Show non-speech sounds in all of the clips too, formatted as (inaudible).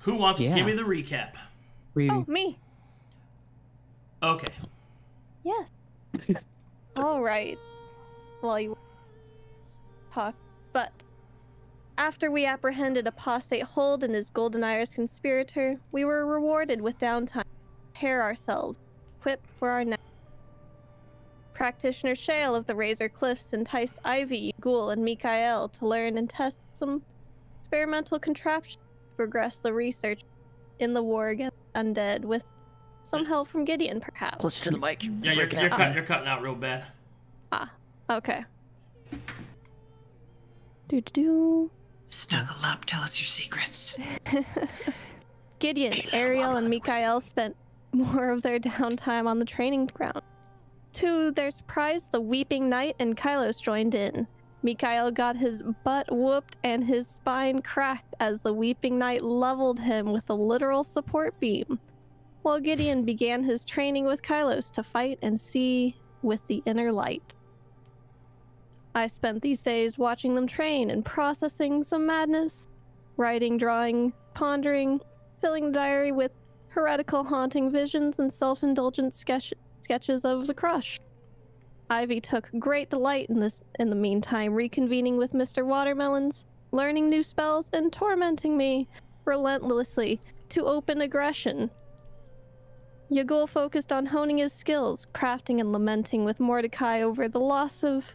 Who wants Yeah. to give me the recap? Oh, me. Okay. Yeah. (laughs) All right. Well, you talk, but after we apprehended apostate Hold and his Golden Iris conspirator, we were rewarded with downtime. to Prepare ourselves, equipped for our next. Practitioner Shale of the Razor Cliffs enticed Ivy, Ghoul, and Mikael to learn and test some experimental contraptions to progress the research in the war against undead with some help from Gideon, perhaps. close to the mic. Yeah, you're, Break you're, out. cut, you're cutting out real bad. Ah, okay. Do do do. Snuggle up, tell us your secrets. (laughs) Gideon, Ariel, and Mikael spent more of their downtime on the training ground. To their surprise, the Weeping Knight and Kylos joined in. Mikael got his butt whooped and his spine cracked as the Weeping Knight leveled him with a literal support beam, while Gideon began his training with Kylos to fight and see with the inner light. I spent these days watching them train and processing some madness, writing, drawing, pondering, filling the diary with heretical haunting visions and self-indulgent sketch- sketches of the crush. Ivy took great delight in this in the meantime, reconvening with Mr. Watermelons, learning new spells, and tormenting me relentlessly to open aggression. Yagul focused on honing his skills, crafting and lamenting with Mordecai over the loss of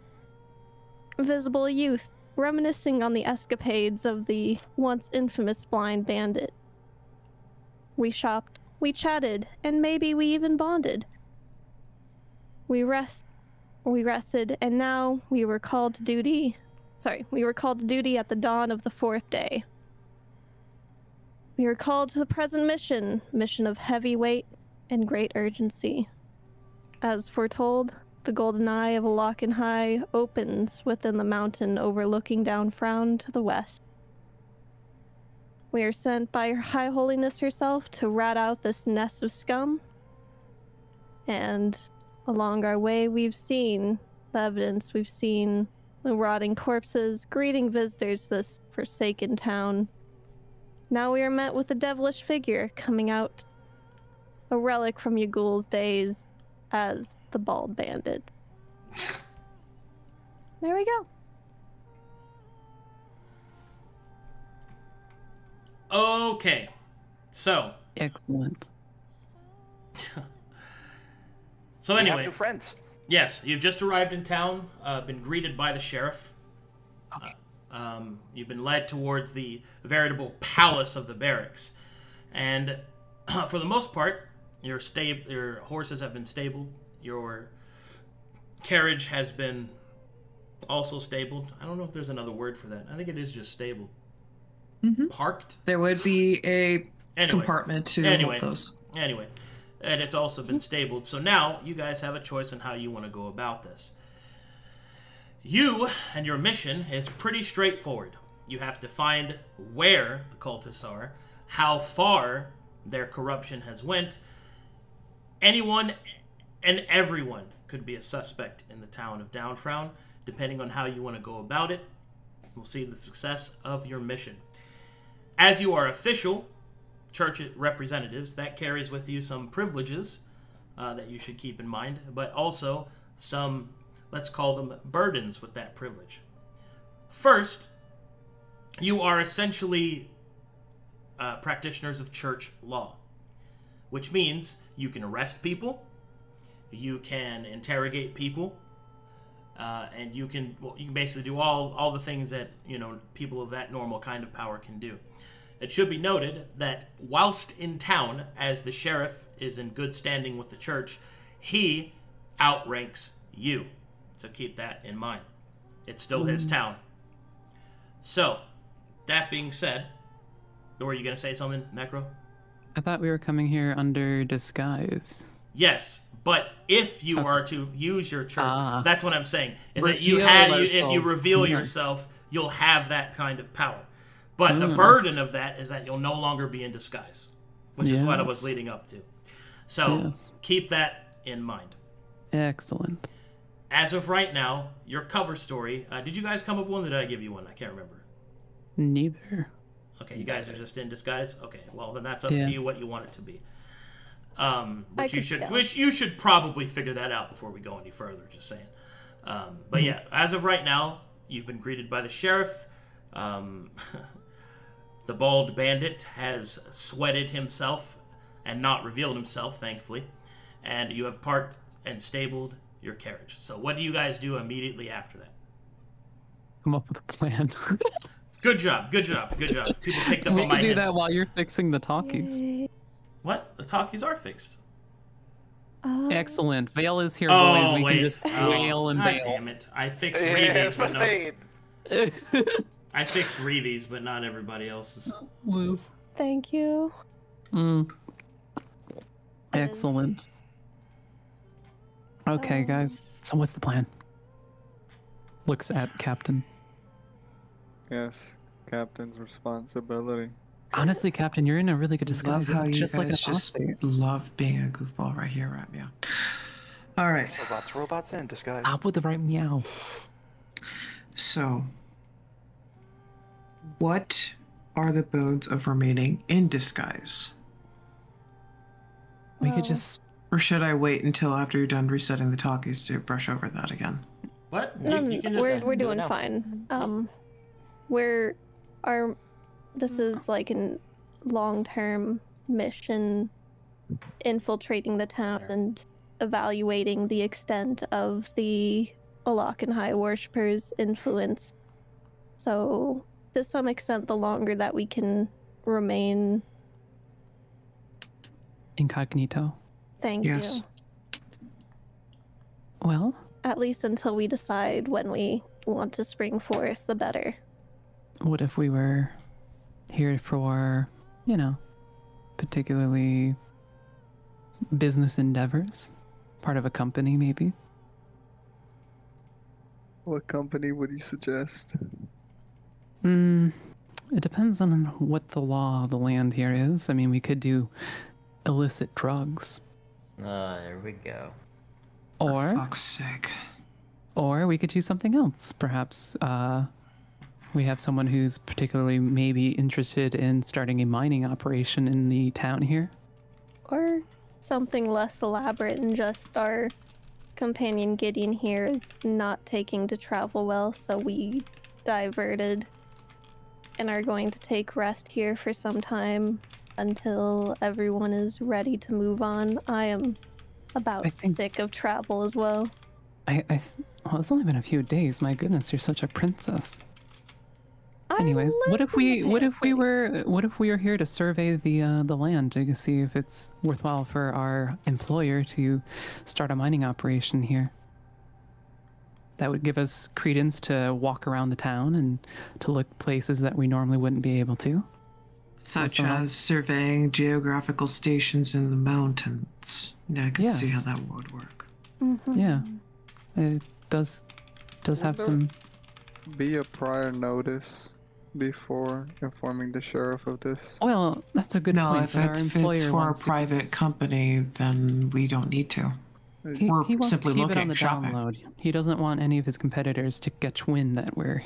visible youth, reminiscing on the escapades of the once infamous blind bandit. We shopped, we chatted, and maybe we even bonded. We rest we rested, and now we were called to duty. Sorry, we were called to duty at the dawn of the fourth day. We were called to the present mission, mission of heavy weight and great urgency. As foretold, the golden eye of Alakan High opens within the mountain overlooking Downfrown to the west. We are sent by Her High Holiness herself to rat out this nest of scum. And along our way, we've seen the evidence. We've seen the rotting corpses, greeting visitors to this forsaken town. Now we are met with a devilish figure coming out, a relic from Yagul's days as the Bald Bandit. There we go. Okay. So, Excellent. (laughs) so We have anyway, new friends. yes, you've just arrived in town, uh, been greeted by the sheriff. Uh, um, you've been led towards the veritable palace of the barracks. And (clears throat) for the most part, your sta- your horses have been stabled. Your carriage has been also stabled. I don't know if there's another word for that. I think it is just stabled. Mhm. Parked. There would be a Anyway, compartment to Anyway. hold those. Anyway, and it's also been stabled. So now you guys have a choice on how you want to go about this. You and your mission is pretty straightforward. You have to find where the cultists are, how far their corruption has went. Anyone and everyone could be a suspect in the town of Downfrown, depending on how you want to go about it. We'll see the success of your mission. As you are official, church representatives, that carries with you some privileges uh, that you should keep in mind, but also some, let's call them burdens with that privilege. First, you are essentially uh, practitioners of church law, which means you can arrest people, you can interrogate people, uh, and you can well, you can basically do all all the things that you know people of that normal kind of power can do. It should be noted that whilst in town, as the sheriff is in good standing with the church, he outranks you. So keep that in mind. It's still his town. So, that being said, were you going to say something, Necro? I thought we were coming here under disguise. Yes, but if you are to use your church, Ah. that's what I'm saying. Is that you have you, if you reveal yourself, you'll have that kind of power. But the Mm. burden of that is that you'll no longer be in disguise, which is what I was leading up to. So Yes. keep that in mind. Excellent. As of right now, your cover story. Uh, did you guys come up with one? Or did I give you one? I can't remember. Neither. Okay, you guys are just in disguise. Okay, well then that's up Yeah. to you what you want it to be. Um, I which you should, go. which you should probably figure that out before we go any further. Just saying. Um, but Mm-hmm. yeah, as of right now, you've been greeted by the sheriff. Um, (laughs) the bald bandit has sweated himself and not revealed himself, thankfully. And you have parked and stabled your carriage. So what do you guys do immediately after that? Come up with a plan. (laughs) Good job, good job, good job. People picked up we on my can do hints. that while you're fixing the talkies. Yay. What? The talkies are fixed. Oh, Excellent. Vale is here, Oh, boys. We wait. can just Oh, wail and God bail. damn it. I fixed (laughs) Yeah, Reeves, that's (laughs) but what no, I'm saying. Fixed Reeves, but not everybody else's. Woof. Thank you. Mm. Excellent. Okay, Um, guys. So what's the plan? Looks at Captain. Yes, captain's responsibility. Honestly, Captain, you're in a really good Love disguise. how you just like guys just apostate. love being a goofball right here, right? Yeah. All right. Robots, robots in disguise. Stop with the right meow. So, what are the bones of remaining in disguise? We could just. Or should I wait until after you're done resetting the talkies to brush over that again? What? No, You- you can just- we're we're do doing now. fine. Um, we're our this is like a long-term mission, infiltrating the town and evaluating the extent of the Alakan High worshippers' influence. So, to some extent, the longer that we can remain, Incognito. thank Yes. you. Well, At least until we decide when we want to spring forth, the better. what if we were here for, you know, particularly business endeavors? Part of a company, maybe? What company would you suggest? Hmm. It depends on what the law of the land here is. I mean, we could do illicit drugs, Oh, there we go. For or fuck's sake. or we could do something else. Perhaps uh, we have someone who's particularly maybe interested in starting a mining operation in the town here. Or something less elaborate and just our companion Gideon here is not taking to travel well, so we diverted and are going to take rest here for some time until everyone is ready to move on. I am about I think- sick of travel as well. I, I, well, it's only been a few days. My goodness, you're such a princess. I Anyways, what if we, what if we were, what if we were here to survey the uh, the land to see if it's worthwhile for our employer to start a mining operation here? That would give us credence to walk around the town and to look places that we normally wouldn't be able to. Such somehow- as surveying geographical stations in the mountains. Yeah, I could see how that would work. Mhm. Yeah, it does does have Well, some. Be a prior notice before informing the sheriff of this. Well, that's a good no, point. if but our it's, if employer it's for a wants to keep private company, then we don't need to. He, We're he wants simply to keep it looking, on the shopping. download. He doesn't want any of his competitors to catch wind that we're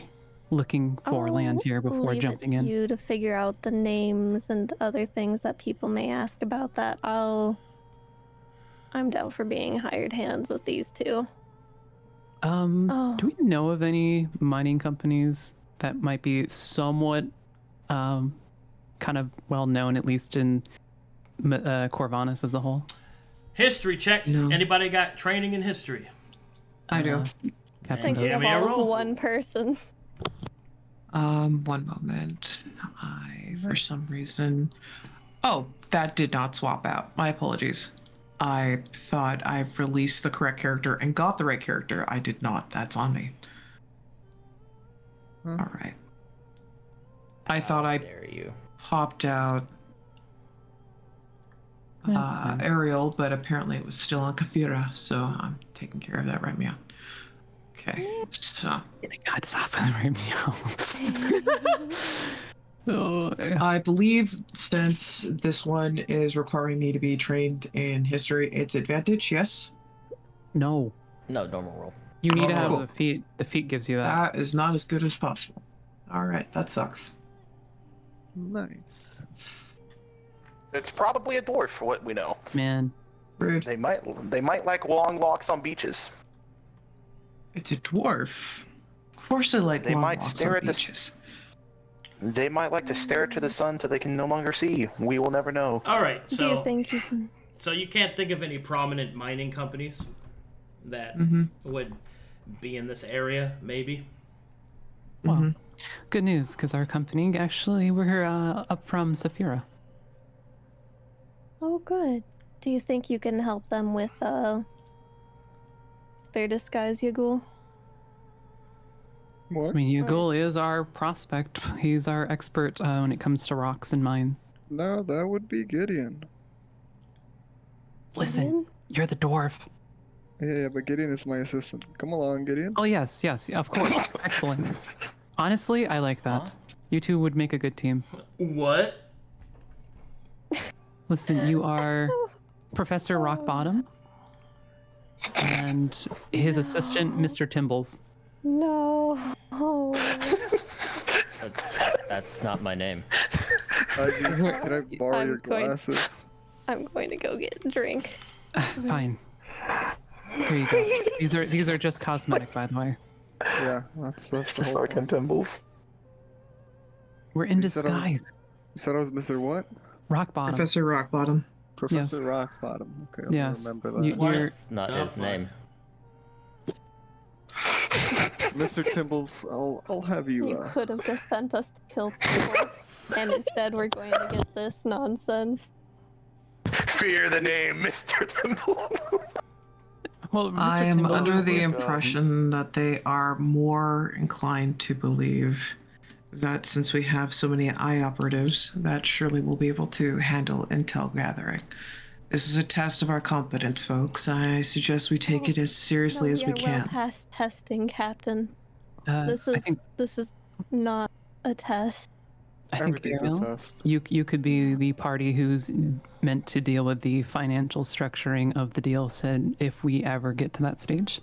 looking for land I'll here before leave jumping it to in. You to figure out the names and other things that people may ask about that. I'll. I'm down for being hired hands with these two. Um, Oh. do we know of any mining companies that might be somewhat, um, kind of well known, at least in M- uh, Corvanis as a whole? History checks. No. Anybody got training in history? I do. Uh, I Captain think we give have me a all roll. of one person. Um, one moment. I, for some reason. Oh, that did not swap out. My apologies. I thought I released the correct character and got the right character. I did not. That's on me. Hmm. All right. I thought I Dare you? popped out That's uh, fine. Ariel, but apparently it was still on Kathira, so I'm taking care of that right now. Okay, so God, stop with me. (laughs) (laughs) oh, yeah. I believe since this one is requiring me to be trained in history, it's advantage. Yes, no, No, normal roll. you need to Oh, have cool. the feet. The feet gives you that. that is not as good as possible. All right, that sucks. Nice. It's probably a dwarf, for what we know. Man, Rude. They might they might like long walks on beaches. It's a dwarf. Of course I like They long might walks stare on at the beaches. They might like to stare to the sun till they can no longer see. We will never know. All right, Do so you think you can? so you can't think of any prominent mining companies that Mm-hmm. would be in this area, maybe. well, Mhm. good news because our company actually we're uh, up from Saphira. Oh, good. Do you think you can help them with uh their disguise, Yagul? What? I mean, Yagul is our prospect. He's our expert uh, when it comes to rocks and mine. No, that would be Gideon. Listen, Gideon? you're the dwarf. Yeah, yeah, but Gideon is my assistant. Come along, Gideon. Oh yes, yes, of course. (laughs) Excellent. Honestly, I like that. Huh? You two would make a good team. What? Listen, you are Professor Rockbottom and his assistant, Mr. Timbles. No. Oh. That's, that's not my name. Ivy, can I borrow I'm your going- glasses? I'm going to go get a drink. Ah, Fine. Here you go. These are these are just cosmetic, by the way. Yeah, that's that's the Mr. whole fucking. Timbles. We're in You said was- disguise. You said I was Mr. What? Rockbottom. Professor Rock Bottom. Professor Yes. Rockbottom. Okay, I'll Yes. remember that. You- You're- It's not his fuck? name. (laughs) Mr. Timbles, I'll I'll have you. You Uh, could have just sent us to kill people, and instead we're going to get this nonsense. Fear the name, Mr. Timble. (laughs) Well, Mr. I am Timbles under the assistant. impression that they are more inclined to believe that since we have so many eye operatives, that surely we'll be able to handle intel gathering. This is a test of our competence, folks. I suggest we take it as seriously No, as we are well can. past testing, Captain. Uh, This is think this is not a test. I think everything's a Ariel, test. you you could be the party who's meant to deal with the financial structuring of the deal. Said if we ever get to that stage.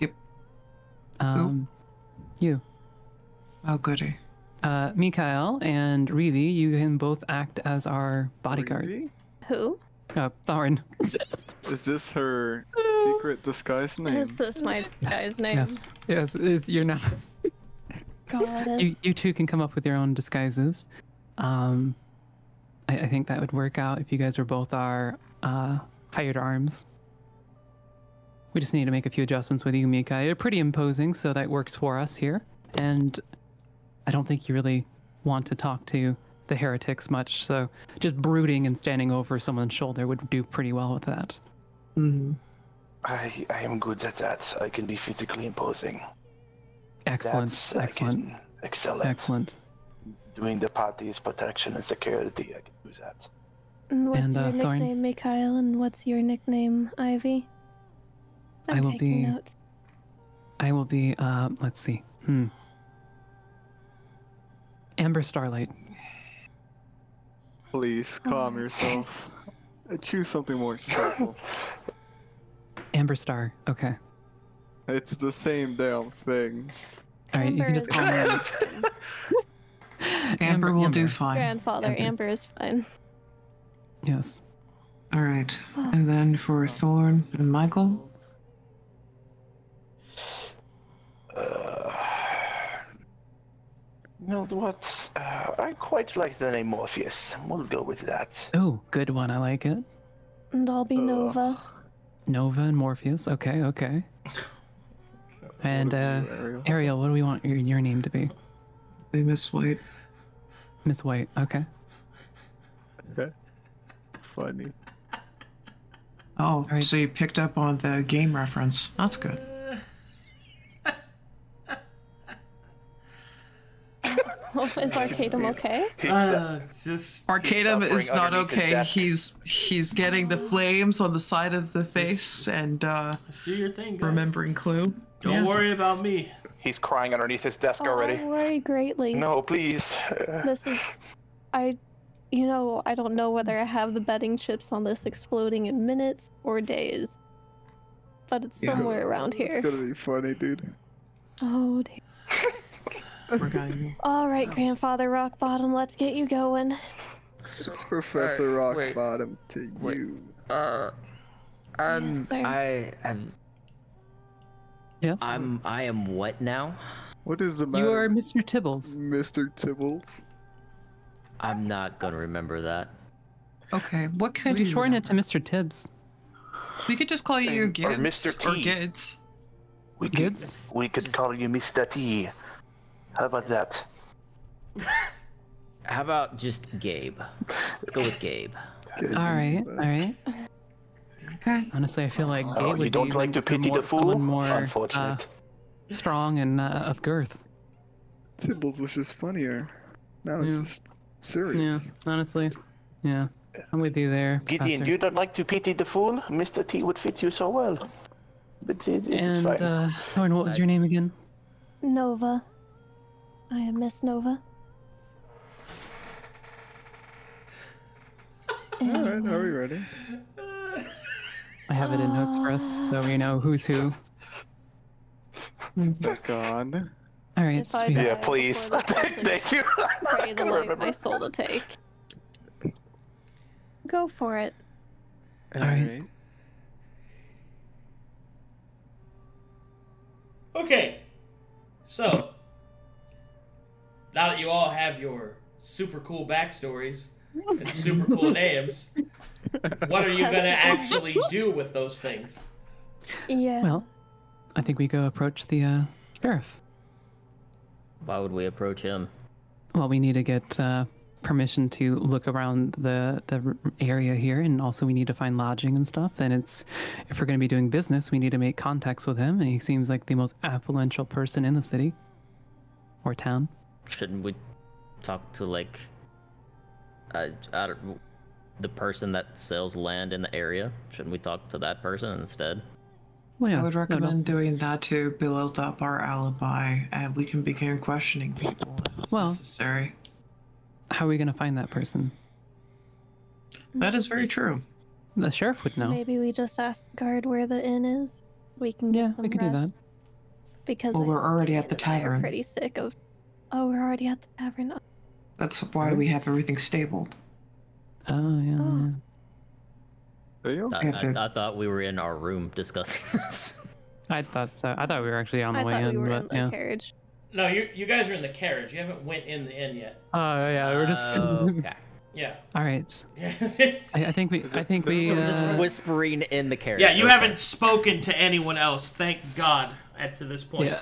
Yep. Um, you, Oh, goody. uh, Mikael and Rivi, you can both act as our bodyguards. Ruby? Who? Uh, Thorin. Is this her secret disguise name? Is this my guy's name? Yes, yes, it's, you're not. Goddess. You, you two can come up with your own disguises. Um, I, I think that would work out if you guys were both our uh, hired arms. We just need to make a few adjustments with you, Mika. You're pretty imposing, so that works for us here. And I don't think you really want to talk to the heretics much, so just brooding and standing over someone's shoulder would do pretty well with that. hmm I I am good at that. I can be physically imposing. Excellent, That's, I excellent, can excel at. excellent. Doing the party's protection and security. I can do that. What's And, your uh, Thorn? nickname, Mikhail? And what's your nickname, Ivy? I'm I will be- notes. I will be, uh, let's see. Hmm. Amber Starlight. Please calm yourself. (laughs) Choose something more simple. Amber Star. Okay. it's the same damn thing. All right, you can just call me fine. (laughs) Amber, will do fine. Grandfather, Amber. Amber is fine. Yes. All right. And then for Thorn and Michael, Uh, you know what? Uh, I quite like the name Morpheus. We'll go with that. Oh, good one. I like it. And I'll be Ugh. Nova. Nova and Morpheus. Okay, okay. (laughs) And uh, Ariel? Ariel, what do we want your, your name to be? they Miss White. Miss White. Okay. Okay. Funny. Oh, right. so you picked up on the game reference. That's good. (laughs) is Arcadum okay? He's, Uh, just Arcadum is not okay. He's he's getting the flames on the side of the face and uh Let's do your thing, guys. remembering clue. Don't Yeah. worry about me. he's crying underneath his desk Oh, already. I worry greatly. No, please. This is, I, you know, I don't know whether I have the betting chips on this exploding in minutes or days, but it's Yeah. somewhere around here. It's gonna be funny, dude. Oh dear. (laughs) We're going. (laughs) All right, Grandfather Rockbottom, let's get you going. It's Professor Rock wait. Rockbottom to Wait. you. Uh, I'm. Yes. I am. Yes. I'm I am what now? What is the matter, you are Mr. Tibbles. Mr. Tibbles? I'm not gonna remember that. Okay, what can Could you you shorten it to? Mr. Tibbs? We could just call you Or Gibbs Mr. or T. Gids. We could, Gibbs? we could call you Mr. T. How about that? How about just Gabe? Let's go with Gabe. Good. All right, all right. Okay. Honestly, I feel like Gabe Oh, would you don't be like to pity more, the fool? someone more uh, strong and uh, of girth. Tibbles was just funnier. Now it's Yeah. just serious. Yeah, honestly. Yeah. I'm with you there. Gideon, Professor. you don't like to pity the fool? Mr. T would fit you so well. But it, it is And fine. uh Thorn, what was your name again? Nova. I am Miss Nova. Alright, are we ready? I have it in notes for us so we know who's who. Back on. All right. If I sweet. die yeah, before please. the company, Thank you. Pray I the can light remember. my soul to take. Go for it. Alright. Alright. Okay, so now that you all have your super cool backstories (laughs) and super cool names, what are you gonna actually (laughs) do with those things? Yeah. Well, I think we go approach the uh, sheriff. Why would we approach him? Well, we need to get uh, permission to look around the the area here, and also we need to find lodging and stuff. And it's if we're going to be doing business, we need to make contacts with him, and he seems like the most affluential person in the city or town. Shouldn't we talk to like uh, I don't, the person that sells land in the area? Shouldn't we talk to that person instead? Well, yeah, I would recommend also- doing that to build up our alibi, and we can begin questioning people as Well- necessary. How are we going to find that person? That is very true. The sheriff would know. Maybe we just ask guard where the inn is. We can get Yeah, some we could do that. Because Well, we're already at the and I are tavern. Pretty sick of. Oh, we're already at the tavern. That's why we have everything stabled. Oh yeah. Oh. yeah. There you go. I, We to- I, I thought we were in our room discussing (laughs) this. I thought so. I thought we were actually on the I way thought in, we were but in the yeah. carriage. No, you you guys are in the carriage. You haven't went in the inn yet. Oh yeah, we're just. okay. (laughs) Yeah. All right. yeah, (laughs) I, I think we. I think we. So we're just Uh, whispering in the carriage. Yeah, you Okay. haven't spoken to anyone else. Thank God. At to this point. yeah.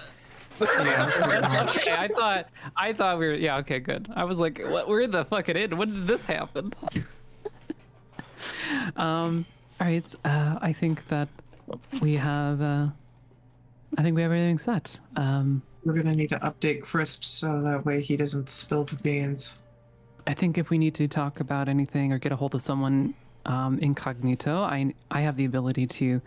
Yeah. (laughs) okay, I thought. I thought we were. Yeah. Okay. Good. I was like, what? We're in it fucking inn. When did this happen? (laughs) um. All right. Uh, I think that we have. Uh, I think we have everything set. Um. We're gonna need to update Crisp so that way he doesn't spill the beans. I think if we need to talk about anything or get a hold of someone um, incognito, I I have the ability to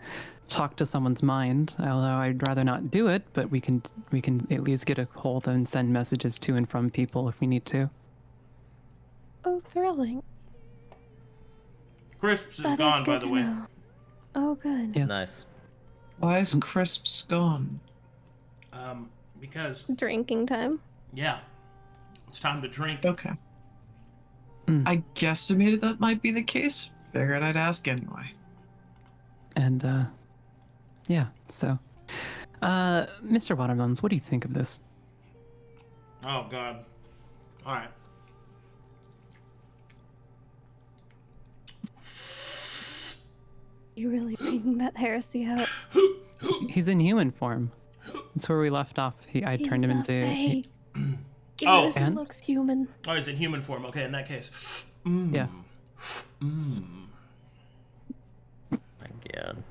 talk to someone's mind. Although I'd rather not do it, but we can we can at least get a hold and send messages to and from people if we need to. Oh, thrilling. Crisps is That is gone, by good the to way. know. Oh, good. Yes. Nice. Why is Crisp's gone? Um, because Drinking time. yeah, it's time to drink. Okay. Mm. I guesstimated that might be the case. Figured I'd ask anyway. And uh, yeah. So, uh, Mr. Watermelons, what do you think of this? Oh God. All right. You really bringing that heresy out? He's in human form. That's where we left off. He, I turned him into. fae. Even Oh. if he And? looks human. Oh, he's in human form. Okay, in that case. Mm. Yeah. Mm. My God.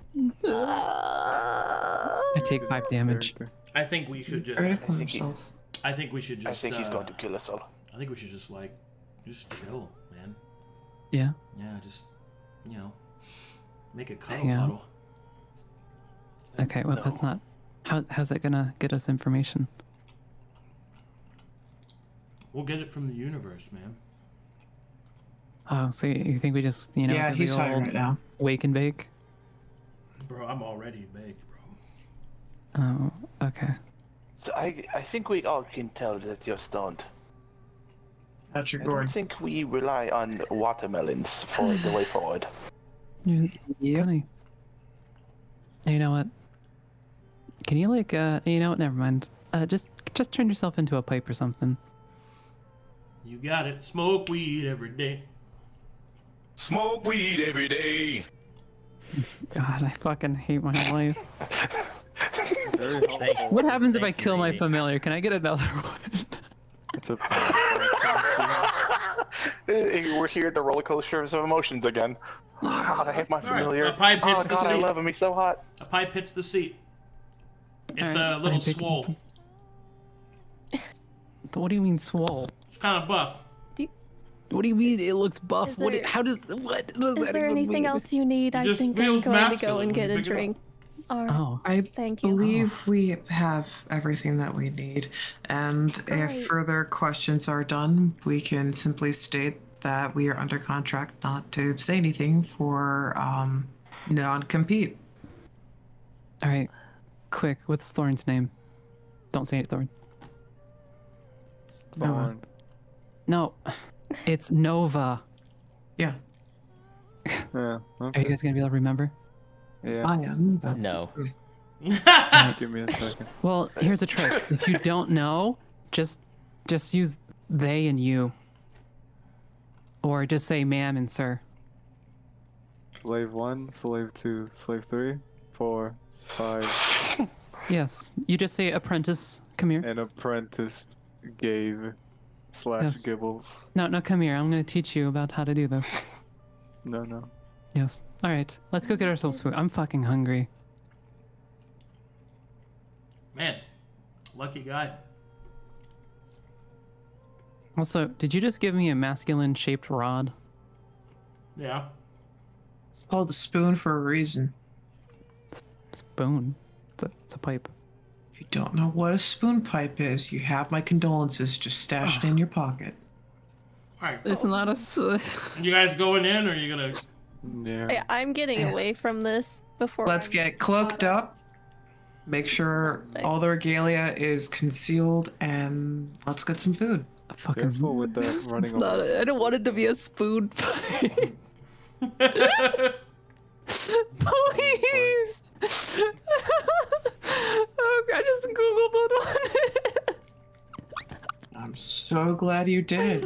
I take five damage. I think we should just. Critical think he- I think we should just. I think he's uh, going to kill us all. I think we should just like, just chill, man. Yeah. Yeah, just, you know, make a cuddle Hang bottle. Okay. Well, that's not. How, how's that gonna get us information? We'll get it from the universe, man. Oh, so you you think we just, you know, yeah, he's high old right now. wake and bake? Bro, I'm already baked, bro. Oh, okay. So I, I think we all can tell that you're stoned. Patrick I don't think we rely on watermelons for the way (sighs) forward. You, Yep. funny. You know what? Can you like uh you know what, never mind. Uh just just turn yourself into a pipe or something. You got it. Smoke weed every day. Smoke weed every day. God, I fucking hate my life. Very Thank- helpful. What happens if I kill my familiar? Can I get another (laughs) one? It's a (laughs) We're here at the roller coasters of emotions again. God, I hate my right, familiar. a pipe oh hits the God, I seat. love him. He's so hot. A pipe hits the seat. It's Alright, a little I pick- swole. what do you mean swole? It's kind of buff. What do you mean it looks buff? Is What? there- how does what does Is that there anything mean? else you need? I think I'm feels going to go and get a pick it up. drink. All right. Oh, I Thank you. believe we have everything that we need. And Great. if further questions are done, we can simply state that we are under contract not to say anything for um, non compete. all right. Quick, what's Thorn's name? Don't say it, Thorn. Thorn. No, it's Nova. Yeah, (laughs) Yeah. Are you guys gonna be able to remember? Yeah. I am. No. Give me a (laughs) second. Well, here's a trick. if you don't know, just just use they and you. Or just say ma'am and sir. Slave one, slave two, slave three, four, five, Yes. You just say apprentice, come here. An apprentice gave slash Yes. gibbles. No, no, come here. I'm gonna teach you about how to do this. (laughs) No, no. Yes. Alright. Let's go get ourselves food. I'm fucking hungry. Man, lucky guy. Also, did you just give me a masculine shaped rod? Yeah. It's called a spoon for a reason. Spoon. It's a, it's a pipe. If you don't know what a spoon pipe is, you have my condolences just stashed in ah. your pocket. All right. It's not a. s- You guys going in, or are you gonna? Yeah. Yeah, I'm getting away from this before. Let's I'm get cloaked caught up. Make sure Something. all the regalia is concealed, and let's get some food. fucking. Careful with that (laughs) running It's not. A, I don't want it to be a spoon pipe. (laughs) (laughs) Please. I just googled it I'm so glad you did.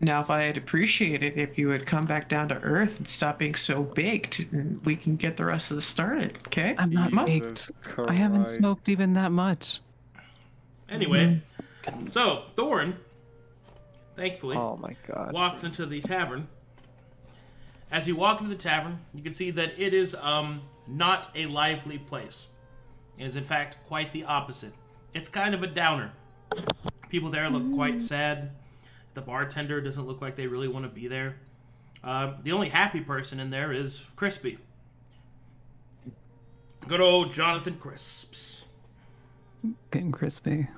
Now, if I had appreciated if you would come back down to earth and stop being so baked, and we can get the rest of this started. Okay? I'm not Come on. baked. Jesus I haven't smoked even that much. anyway, so Thorn, thankfully, Oh my god. walks into the tavern. As you walk into the tavern, you can see that it is um not a lively place. Is in fact quite the opposite. It's kind of a downer. People there look quite sad. The bartender doesn't look like they really want to be there. Uh, the only happy person in there is Crispy. Good old Jonathan Crisps. Getting crispy.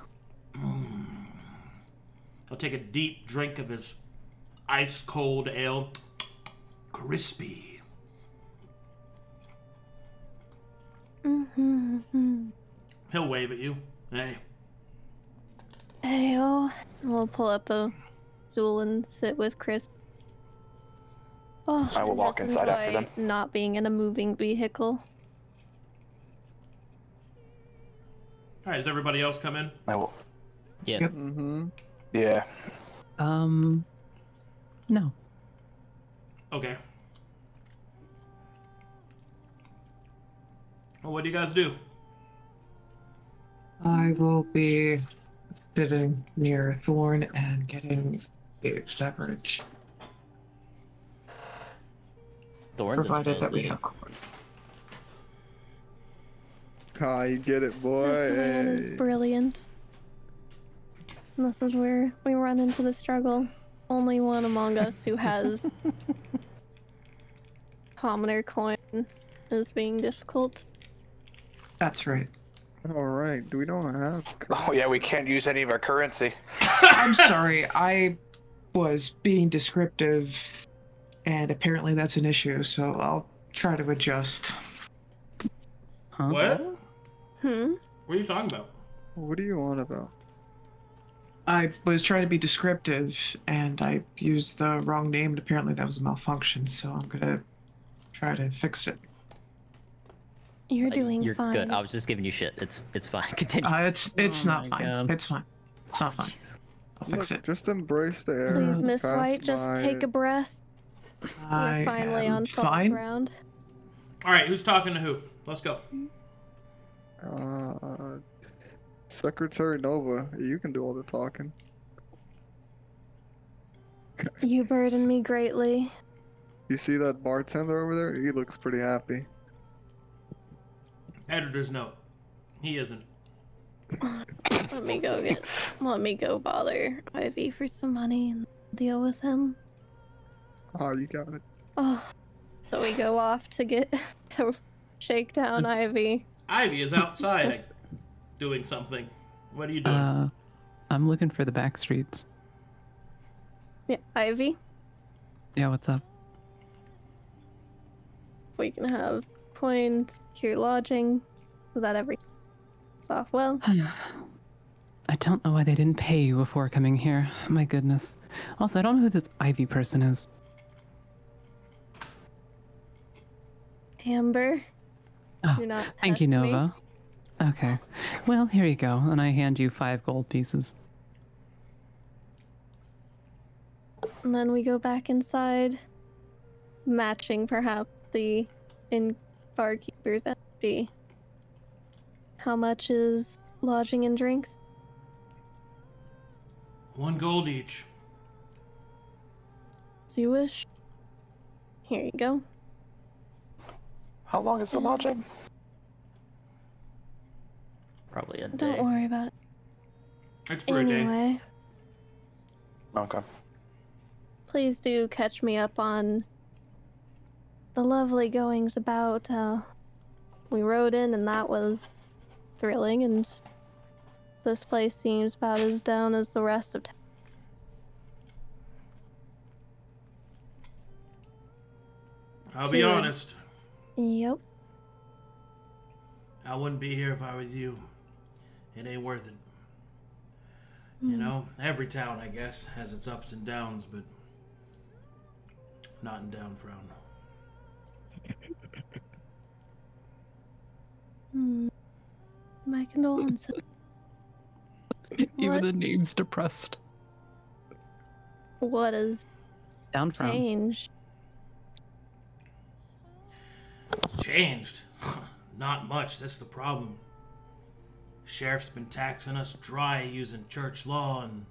I'll take a deep drink of his ice cold ale. Crispy. He'll wave at you. Hey. Heyo. We'll pull up a stool and sit with Chris. Oh, I will walk inside after them. Not being in a moving vehicle. All right, does everybody else come in? I will. Yeah. Yep. Mm-hmm. Yeah. Um. No. Okay. Well, what do you guys do? I will be sitting near Thorn and getting a beverage, Thorns provided that we have corn. Ah, you get it, boy. This man is brilliant. And this is where we run into the struggle. Only one among us who has (laughs) commoner coin is being difficult. That's right. All right. Do we don't have? (laughs) Oh yeah, we can't use any of our currency. I'm sorry. I was being descriptive, and apparently that's an issue. So I'll try to adjust. Huh? What? Hmm? What are you talking about? What do you want about? I was trying to be descriptive and I used the wrong name, and apparently that was a malfunction, so I'm gonna try to fix it. You're doing You're fine. good. I was just giving you shit. It's it's fine. (laughs) Continue. Uh, it's it's Oh not fine. God. It's fine. It's not fine. I'll fix Look, it. Just embrace the air. Please, Miss pass White, just by take a breath. I We're finally am on solid fine. ground. All right, who's talking to who? Let's go. Uh, Secretary Nova, you can do all the talking. You burden me greatly. You see that bartender over there? He looks pretty happy. Editor's note. He isn't. (laughs) Let me go get. Let me go bother Ivy for some money and deal with him. Oh, you got it. Oh, so we go off to get (laughs) to shake down Ivy. Ivy is outside doing something. What are you doing? Uh, I'm looking for the back streets. Yeah, Ivy. Yeah, what's up? We can have coin secure lodging, so that everything's off well. (sighs) I don't know why they didn't pay you before coming here. My goodness. Also, I don't know who this Ivy person is. Amber. Oh, thank you, test me. Nova. Okay. Well, here you go. And I hand you five gold pieces. And then we go back inside, matching perhaps the in barkeeper's energy. How much is lodging and drinks? One gold each. As you wish. Here you go. How long is the lodging? Probably a day. Don't worry about it. It's for a day. Anyway, Okay. please do catch me up on the lovely goings about. Uh, we rode in, and that was thrilling, and this place seems about as down as the rest of town. I'll be Good. honest. Yep. I wouldn't be here if I was you. It ain't worth it. You Hmm. know, every town, I guess, has its ups and downs, but not in Downfrown. Hmm. My condolences. (laughs) Even What? the name's depressed. What is Down from. changed? Changed. (laughs) Not much, that's the problem. Sheriff's been taxing us dry using church law, and.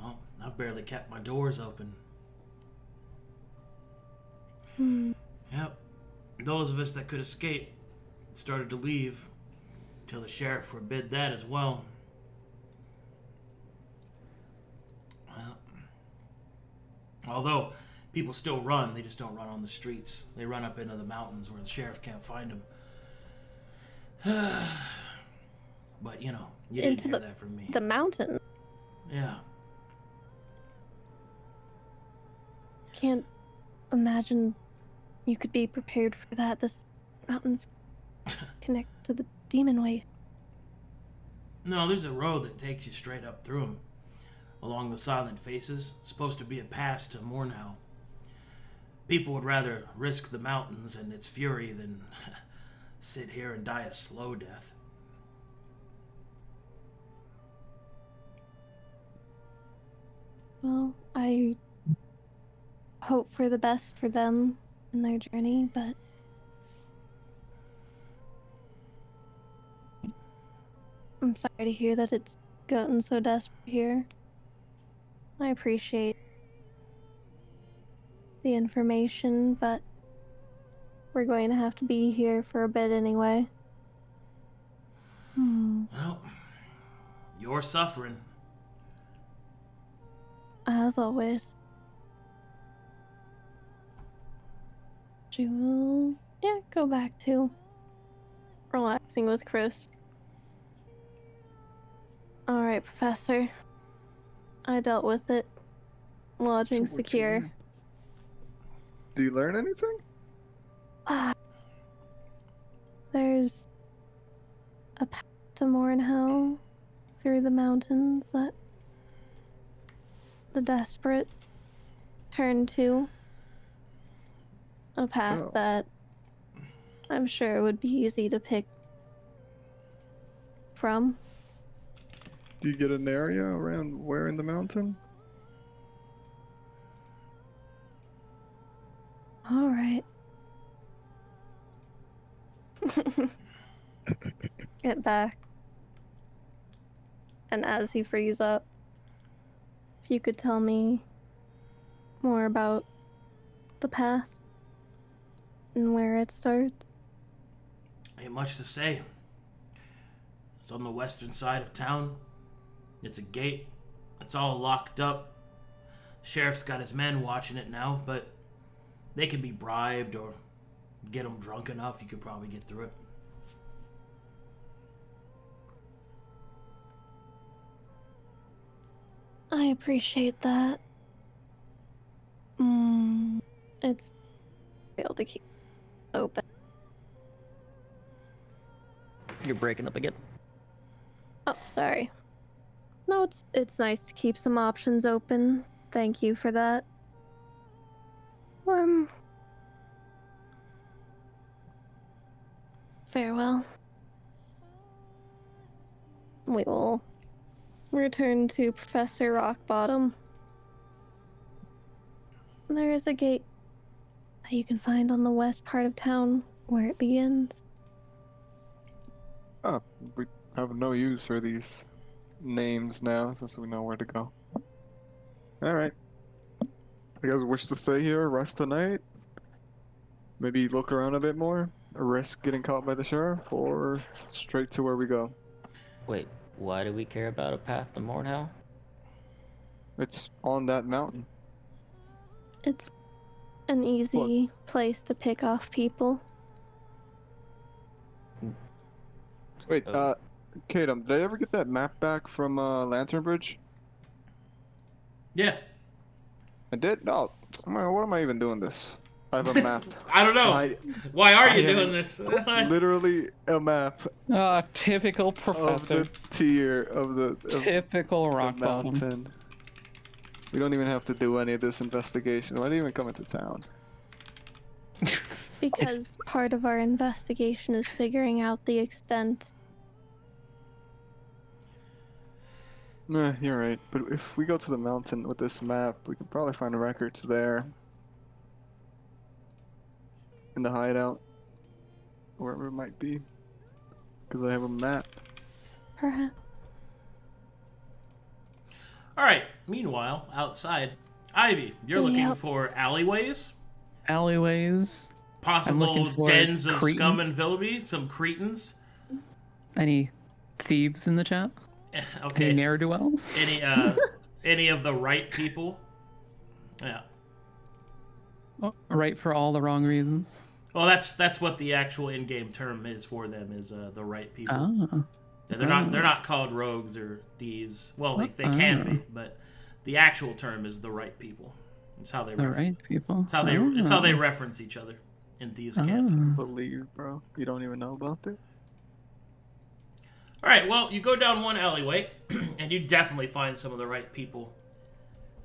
Well, I've barely kept my doors open. Hmm. Yep. Those of us that could escape started to leave till the sheriff forbid that as well. Well, although people still run, they just don't run on the streets. They run up into the mountains where the sheriff can't find them. (sighs) but you know, you didn't hear the- that from me. The mountain. Yeah. Can't imagine you could be prepared for that. This mountains connect to the demon way. No, there's a road that takes you straight up through them. Along the silent faces, supposed to be a pass to Mornhow. People would rather risk the mountains and its fury than (laughs) sit here and die a slow death. Well, I hope for the best for them in their journey, but I'm sorry to hear that it's gotten so desperate here. I appreciate the information, but we're going to have to be here for a bit anyway. Hmm. Well, you're suffering. As always. She will, yeah, go back to relaxing with Chris. Alright, Professor. I dealt with it. Lodging So you secure. Do you learn anything? Ah. (sighs) There's a path to Mornhow through the mountains that the desperate turn to. A path Oh. that I'm sure would be easy to pick from. Do you get an area around where in the mountain? All right. (laughs) Get back. And as he frees up, if you could tell me more about the path and where it starts. Ain't much to say. It's on the western side of town. It's a gate. It's all locked up. Sheriff's got his men watching it now, but they can be bribed or get them drunk enough. You could probably get through it. I appreciate that. Mm, it's able to keep open. You're breaking up again. Oh, sorry. No, it's it's nice to keep some options open. Thank you for that. Um. Farewell. We will return to Professor Rockbottom. There is a gate that you can find on the west part of town where it begins. Oh, we have no use for these names now since we know where to go. Alright. You guys wish to stay here, rest the night? Maybe look around a bit more? Risk getting caught by the sheriff? Or straight to where we go? Wait, why do we care about a path to Mornhowl? It's on that mountain. It's an easy Plus- place to pick off people. Wait, Oh. uh, Kadam, did I ever get that map back from uh, Lantern Bridge? Yeah. I did? No. Man, What am I even doing this? I have a (laughs) map. I don't know. I, Why are you doing this? (laughs) literally a map Ah, typical of professor. the tier of the, of Typical the rock bottom. We don't even have to do any of this investigation. Why did you even come into town? (laughs) Because part of our investigation is figuring out the extent. Nah, you're right. But if we go to the mountain with this map, we can probably find records there. In the hideout. Wherever it might be. Because I have a map. Perhaps. All right. Meanwhile, outside, Ivy, you're looking Yep. for alleyways, Alleyways. possible looking for dens of scum and villainy, some cretins. Any thieves in the chat? (laughs) Eh, Any Okay. ne'er do wells? Any uh, (laughs) any of the right people? Yeah. Right for all the wrong reasons. Well, that's that's what the actual in-game term is for them is uh, the right people. Ah. Yeah, they're not oh. they're not called rogues or thieves. Well, they, they can Oh. be, but the actual term is the right people. It's how they The ref- right people. it's how they it's how they reference each other in thieves cant. Ah. Believe, bro. You don't even know about it? All right, well, you go down one alleyway, (clears throat) and you definitely find some of the right people.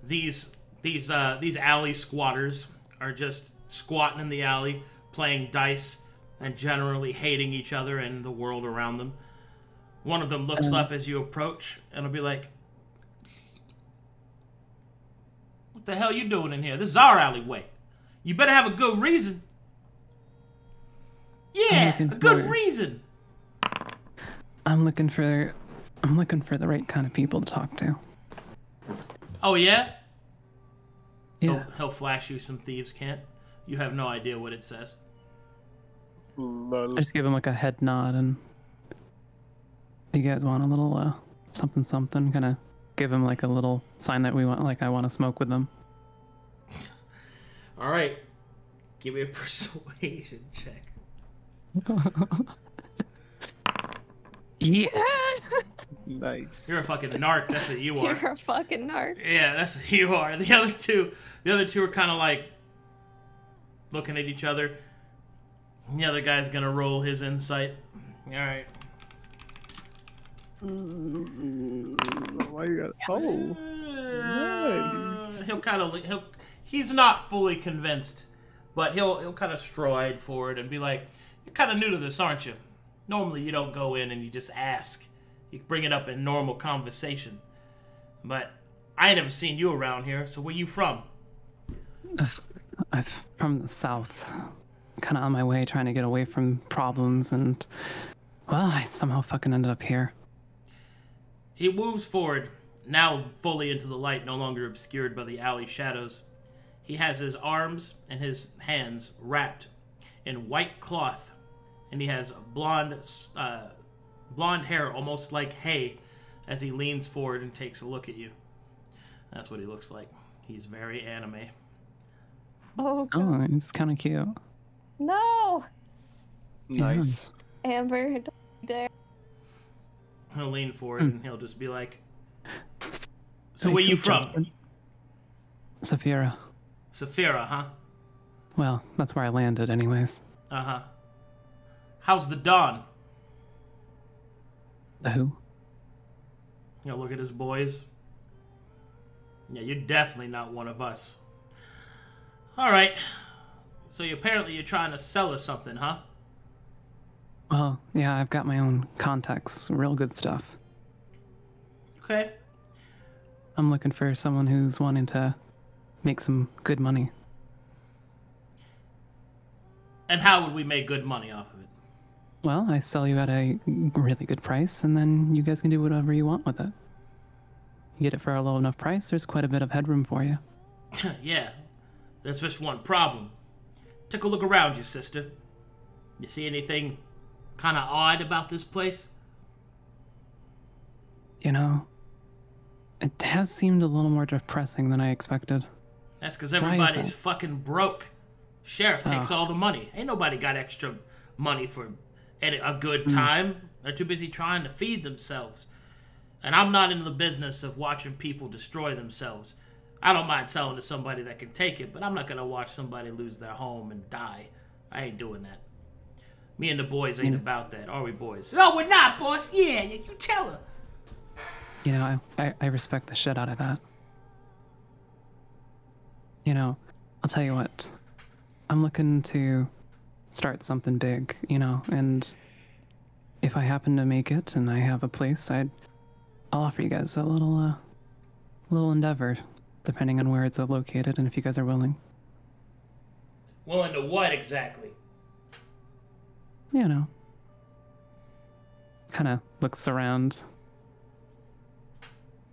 These these uh, these alley squatters are just squatting in the alley, playing dice, and generally hating each other and the world around them. One of them looks Um. up as you approach, and will be like, "What the hell you doing in here? This is our alleyway. You better have a good reason." Yeah, a good for- reason. I'm looking for I'm looking for the right kind of people to talk to. Oh yeah. Yeah. He'll, he'll flash you some thieves cant. You have no idea what it says. I just give him like a head nod and you guys want a little uh something something kind of give him like a little sign that we want like I want to smoke with them. (laughs) All right. Give me a persuasion (laughs) check. yeah. Nice. You're a fucking narc. That's what you (laughs) are. You're a fucking narc. Yeah, that's what you are. The other two, the other two are kind of like looking at each other. The other guy's gonna roll his insight. All right. Why you got? Oh, Uh, He'll kind of he'll he's not fully convinced, but he'll he'll kind of stride forward and be like, "You're kind of new to this, aren't you? Normally you don't go in and you just ask. You bring it up in normal conversation. But I ain't never seen you around here. So where you from? (sighs) I'm from the south, kind of on my way trying to get away from problems, and well, I somehow fucking ended up here. He moves forward, now fully into the light, no longer obscured by the alley shadows. He has his arms and his hands wrapped in white cloth, and he has blonde, uh, blonde hair, almost like hay, as he leans forward and takes a look at you. That's what he looks like. He's very anime. Oh, Oh, it's kind of cute. no! nice. Amber, don't dare. He'll lean forward Hmm. and he'll just be like, "So where you from? Saphira. Saphira, huh? Well, that's where I landed, anyways. Uh huh. How's the dawn?" The who? You know, look at his boys. Yeah, you're definitely not one of us. All right. So you, apparently you're trying to sell us something, huh? Well, yeah, I've got my own contacts, real good stuff. Okay. I'm looking for someone who's wanting to make some good money. And how would we make good money off of it? Well, I sell you at a really good price, and then you guys can do whatever you want with it. You get it for a low enough price, there's quite a bit of headroom for you. (laughs) yeah. There's just one problem. Take a look around you, sister. You see anything kind of odd about this place? You know, it has seemed a little more depressing than I expected. That's because everybody's that? fucking broke. Sheriff takes Oh. all the money. Ain't nobody got extra money for a a Hmm. good time. They're too busy trying to feed themselves. And I'm not in the business of watching people destroy themselves. I don't mind selling to somebody that can take it, but I'm not gonna watch somebody lose their home and die. I ain't doing that. Me and the boys ain't about that, are we, boys? No, we're not, boss. Yeah, you tell her. You know, I, I, I respect the shit out of that. You know, I'll tell you what. I'm looking to start something big, you know, and if I happen to make it and I have a place, I'd I'll offer you guys a little uh little endeavor, depending on where it's located and if you guys are willing. Willing to what exactly? You know. Kind of looks around.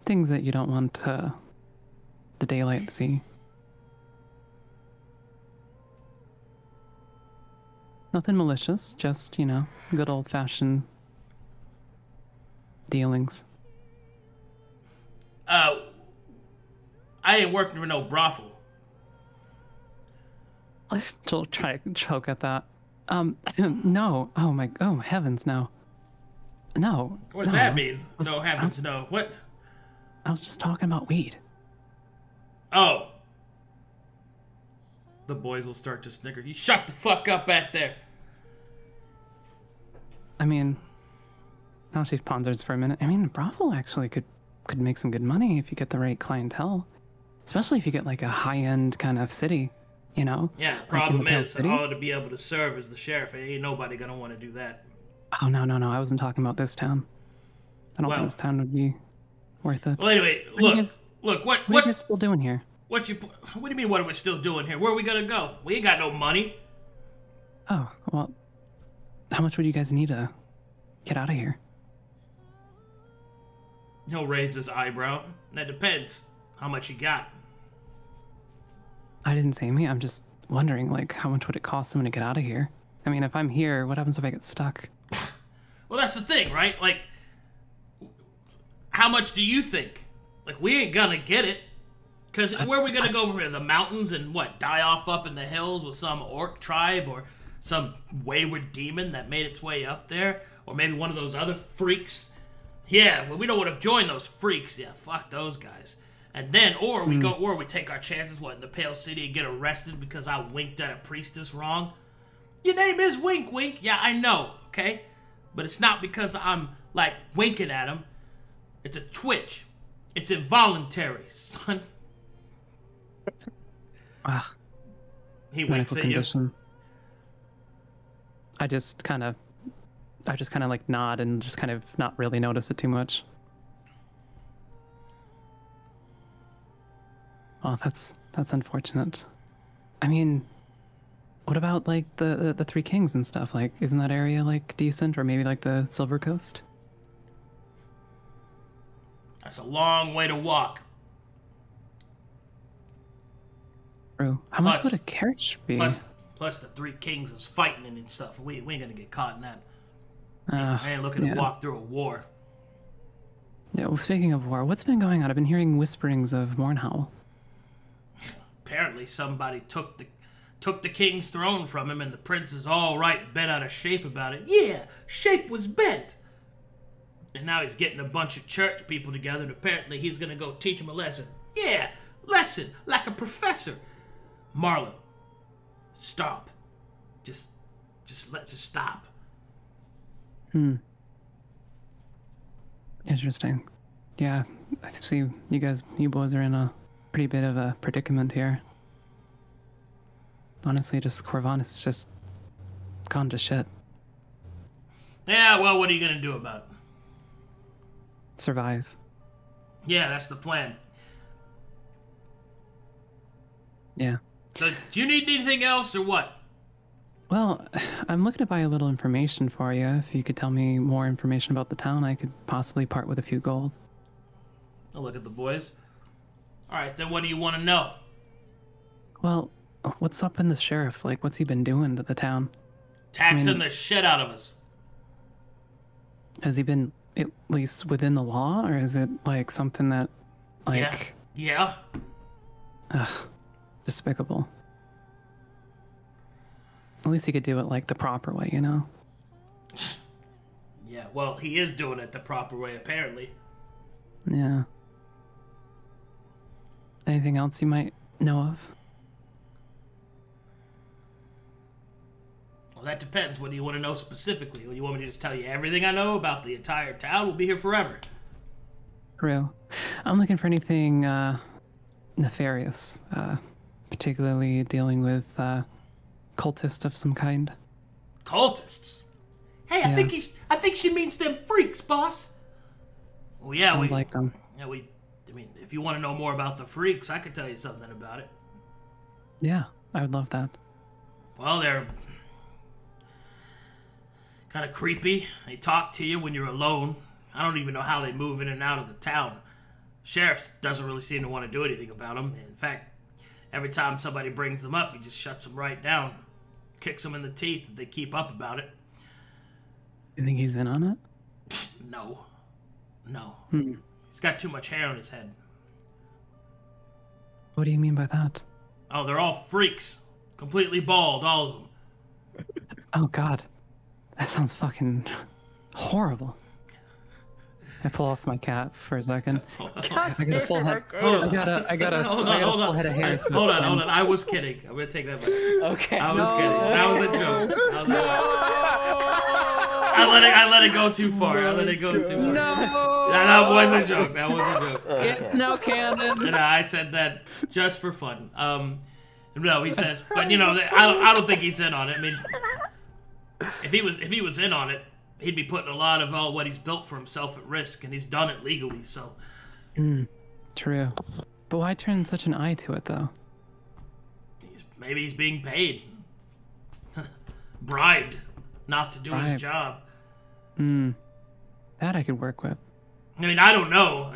Things that you don't want uh, the daylight to see. Nothing malicious, just, you know, good old fashioned dealings. Uh, I ain't working for no brothel. (laughs) She'll try to choke at that. Um, (clears throat) no. Oh my, oh heavens, no. No. What does no, that mean? was- No I happens was- know. What? I was just talking about weed. Oh. The boys will start to snicker. You shut the fuck up back there. I mean, now she ponders for a minute. I mean, the brothel actually could could make some good money if you get the right clientele, especially if you get like a high end kind of city. You know? Yeah, the Like problem is, all to be able to serve as the sheriff, ain't nobody gonna want to do that. Oh no, no, no! I wasn't talking about this town. I don't Well- think this town would be worth it. Well, anyway, What look, guys- look, what, What are what, you guys still doing here? what you, what do you mean? What are we still doing here? Where are we gonna go? We ain't got no money. Oh well, how much would you guys need to get out of here? He'll raise his eyebrow. That depends. How much you got? I didn't say me. I'm just wondering, like, how much would it cost someone to get out of here? I mean, if I'm here, what happens if I get stuck? (laughs) Well, that's the thing, right? Like, how much do you think? Like, we ain't gonna get it. Because where are we gonna go from here? The mountains and what? Die off up in the hills with some orc tribe or some wayward demon that made its way up there? Or maybe one of those other freaks? Yeah, well, we don't want to join those freaks. Yeah, fuck those guys. And then, or we go, or we take our chances, what, in the Pale City and get arrested because I winked at a priestess wrong? Your name is Wink Wink. Yeah, I know, okay? but it's not because I'm like winking at him. It's a twitch. It's involuntary, (laughs) son. Ah, He winks medical at you. condition. I just kind of, I just kind of like nod and just kind of not really notice it too much. Oh, that's that's unfortunate. I mean, what about like the, the the Three Kings and stuff? Like, isn't that area like decent, or maybe like the Silver Coast? That's a long way to walk. True. How much Plus- would a carriage be? Plus, plus the three kings is fighting and stuff. We, we ain't gonna get caught in that. Uh, I ain't looking yeah. to walk through a war. Yeah. Well, speaking of war, what's been going on? I've been hearing whisperings of Mornhowl. Apparently, somebody took the took the king's throne from him, and the prince is all right, bent out of shape about it. Yeah, shape was bent. And now he's getting a bunch of church people together, and apparently he's gonna go teach him a lesson. Yeah, lesson like a professor. Marlo, stop. Just, just let's just stop. Hmm. Interesting. Yeah, I see you guys, you boys are in a pretty bit of a predicament here. Honestly, just Corvanis just gone to shit. Yeah, well, what are you gonna do about it? Survive. Yeah, that's the plan. Yeah. So, do you need anything else or what? Well, (sighs) I'm looking to buy a little information for you. If you could tell me more information about the town, I could possibly part with a few gold. I'll look at the boys. All right, then what do you want to know? Well, what's up in the sheriff? Like, what's he been doing to the town? Taxing mean- the shit out of us. Has he been at least within the law, or is it like something that, like, Yeah. Ugh, despicable. At least he could do it like the proper way, you know? Yeah, well, he is doing it the proper way, apparently. Yeah. Anything else you might know of? Well, that depends. What do you want to know specifically? Or you want me to just tell you everything I know about the entire town? We'll be here forever. Real. I'm looking for anything uh, nefarious, uh, particularly dealing with uh, cultist of some kind. Cultists. Hey, I Yeah. think he, I think she means them freaks, boss. Well, yeah, Sounds we, like them. yeah, we. I mean, if you want to know more about the freaks, I could tell you something about it. Yeah, I would love that. Well, they're kind of creepy. They talk to you when you're alone. I don't even know how they move in and out of the town. Sheriff doesn't really seem to want to do anything about them. In fact, every time somebody brings them up, he just shuts them right down, kicks them in the teeth if they keep up about it. You think he's in on it? No. No. Hmm. He's got too much hair on his head. What do you mean by that? Oh, they're all freaks. Completely bald, all of them. Oh God, that sounds fucking horrible. I pull off my cap for a second. (laughs) I got a full head. Hold I on. got a, I got a, Hold I on, got a full on. head of hair. so Hold on, I'm- hold on. I was kidding. I'm gonna take that back. Okay. I was kidding. That was a joke. I, was I let it. I let it go too far. I let it go too far. No, That, that was a joke. That was a joke. it's no canon. And uh, I said that just for fun. Um, no, he says, but you know, I don't. I don't think he's in on it. I mean, if he was, if he was in on it, he'd be putting a lot of all what he's built for himself at risk, and he's done it legally. So mm, True, but why turn such an eye to it though? he's maybe he's being paid, (laughs) bribed, not to do his job. Hmm, that I could work with. I mean, I don't know.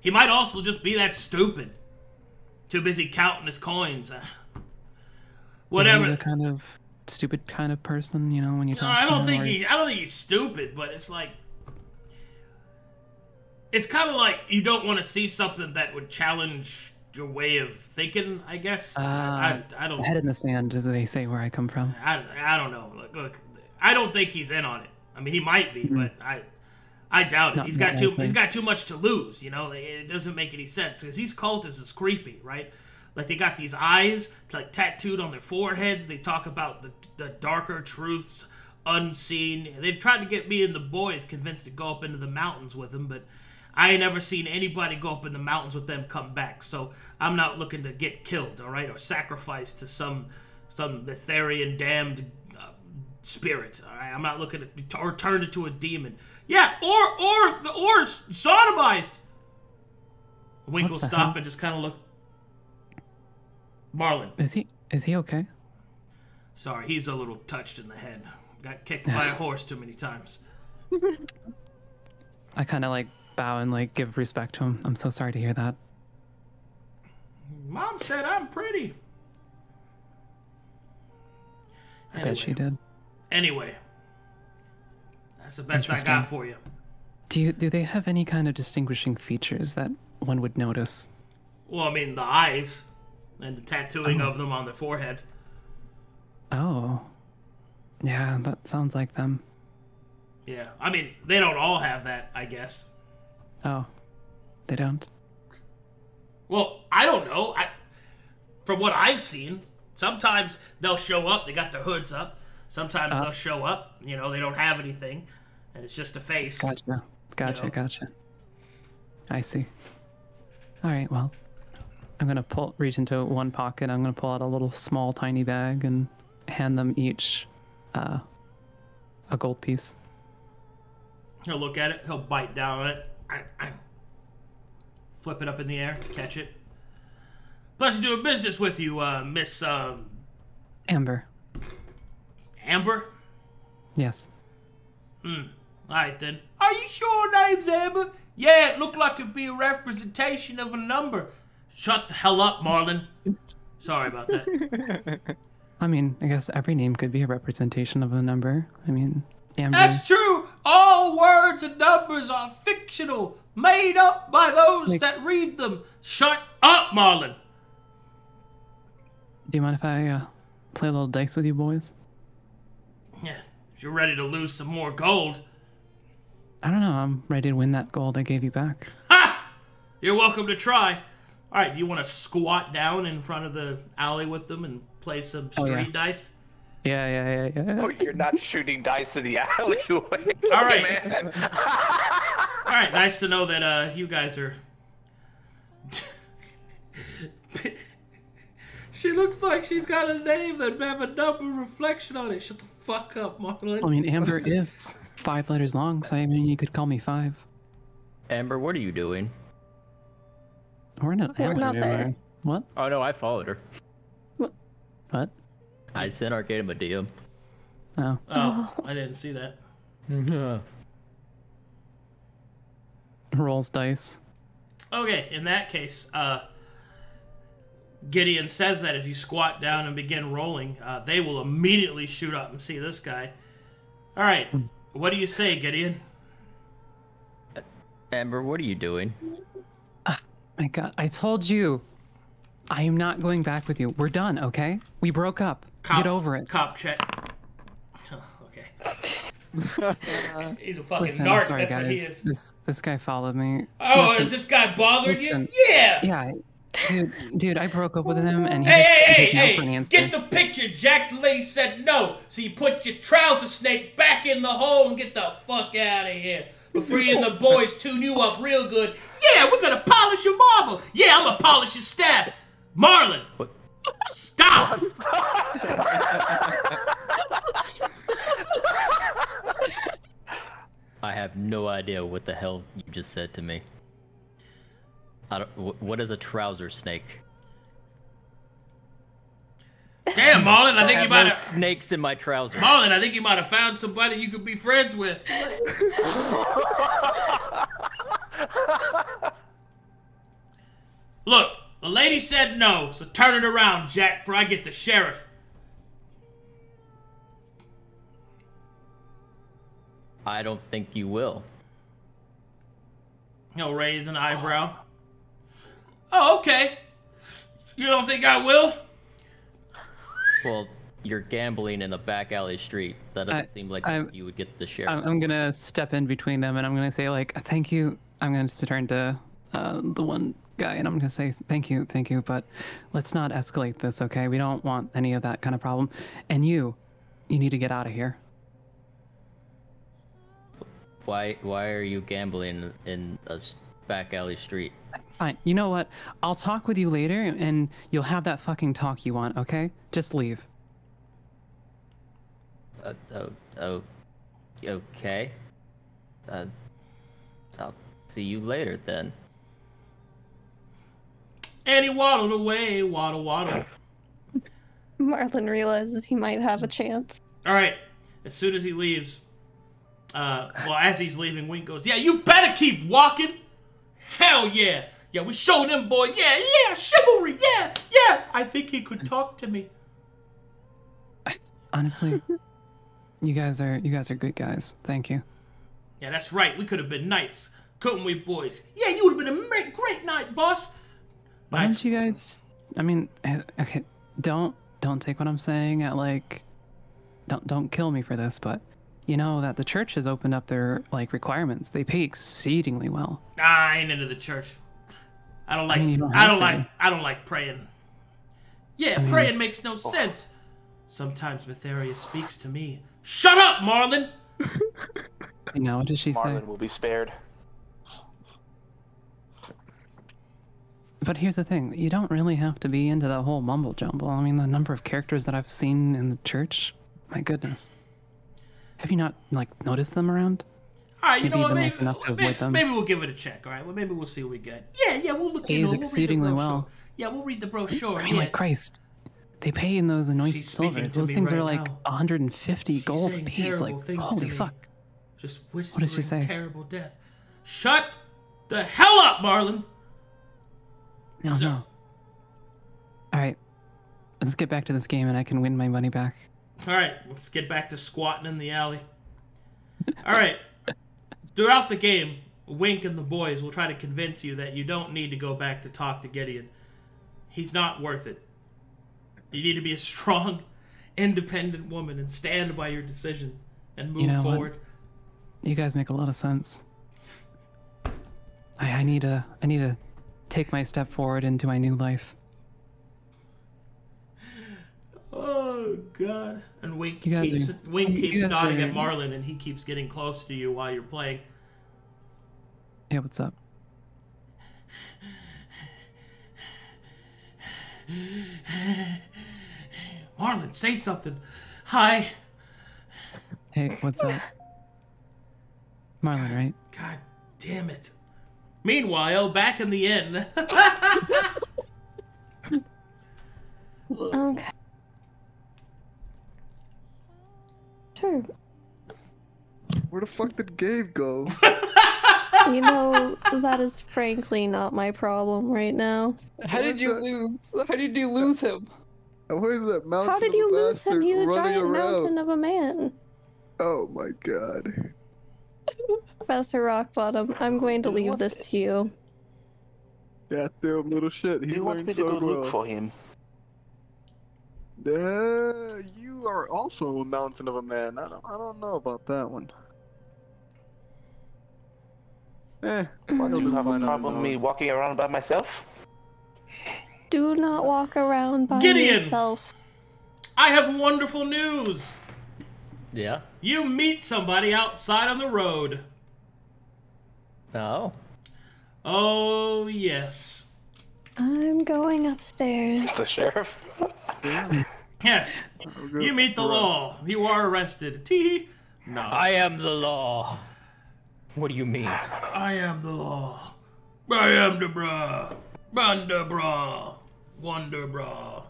He might also just be that stupid, too busy counting his coins. Uh, Whatever. the kind of stupid kind of person, you know, when you talk. No, I don't think or- he. I don't think he's stupid, but it's like. It's kind of like you don't want to see something that would challenge your way of thinking. I guess. I, Ah, I, I don't. head in the sand, as they say where I come from. I, I don't know. Look, look, I don't think he's in on it. I mean, he might be, but I, I doubt it. He's got too. He's got too much to lose. You know, it doesn't make any sense because these cultists is creepy, right? Like they got these eyes like tattooed on their foreheads. They talk about the the darker truths unseen. They've tried to get me and the boys convinced to go up into the mountains with them, but I ain't never seen anybody go up in the mountains with them come back. So I'm not looking to get killed, all right, or sacrificed to some some Netherian damned uh, spirit. All right, I'm not looking to or turned into a demon. Yeah, or or the or sodomized. Wink will stop hell? and just kind of look. Marlin, Is he is he okay? sorry, he's a little touched in the head. Got kicked (sighs) by a horse too many times. I kind of like bow and like give respect to him. I'm so sorry to hear that. Mom said I'm pretty. I bet she did. Anyway, that's the best I got for you. Do you do they have any kind of distinguishing features that one would notice? Well, I mean the eyes and the tattooing Oh. of them on the forehead. Oh. Yeah, that sounds like them. Yeah, I mean they don't all have that, I guess. Oh. They don't. Well, I don't know. I, from what I've seen, sometimes they'll show up. They got their hoods up. Sometimes Uh. they'll show up. You know, they don't have anything, and it's just a face. Gotcha. Gotcha, know? gotcha. I see. All right, well, I'm gonna pull reach into one pocket. I'm gonna pull out a little small, tiny bag and hand them each uh, a gold piece. He'll look at it. He'll bite down on it. I, I, flip it up in the air. Catch it. Pleasure doing business with you, uh, Miss um, Amber. Amber. Yes. Hmm. All right then. Are you sure her name's Amber? Yeah, it looked like it'd be a representation of a number. Shut the hell up, Marlin. Sorry about that. (laughs) I mean, I guess every name could be a representation of a number. I mean, Amber. That's true. All words and numbers are fictional, made up by those Like- that read them. Shut up, Marlin. Do you mind if I uh, play a little dice with you boys? Yeah, if you're ready to lose some more gold. I don't know. I'm ready to win that gold I gave you back. Ha! You're welcome to try. All right, do you want to squat down in front of the alley with them and play some Oh, street yeah. dice? Yeah, yeah, yeah, yeah. Oh, you're not shooting dice in the alleyway. (laughs) All right. man. All right, nice to know that uh, you guys are. (laughs) she looks like she's got a name that have a number reflection on it. Shut the fuck up, Marlon. I mean, (laughs) Amber is five letters long, so I mean, you could call me five. Amber, what are you doing? We're not. We're not there. Amber. What? Oh no, I followed her. What? I sent Arcade a DM. Oh, Oh, I didn't see that. (laughs) rolls dice. Okay, in that case, uh, Gideon says that if you squat down and begin rolling, uh, they will immediately shoot up and see this guy. All right, what do you say, Gideon? Amber, what are you doing? My God, I told you, I am not going back with you. We're done, okay? We broke up. Cop- Get over it. Cop check. Oh, (laughs) okay. (laughs) He's a fucking Listen, narc. Sorry, That's what he is. This this guy followed me. Oh, Listen- is this guy bothering listen. you? Yeah. Yeah, dude, dude, I broke up with him, and he Hey, just hey, didn't hey, no for an hey! answer. Get the picture. Jack the lady said no, so you put your trouser snake back in the hole and get the fuck out (laughs) of here. Before you and the boys tune you up real good. Yeah, we're gonna polish your marble. Yeah, I'm gonna polish your staff. Marlon, What? stop! (laughs) I have no idea what the hell you just said to me. I don't. What is a trouser snake? Damn, Marlon, I I think you have might no have. snakes in my trousers. Marlon, I think you might have found somebody you could be friends with. (laughs) Look, the lady said no, so turn it around, Jack, before I get the sheriff. I don't think you will. He'll raise an eyebrow. Oh, okay. You don't think I will? Well, you're gambling in a back alley street. That doesn't I- seem like I'm- you would get the sheriff. I'm, I'm gonna step in between them, and I'm gonna say like, "Thank you." I'm gonna just turn to uh, the one guy, and I'm gonna say, "Thank you, thank you," but let's not escalate this, okay? We don't want any of that kind of problem. And you, you need to get out of here. why why are you gambling in a s- back alley street? Fine. You know what? I'll talk with you later, and you'll have that fucking talk you want. Okay? Just leave. Uh, oh, oh, okay. Uh, I'll see you later then. And he waddled away, waddle, waddle. (laughs) Marlon realizes he might have a chance. All right. As soon as he leaves, uh, well, as he's leaving, Wink goes, "Yeah, you better keep walking. Hell yeah, yeah. We showed them, boy. Yeah, yeah, chivalry. Yeah, yeah. I think he could talk to me. Honestly, you guys are you guys are good guys. Thank you. Yeah, that's right. We could have been knights, couldn't we, boys? Yeah, you would have been a great knight, boss. Why don't you guys? I mean, eh, okay, don't don't take what I'm saying at like, don't don't kill me for this, but you know that the church has opened up their like requirements. They pay exceedingly well. Ah, I ain't into the church. I don't like. I mean, don't, don't to. like. I don't like praying. Yeah, mean- praying makes no sense. Sometimes Mytheria speaks to me. Shut up, Marlin. (laughs) You know what did she say? Marlon will be spared. But here's the thing: you don't really have to be into the whole mumble jumble. I mean, the number of characters that I've seen in the church, my goodness. Have you not like noticed them around? All right, you Maybe know what? Maybe, like enough to maybe, avoid them. maybe we'll give it a check. All right. Well, maybe we'll see what we get. Yeah, yeah. We'll look Pays into it. We'll exceedingly well. Yeah, we'll read the brochure. I mean, yeah. like Christ, they pay in those anointed silvers. Those things are like now. 150 She's gold apiece. Like, holy fuck! Just whispering does she say? terrible death. Shut the hell up, Marlin. No, So- no. All right, let's get back to this game, and I can win my money back. All right, let's get back to squatting in the alley. All right. Throughout the game, Wink and the boys will try to convince you that you don't need to go back to talk to Gideon. He's not worth it. You need to be a strong, (laughs) independent woman and stand by your decision and move you know what? You guys make a lot of sense. I, I need to I need to take my step forward into my new life. Oh God! And Wink You keeps are- Wink keeps nodding at Marlin, and he keeps getting close to you while you're playing. Yeah, what's up? Marlin, say something. Hi. Hey, what's up? Marlon, right? God damn it. Meanwhile, back in the inn. (laughs) Okay. Sure. Where the fuck did Gabe go? (laughs) You know, that is frankly not my problem right now. How What did you that? lose? How did you lose him? Where's that mountain How did you lose him? bastard He's a giant around? mountain of a man. Oh my god. Professor Rockbottom, I'm going to leave this to you. Goddamn little shit. He Do you want me to so go look for him? Uh, you are also a mountain of a man. I don't, I don't know about that one. Eh, Well, do you have a fine on problem me walking around by myself? Do not walk around by Gideon! yourself. I have wonderful news. Yeah. You meet somebody outside on the road. Oh. Oh, yes. I'm going upstairs. The sheriff? Yes. Oh, you meet the for us. law. You are arrested. Tee. No. I am the law. What do you mean? I am the law. I am the bra. Wonder bra. Wonder bra.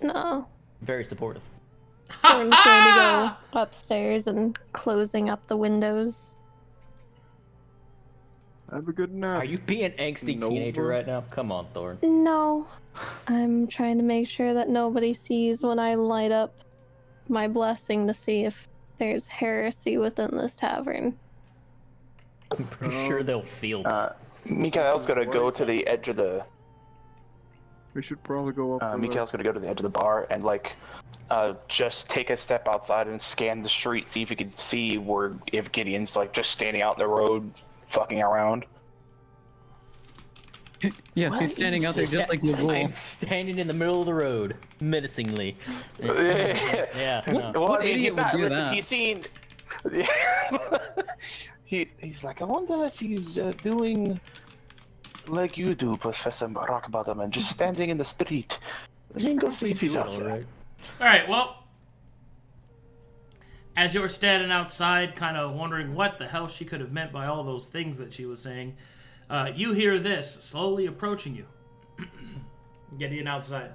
No. Very supportive. (laughs) I'm going to go upstairs and closing up the windows. Have a good night. Are you being angsty Nova? teenager right now? Come on, Thorne. No. I'm trying to make sure that nobody sees when I light up my blessing to see if there's heresy within this tavern. I'm pretty sure they'll feel. Uh, Micha'el's gonna go to the edge of the. We should probably go up. Uh, the- Micha'el's gonna go to the edge of the bar and like, uh, just take a step outside and scan the street, see if he can see where if Gideon's like just standing out in the road, fucking around. (laughs) Yes, What? he's standing out there just like the I'm standing in the middle of the road, menacingly. (laughs) yeah. yeah. What- no. Well, What I mean, idiot he's would not. do Listen, that? he's seen. (laughs) he he's like, I wonder if he's uh, doing like you do, Professor Rockbottom, and just standing in the street. Let me go see if he's outside. Alright. All right, well, as you were standing outside, kind of wondering what the hell she could have meant by all those things that she was saying, uh, you hear this slowly approaching you. (clears throat) Gideon outside.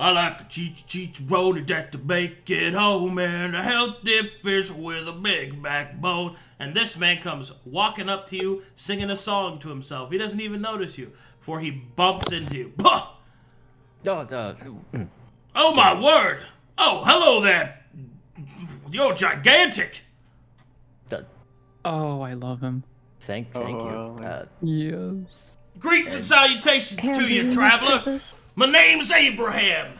I like a cheech cheech roll that to make it home and a healthy fish with a big backbone. And this man comes walking up to you, singing a song to himself. He doesn't even notice you, for he bumps into you. Bah! Oh, uh. Oh my word! Oh, hello there! You're gigantic! Oh, I love him. thank, thank Oh, you. Uh, Yes. Greetings and salutations to you, traveler. business. My name's Abraham.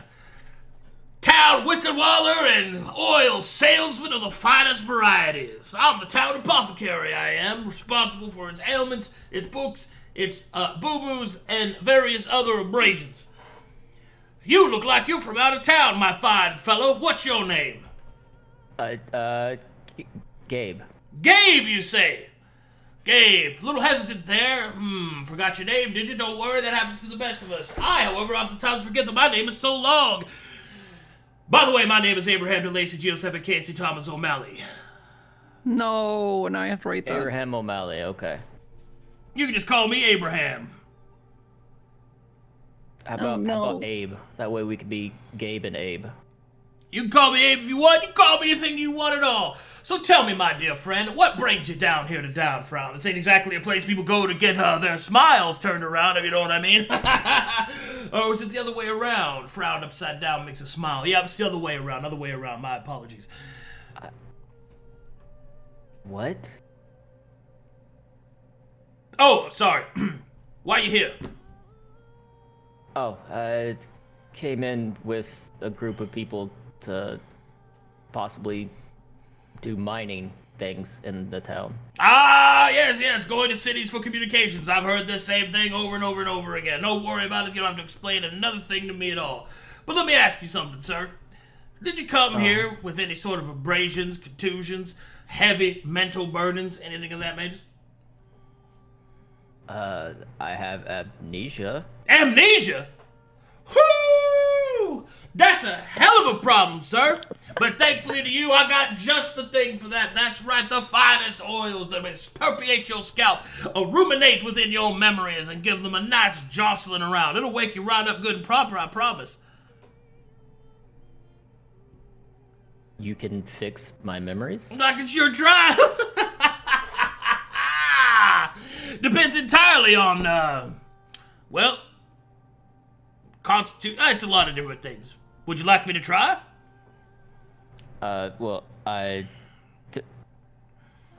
Town Wickedwaller and oil salesman of the finest varieties. I'm the town apothecary, I am, responsible for its ailments, its books, its uh, boo-boos, and various other abrasions. You look like you're from out of town, my fine fellow. What's your name? uh, uh, G- Gabe. Gabe, you say? Gabe, a little hesitant there. Hmm, forgot your name, did you? Don't worry, that happens to the best of us. I, however, oftentimes forget that my name is so long. By the way, my name is Abraham DeLacy Giuseppe Casey Thomas O'Malley. No, and I have to write that. Abraham O'Malley, okay. You can just call me Abraham. How about, how no. about Abe? That way we could be Gabe and Abe. You can call me Abe if you want. You can call me anything you want at all. So tell me, my dear friend, what brings you down here to Downfrown? This ain't exactly a place people go to get uh, their smiles turned around, if you know what I mean. (laughs) or is it the other way around? Frown upside down makes a smile. Yeah, it's the other way around. Other way around. My apologies. What? Oh, sorry. (clears throat) Why you here? Oh, I came in with a group of people to possibly do mining things in the town. Ah, yes, yes, going to cities for communications. I've heard the same thing over and over and over again. Don't worry about it. You don't have to explain another thing to me at all. But let me ask you something, sir. Did you come here with any sort of abrasions, contusions, heavy mental burdens, anything of that nature? Uh, I have amnesia. Amnesia? That's a hell of a problem, sir. But thankfully to you, I got just the thing for that. That's right, the finest oils that will permeate your scalp, ruminate within your memories, and give them a nice jostling around. It'll wake you right up good and proper, I promise. You can fix my memories? I can sure try. Depends entirely on, uh, well, constitute. Uh, it's a lot of different things. Would you like me to try? Uh, well, I. T-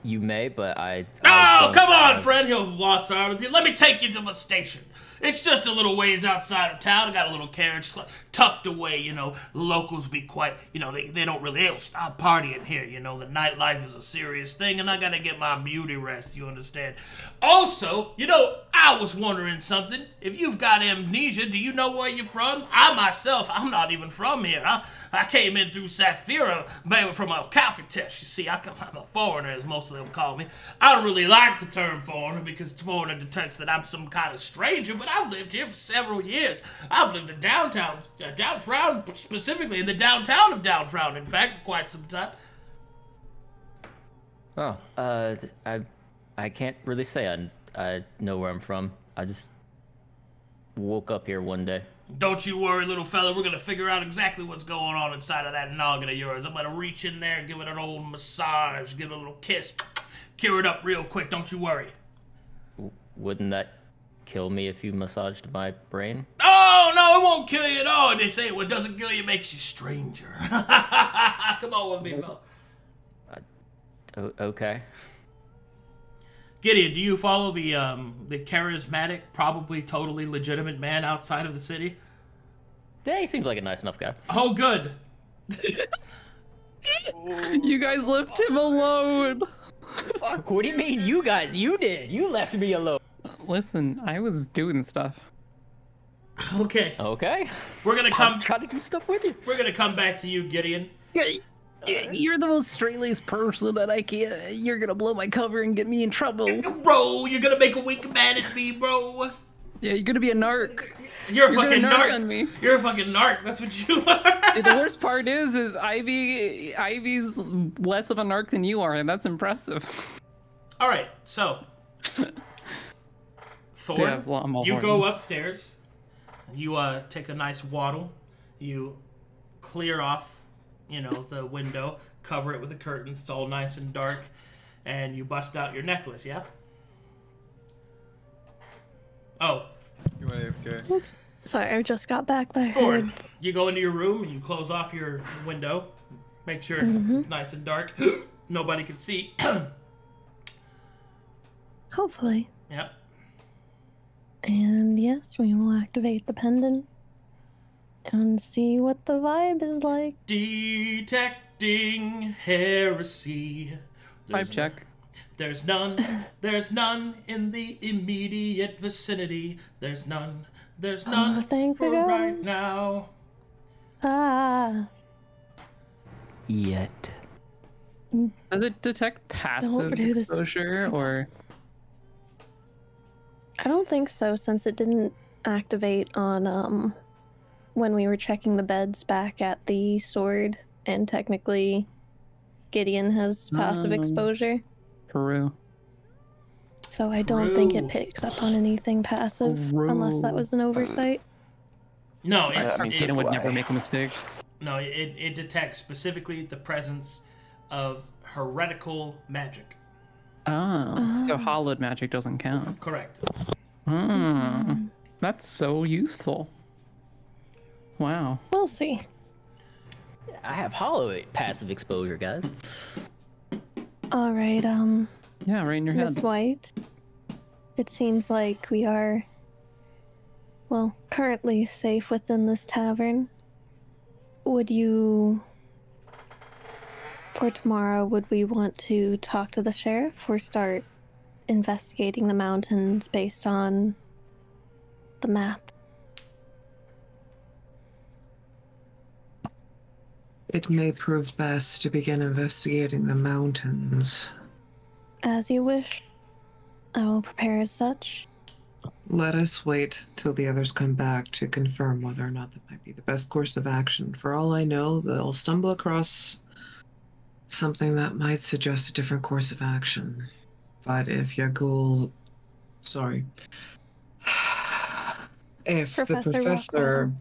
you may, but I. Oh, I don't come on, friend. He'll waltz on with you. Let me take you to the station. It's just a little ways outside of town. I got a little carriage tucked away, you know. Locals be quite, you know, they, they don't really, they'll stop partying here, you know. The nightlife is a serious thing, and I gotta get my beauty rest, you understand. Also, you know, I was wondering something. If you've got amnesia, do you know where you're from? I myself, I'm not even from here. I, I came in through Saphira, maybe from a Calcatesh. You see, I come, I'm a foreigner, as most of them call me. I don't really like the term foreigner because foreigner detects that I'm some kind of stranger, but I've lived here for several years. I've lived in downtown, uh, Downfrown, specifically in the downtown of downtown, in fact, for quite some time. Oh, uh, I, I can't really say I, I know where I'm from. I just woke up here one day. Don't you worry, little fella. We're gonna figure out exactly what's going on inside of that noggin of yours. I'm gonna reach in there, give it an old massage, give it a little kiss, cure it up real quick. Don't you worry. Wouldn't that kill me if you massaged my brain? Oh no, it won't kill you at all. They say what doesn't kill you makes you stranger. (laughs) Come on with me, fella. O- okay. Gideon, do you follow the um the charismatic, probably totally legitimate man outside of the city? Yeah, he seems like a nice enough guy. Oh, good. (laughs) You guys left him alone. What do you mean, you guys? You did. You left me alone. Listen, I was doing stuff. Okay, Okay. we're gonna (laughs) I come. was trying to do stuff with you. We're gonna come back to you, Gideon. Y- You're the most straight-laced person that I can. You're gonna blow my cover and get me in trouble. (laughs) Bro, you're gonna make a weak man at me, bro. Yeah, you're gonna be a narc. You're a You're fucking gonna narc narc. on me. You're a fucking narc. That's what you (laughs) are. Dude, the worst part is, is Ivy, Ivy's less of a narc than you are, and that's impressive. All right, so Thorne, Yeah, well, I'm all you for go upstairs. You uh, take a nice waddle. You clear off, you know, the window, cover it with a curtain. It's all nice and dark, and you bust out your necklace. Yeah. Oh, You went AFK. Oops. Sorry, I just got back, but I Thorne, heard. you go into your room and you close off your window. Make sure Mhm. it's nice and dark. (gasps) Nobody can see. Hopefully. yep. And yes, we will activate the pendant and see what the vibe is like. Detecting heresy. Vibe check. There's none. (laughs) There's none in the immediate vicinity. There's none. There's none Oh, thank for the right gods. now. Ah. Yet. Does it detect passive do this. exposure or? I don't think so, since it didn't activate on um when we were checking the beds back at the sword, and technically Gideon has passive Um, exposure, Peru. so I don't think it picks up on anything passive unless that was an oversight. No, I it's, mean, it, would never make a mistake. no. It, it detects specifically the presence of heretical magic. Oh, so Ah. hollowed magic doesn't count. Correct. Hmm. That's so useful. Wow. We'll see. I have hollow passive exposure, guys. All right, um, Yeah, right in your Miss head. White. It seems like we are, well, currently safe within this tavern. Would you, for tomorrow, would we want to talk to the sheriff or start investigating the mountains based on the map? It may prove best to begin investigating the mountains. As you wish. I will prepare as such. Let us wait till the others come back to confirm whether or not that might be the best course of action. For all I know, they'll stumble across something that might suggest a different course of action. But if Yagul. Sorry. (sighs) If Professor the professor.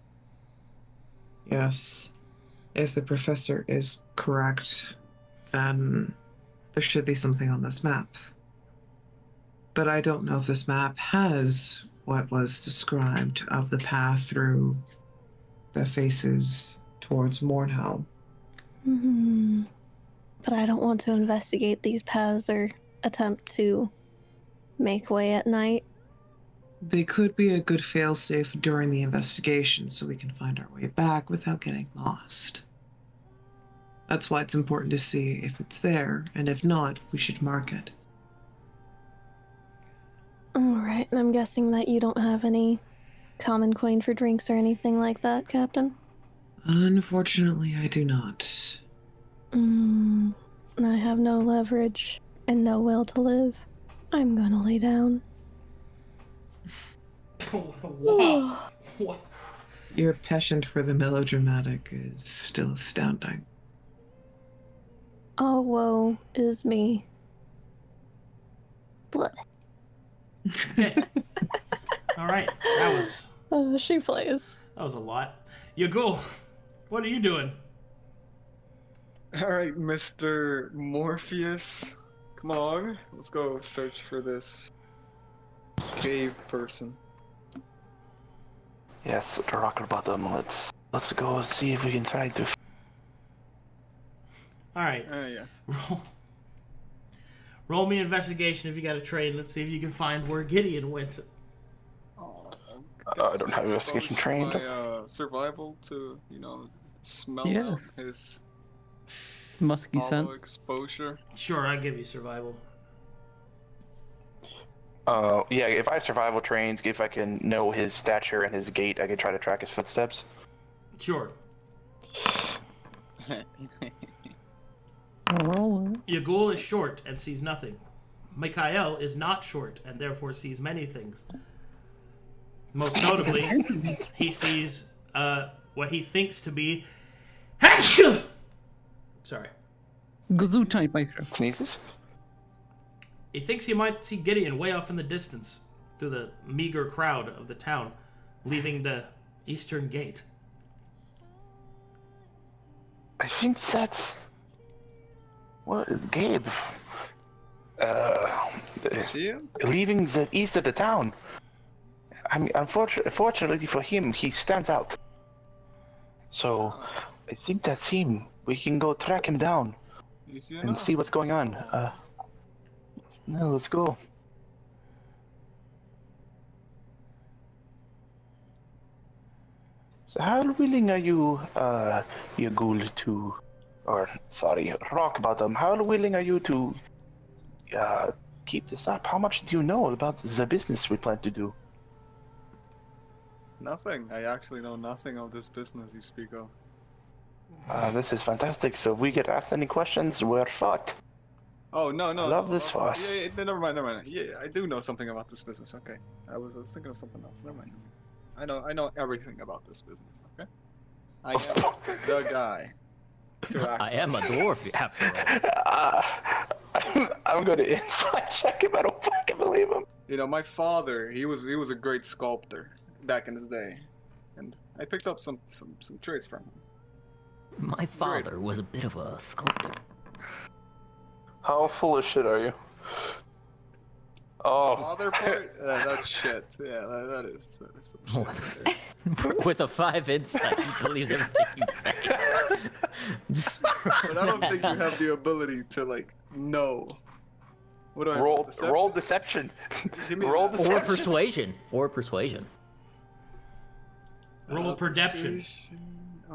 Yes. If the professor is correct, then there should be something on this map. But I don't know if this map has what was described of the path through that faces towards Mornhowl. Hmm. But I don't want to investigate these paths or attempt to make way at night. They could be a good failsafe during the investigation so we can find our way back without getting lost. That's why it's important to see if it's there, and if not, we should mark it. Alright, and I'm guessing that you don't have any common coin for drinks or anything like that, Captain? Unfortunately, I do not. Mm, I have no leverage and no will to live. I'm gonna lay down. (laughs) wow. Wow. Your passion for the melodramatic is still astounding. Oh, woe is me. Blah. (laughs) Okay. All right. That was Oh, she plays. that was a lot. Yagul, what are you doing? All right, Mr. Morpheus, come on, let's go search for this cave person. Yes, rocket bottom. Let's let's go and see if we can find the. All right. Oh yeah. Roll. Roll me investigation if you got a trade. Let's see if you can find where Gideon went. Oh, Uh, I don't have investigation trained. My uh, survival to you know smell Yes. out his Musky hollow scent. exposure. Sure, I'll give you survival. Uh, yeah, if I survival trained, if I can know his stature and his gait, I can try to track his footsteps. Sure. (laughs) Yagul is short and sees nothing. Micha'el is not short and therefore sees many things. Most (laughs) notably, (laughs) he sees uh, what he thinks to be. Sorry. Gesundheit, Maestro. Sneezes? He thinks he might see Gideon way off in the distance through the meager crowd of the town, leaving the eastern gate. I think that's. What is Gabe? Uh, See leaving the east of the town. I mean, unfortunately, fortunately for him, he stands out. So, I think that's him. We can go track him down see and see what's going on. Uh, no, let's go. So, how willing are you, uh, Yagul, to, or sorry, Rock Bottom? How willing are you to, uh, keep this up? How much do you know about the business we plan to do? Nothing. I actually know nothing of this business you speak of. Uh, this is fantastic. So, if we get asked any questions, we're fucked. Oh no no. I love no, this no, farce. Yeah, yeah, never mind, never mind. Yeah, I do know something about this business. Okay, I was, I was thinking of something else. Never mind. I know I know everything about this business. Okay, I am (laughs) the guy. (laughs) I am a dwarf after all. Uh, I'm, I'm going to inside (laughs) check him. I don't fucking believe him. You know, my father, he was he was a great sculptor back in his day, and I picked up some some, some traits from him. My father was a bit of a sculptor. How full of shit are you? Oh, Father (laughs) part? Uh, that's shit. Yeah, that, that is. That is some shit. (laughs) With a five insight, he believes everything you say. (laughs) Just But I don't think you have the ability to like know. What do I roll, deception? roll deception. Give me roll that. or persuasion. Or persuasion. Roll Uh, perception.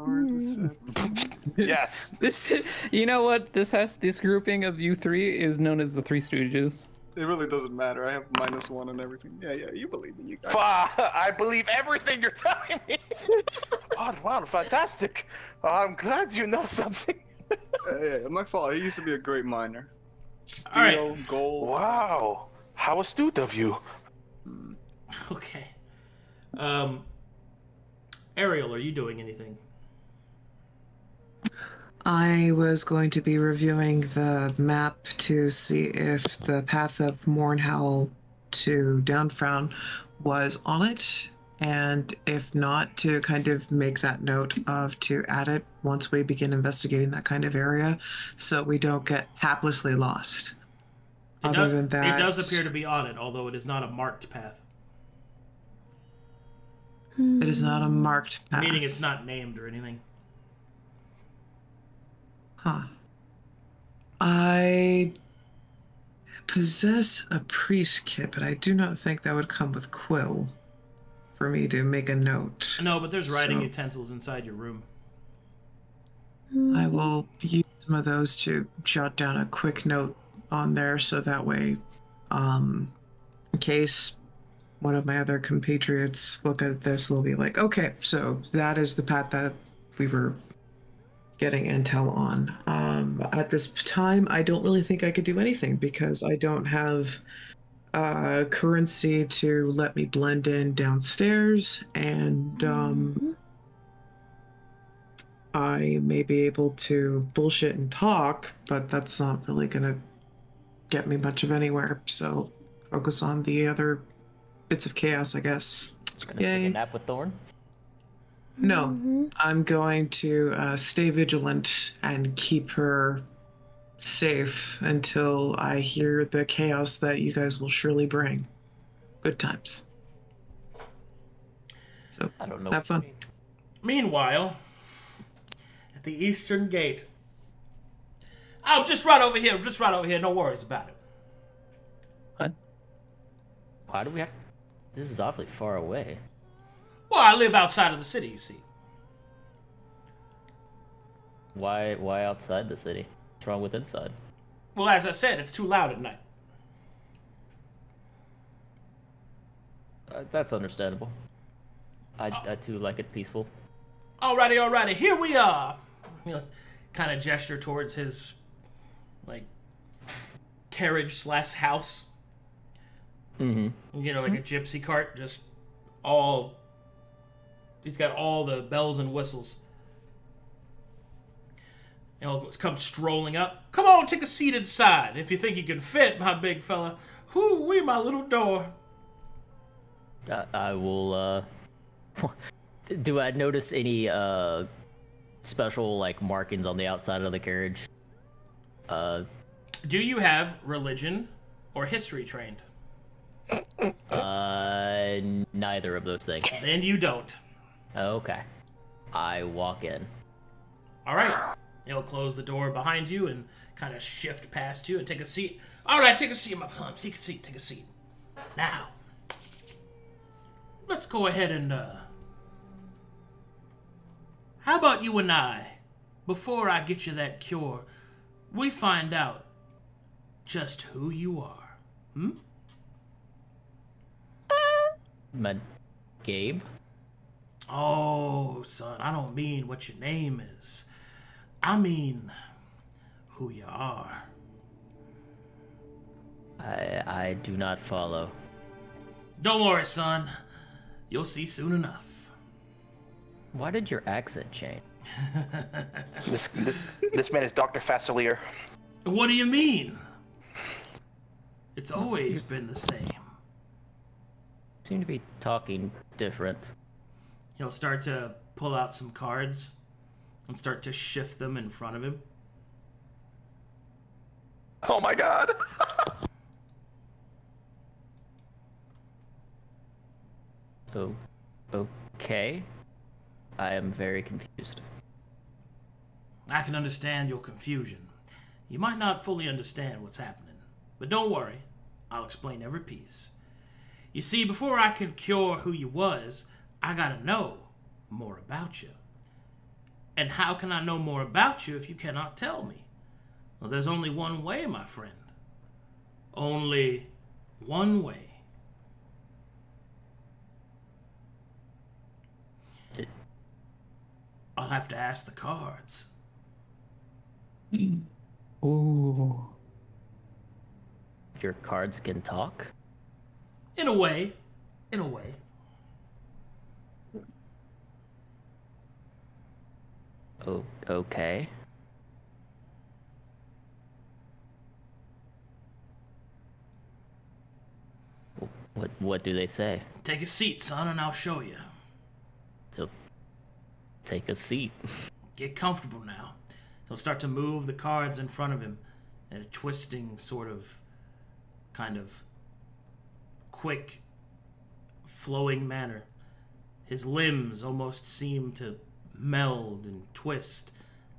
Persuasion Or deception. Yes. (laughs) This, you know what? This has this grouping of you three is known as the Three Stooges. It really doesn't matter. I have minus one and everything. Yeah, yeah, you believe me. You guys. Fuck, (laughs) I believe everything you're telling me. (laughs) oh, wow, fantastic. Oh, I'm glad you know something. Yeah, yeah, my fault. He used to be a great miner. Steel, All right. gold. Wow, how astute of you. Okay. Um, Ariel, are you doing anything? I was going to be reviewing the map to see if the path of Mornhowl to Downfrown was on it, and if not, to kind of make that note of to add it once we begin investigating that kind of area, so we don't get haplessly lost. It Other does, than that, it does appear to be on it, although it is not a marked path, it is not a marked path. meaning it's not named or anything. Huh. I possess a priest kit, but I do not think that would come with Quill for me to make a note. No, but there's writing So- utensils inside your room. I will use some of those to jot down a quick note on there so that way, um, in case one of my other compatriots look at this, they'll be like, okay, so that is the path that we were getting intel on. Um, at this time, I don't really think I could do anything because I don't have uh, currency to let me blend in downstairs, and um, I may be able to bullshit and talk, but that's not really gonna get me much of anywhere. So focus on the other bits of chaos, I guess. Just gonna take a nap with Thorne. No, Mhm. I'm going to uh, stay vigilant and keep her safe until I hear the chaos that you guys will surely bring. Good times. So I don't know. have fun. Meanwhile, at the eastern gate. Oh, just right over here. Just right over here. No worries about it. What? Why do we have? This is awfully far away. Well, I live outside of the city, you see. Why? Why outside the city? What's wrong with inside? Well, as I said, it's too loud at night. Uh, that's understandable. I, I too like it peaceful. Alrighty, alrighty. Here we are. You know, kind of gesture towards his like carriage slash house. Mm-hmm. You know, like a gypsy cart, just all. He's got all the bells and whistles. You know, come strolling up. Come on, take a seat inside. If you think you can fit, my big fella. Whoo, wee, my little door. I, I will. uh... (laughs) Do I notice any uh special like markings on the outside of the carriage? Uh, Do you have religion or history trained? uh, neither of those things. Then you don't. Okay. I walk in. All right. He'll close the door behind you and kind of shift past you and take a seat. All right, take a seat, my plum. Take a seat. Take a seat. Now, let's go ahead and uh. How about you and I, before I get you that cure, we find out just who you are. Hmm? My Gabe. Oh, son, I don't mean what your name is. I mean who you are. I I do not follow. Don't worry, son. You'll see soon enough. Why did your accent change? (laughs) This this this man is Doctor Facilier. What do you mean? It's always been the same. Seem to be talking different. He'll start to pull out some cards and start to shift them in front of him. Oh my god. (laughs) Oh, okay. I am very confused. I can understand your confusion. You might not fully understand what's happening, but don't worry. I'll explain every piece. You see, before I can cure who you was, I gotta know more about you. And how can I know more about you if you cannot tell me? Well, there's only one way, my friend. Only one way. I'll have to ask the cards. Ooh. Your cards can talk? In a way. In a way. Okay. What what do they say? Take a seat, son, and I'll show you. He'll take a seat. (laughs) Get comfortable now. He'll start to move the cards in front of him in a twisting, sort of, kind of quick, flowing manner. His limbs almost seem to meld and twist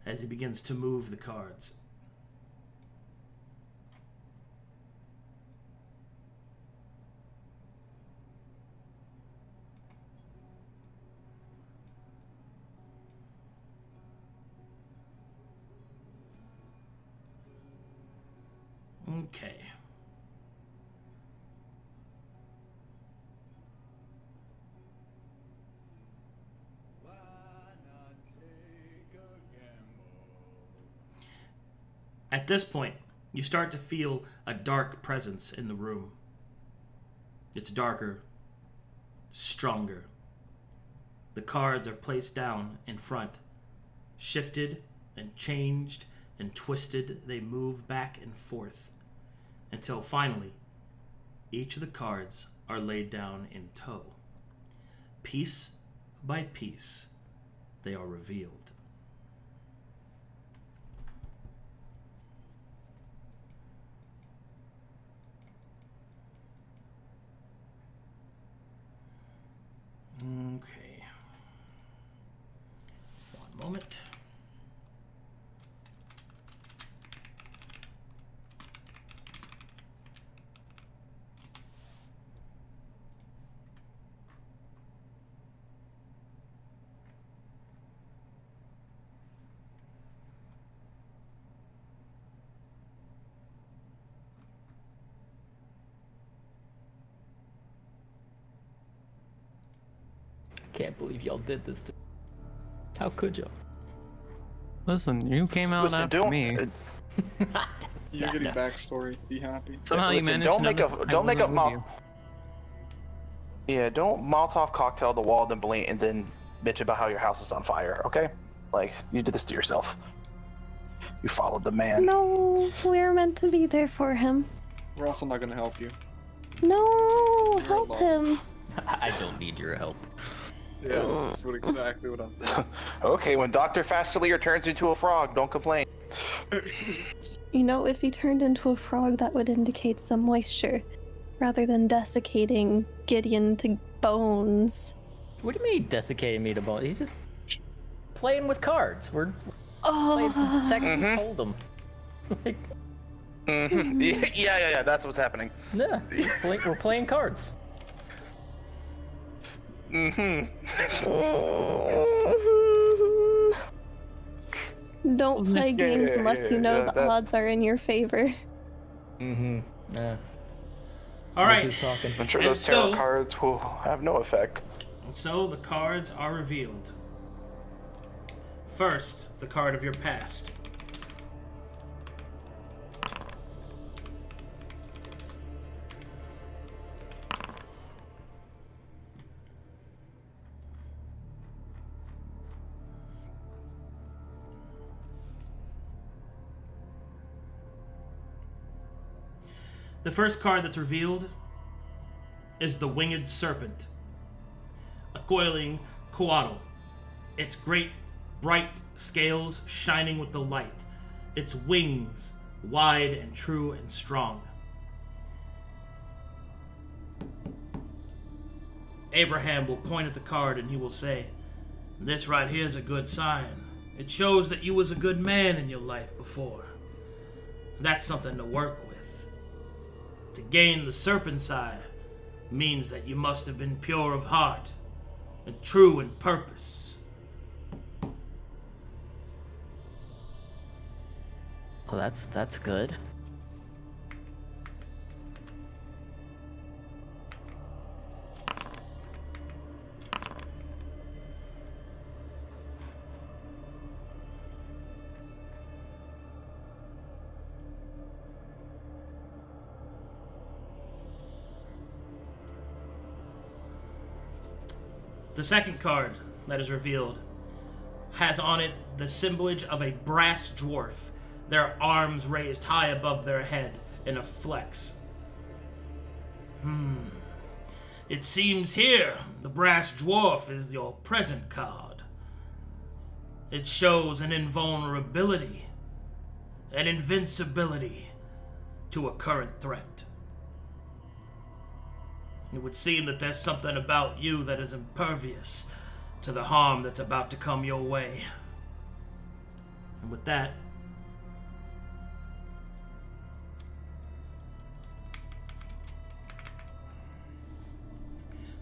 as he begins to move the cards. Okay. At this point, you start to feel a dark presence in the room. It's darker, stronger. The cards are placed down in front, shifted and changed and twisted, they move back and forth until finally each of the cards are laid down in tow. Piece by piece, they are revealed. Okay. One moment. Can't believe y'all did this to me. How could y'all? Listen, you came out Listen, after don't. me. uh, (laughs) You're getting nah. (laughs) backstory. Be happy. Somehow you Listen, managed don't make a that I don't make a wasn't mouth. Yeah, don't Molotov cocktail the wall, then blink, and then bitch about how your house is on fire. Okay, like you did this to yourself. You followed the man. No, we're meant to be there for him. We're also not gonna help you. No, help alone. him. I don't need your help. Yeah, that's what exactly what I'm doing. (laughs) Okay, when Doctor Facilier turns into a frog, don't complain. (laughs) You know, if he turned into a frog, that would indicate some moisture, rather than desiccating Gideon to bones. What do you mean desiccating me to bones? He's just playing with cards. We're playing some Oh, Texas Mhm. Hold'em. (laughs) like, Mhm. yeah, yeah, yeah, yeah, that's what's happening. yeah, we're playing, we're playing cards. Hmm (laughs) Don't play Yeah, games yeah, unless yeah, you know yeah, the that's- odds are in your favor. Mm-hmm. Yeah. All Look right. Who's talking? I'm sure And those tarot so- cards will have no effect. So the cards are revealed. First, the card of your past. The first card that's revealed is the Winged Serpent a coiling couatl. Its great bright scales shining with the light, its wings wide and true and strong. Abraham will point at the card and he will say, This right here is a good sign. It shows that you was a good man in your life before. That's something to work with. To gain the serpent side means that you must have been pure of heart and true in purpose. Oh, that's that's good. The second card that is revealed has on it the assemblage of a brass dwarf, their arms raised high above their head in a flex. Hmm. It seems here the brass dwarf is your present card. It shows an invulnerability, an invincibility to a current threat. It would seem that there's something about you that is impervious to the harm that's about to come your way. And with that,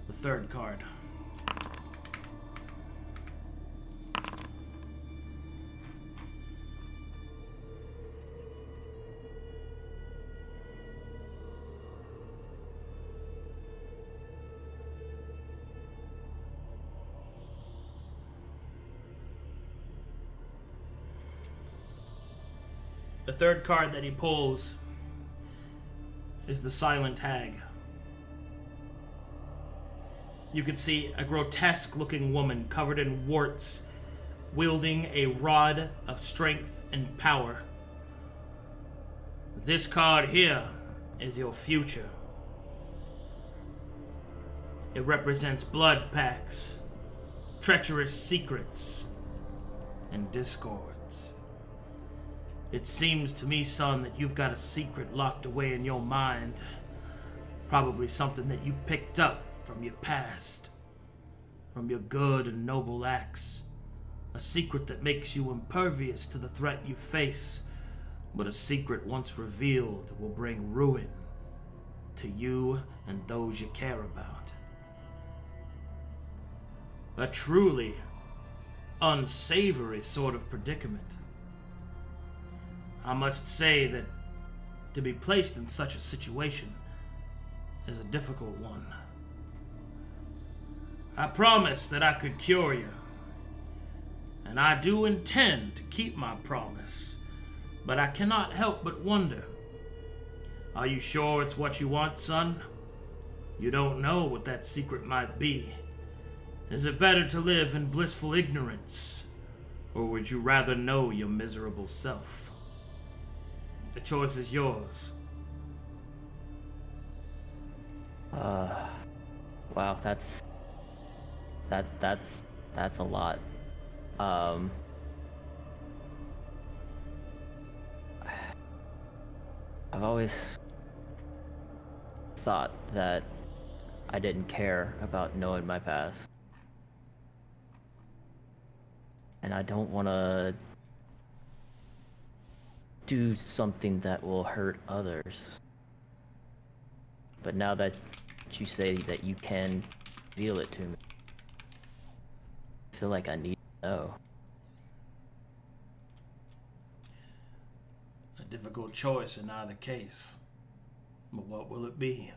the third card. The third card that he pulls is the Silent Hag. You can see a grotesque looking woman covered in warts, wielding a rod of strength and power. This card here is your future. It represents blood pacts, treacherous secrets, and discords. It seems to me, son, that you've got a secret locked away in your mind. Probably something that you picked up from your past, from your good and noble acts. A secret that makes you impervious to the threat you face, but a secret once revealed will bring ruin to you and those you care about. A truly unsavory sort of predicament. I must say that to be placed in such a situation is a difficult one. I promised that I could cure you, and I do intend to keep my promise. But I cannot help but wonder. Are you sure it's what you want, son? You don't know what that secret might be. Is it better to live in blissful ignorance? Or would you rather know your miserable self? The choice is yours. Uh, wow, that's that that's that's a lot. Um, I've always thought that I didn't care about knowing my past. And I don't want to do something that will hurt others. But now that you say that you can feel it to me, I feel like I need to know. A difficult choice in either case. But what will it be?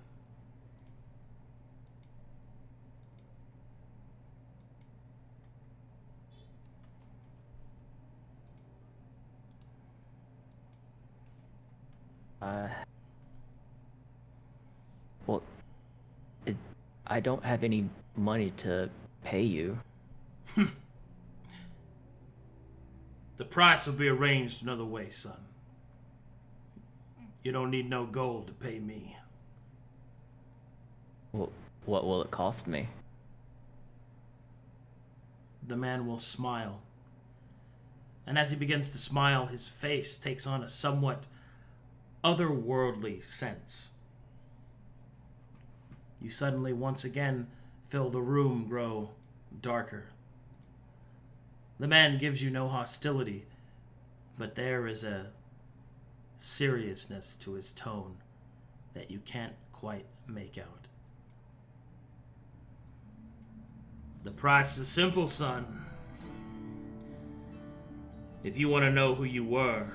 Uh, well, it, I don't have any money to pay you. (laughs) The price will be arranged another way, son. You don't need no gold to pay me. Well, what will it cost me? The man will smile. And as he begins to smile, his face takes on a somewhat otherworldly sense. You suddenly once again feel the room grow darker. The man gives you no hostility, but there is a seriousness to his tone that you can't quite make out. The price is simple, son. If you want to know who you were,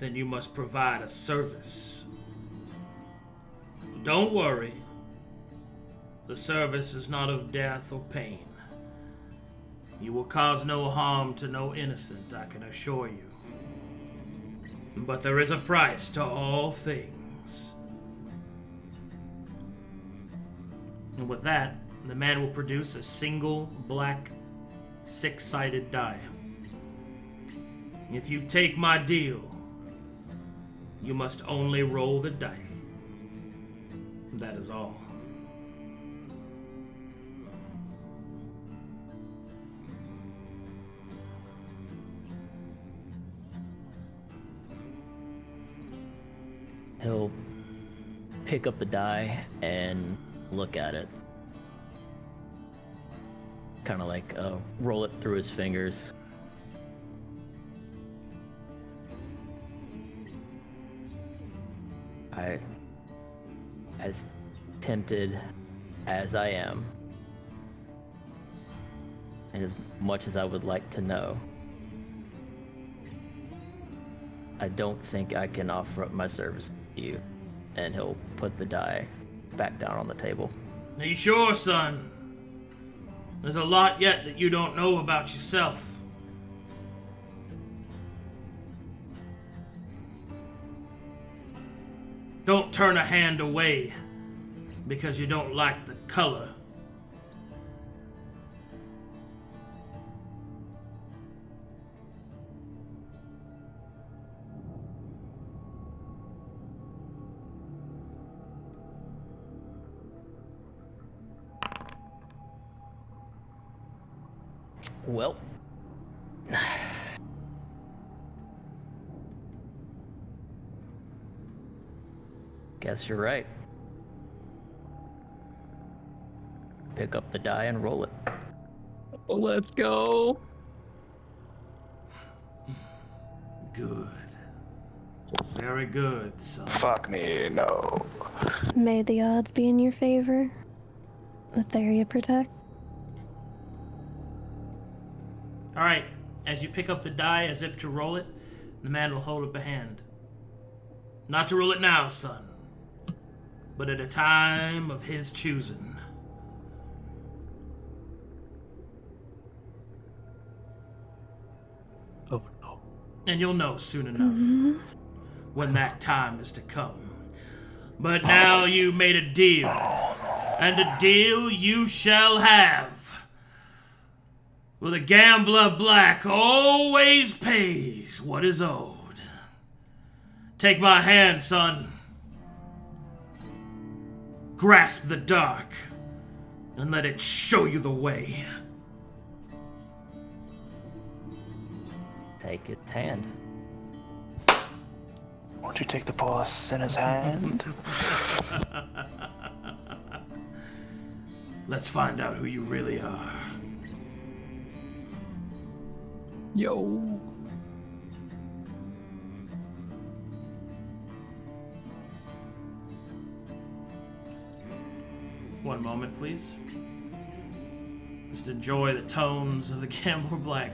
then you must provide a service. Don't worry. The service is not of death or pain. You will cause no harm to no innocent, I can assure you. But there is a price to all things. And with that, the man will produce a single black six sided die. If you take my deal, you must only roll the die. That is all. He'll pick up the die and look at it. Kind of like uh, roll it through his fingers. I, as tempted as I am, and as much as I would like to know, I don't think I can offer up my service to you. And he'll put the die back down on the table. Are you sure, son? There's a lot yet that you don't know about yourself. Don't turn a hand away because you don't like the color. Well. Guess you're right. Pick up the die and roll it. Let's go. Good. Very good, son. Fuck me, no. May the odds be in your favor. Etheria protect. All right. As you pick up the die as if to roll it, the man will hold up a hand. Not to roll it now, son, but at a time of his choosing. Oh no. And you'll know soon enough when that time is to come. But now you made a deal, and a deal you shall have. For the gambler black always pays what is owed. Take my hand, son. Grasp the dark, and let it show you the way. Take its hand. Won't you take the boss in his hand? (laughs) Let's find out who you really are. Yo. One moment, please. Just enjoy the tones of the (laughs) Gambler Black.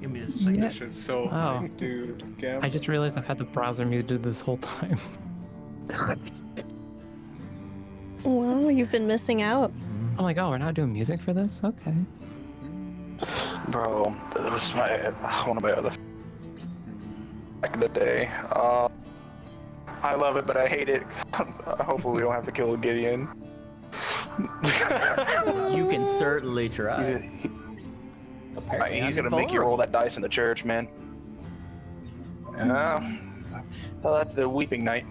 Give me a second. Yeah. That shit's so Oh. hype, (laughs) dude. Gamble. I just realized I've had the browser muted this whole time. (laughs) Wow, you've been missing out. I'm like, oh, we're not doing music for this? Okay. Bro, that was my one of my other back in the day. Uh, I love it, but I hate it. Hopefully, we don't have to kill Gideon. You can certainly He's, try. he- Apparently, he's gonna make you roll that dice in the church, man. Yeah. Well, that's the weeping night.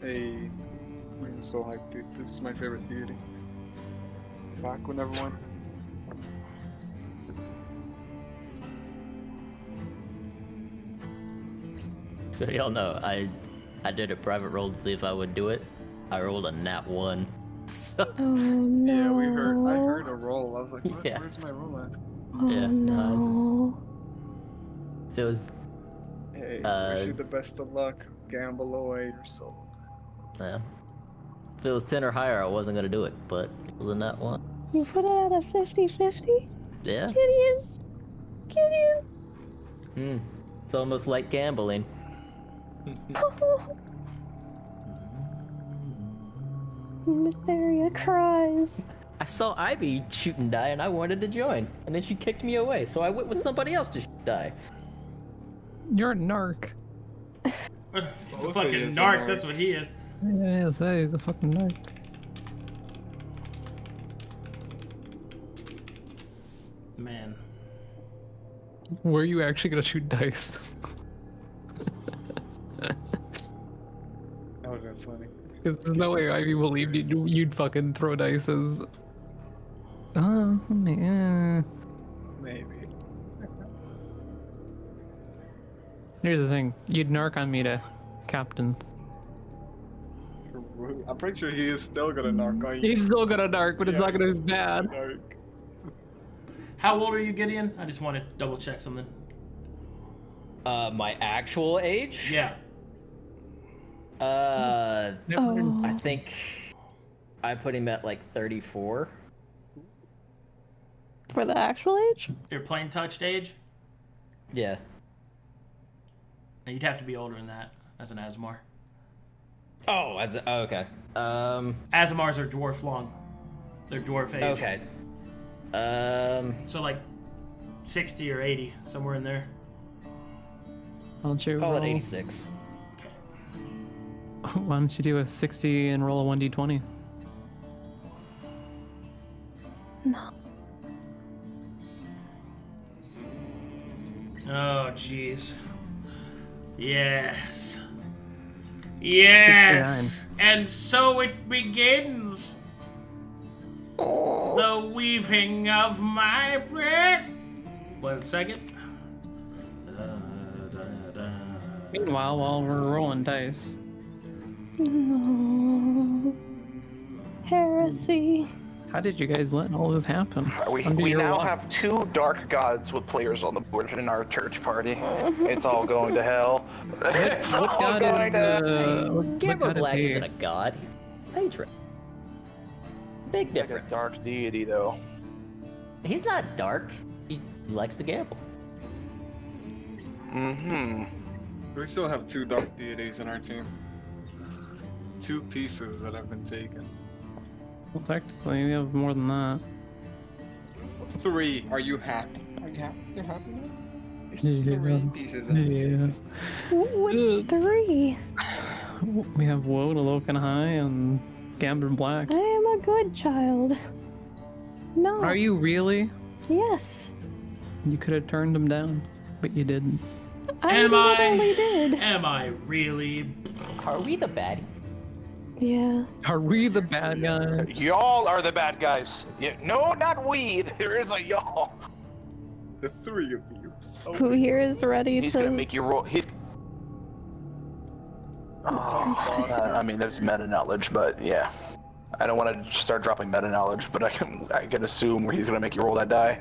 Hey, I'm so hyped, dude. This is my favorite deity. Back when everyone. So y'all know, I I did a private roll to see if I would do it. I rolled a nat one. So Oh no. (laughs) Yeah, we heard. I heard a roll. I was like, what? Yeah. where's my roll at? Oh Yeah, no, I- no. if it was Hey, Uh, wish you the best of luck. Gamble away your soul. yeah. If it was ten or higher, I wasn't gonna do it, but it was a nat one. You put it at a 50-50? Yeah. Gideon! Gideon! Hmm. It's almost like gambling. Nefaria cries. I saw Ivy shoot and die, and I wanted to join, and then she kicked me away, so I went with somebody else to shoot and die. You're a narc. (laughs) He's a fucking yous are narc, that's what he is. Yeah, yeah, say he's a fucking narc. Man. Were you actually gonna shoot dice? That would have been funny. Because there's no way Ivy believed you'd, you'd fucking throw dice as. Oh, man. Maybe. Here's the thing you'd narc on me to captain. I'm pretty sure he is still gonna narc on you. He's still gonna narc, but it's not gonna be he's bad. How old are you, Gideon? I just want to double check something. Uh, my actual age? Yeah. Uh, Oh. I think I put him at like 34. For the actual age? Your plane touched age? Yeah. And you'd have to be older than that as an Asmar. Oh, as a, oh, okay. Um, Asmars are dwarf long. They're dwarf age. okay. Um, So like 60 or 80, somewhere in there. Why don't you call it roll- 86. Okay. (laughs) Why don't you do a 60 and roll a 1d20? No. Oh, jeez. Yes. Yes. And so it begins. The weaving of my breath. One second. Meanwhile, while we're rolling dice, No. Heresy. How did you guys let all this happen? We, Under we now watch? have two dark gods with players on the board in our church party. (laughs) It's all going to hell. It's What all god going is, to uh, what- what Gamble Black isn't a god. Patron. Big like a difference. dark deity, though. He's not dark. He likes to gamble. Mm-hmm. We still have two dark deities in our team. Two pieces that have been taken. Well, technically, we have more than that. Three. Are you happy? Are you happy? You're happy? now? It's three pieces. of- Yeah. Which three? We have Woe to Loken High and Gambler Black. I am a good child. No. Are you really? Yes. You could have turned him down, but you didn't. I Am I? literally did. Am I really? Are we the baddies? Yeah. Are we the bad guys? Y'all are the bad guys. Yeah, no, not we. (laughs) There is a y'all. The three of you. Oh, Who here is ready He's to? He's gonna make you roll. He's. Oh, uh, I mean, there's meta knowledge, but yeah. I don't want to start dropping meta knowledge, but I can I can assume where he's gonna make you roll that die.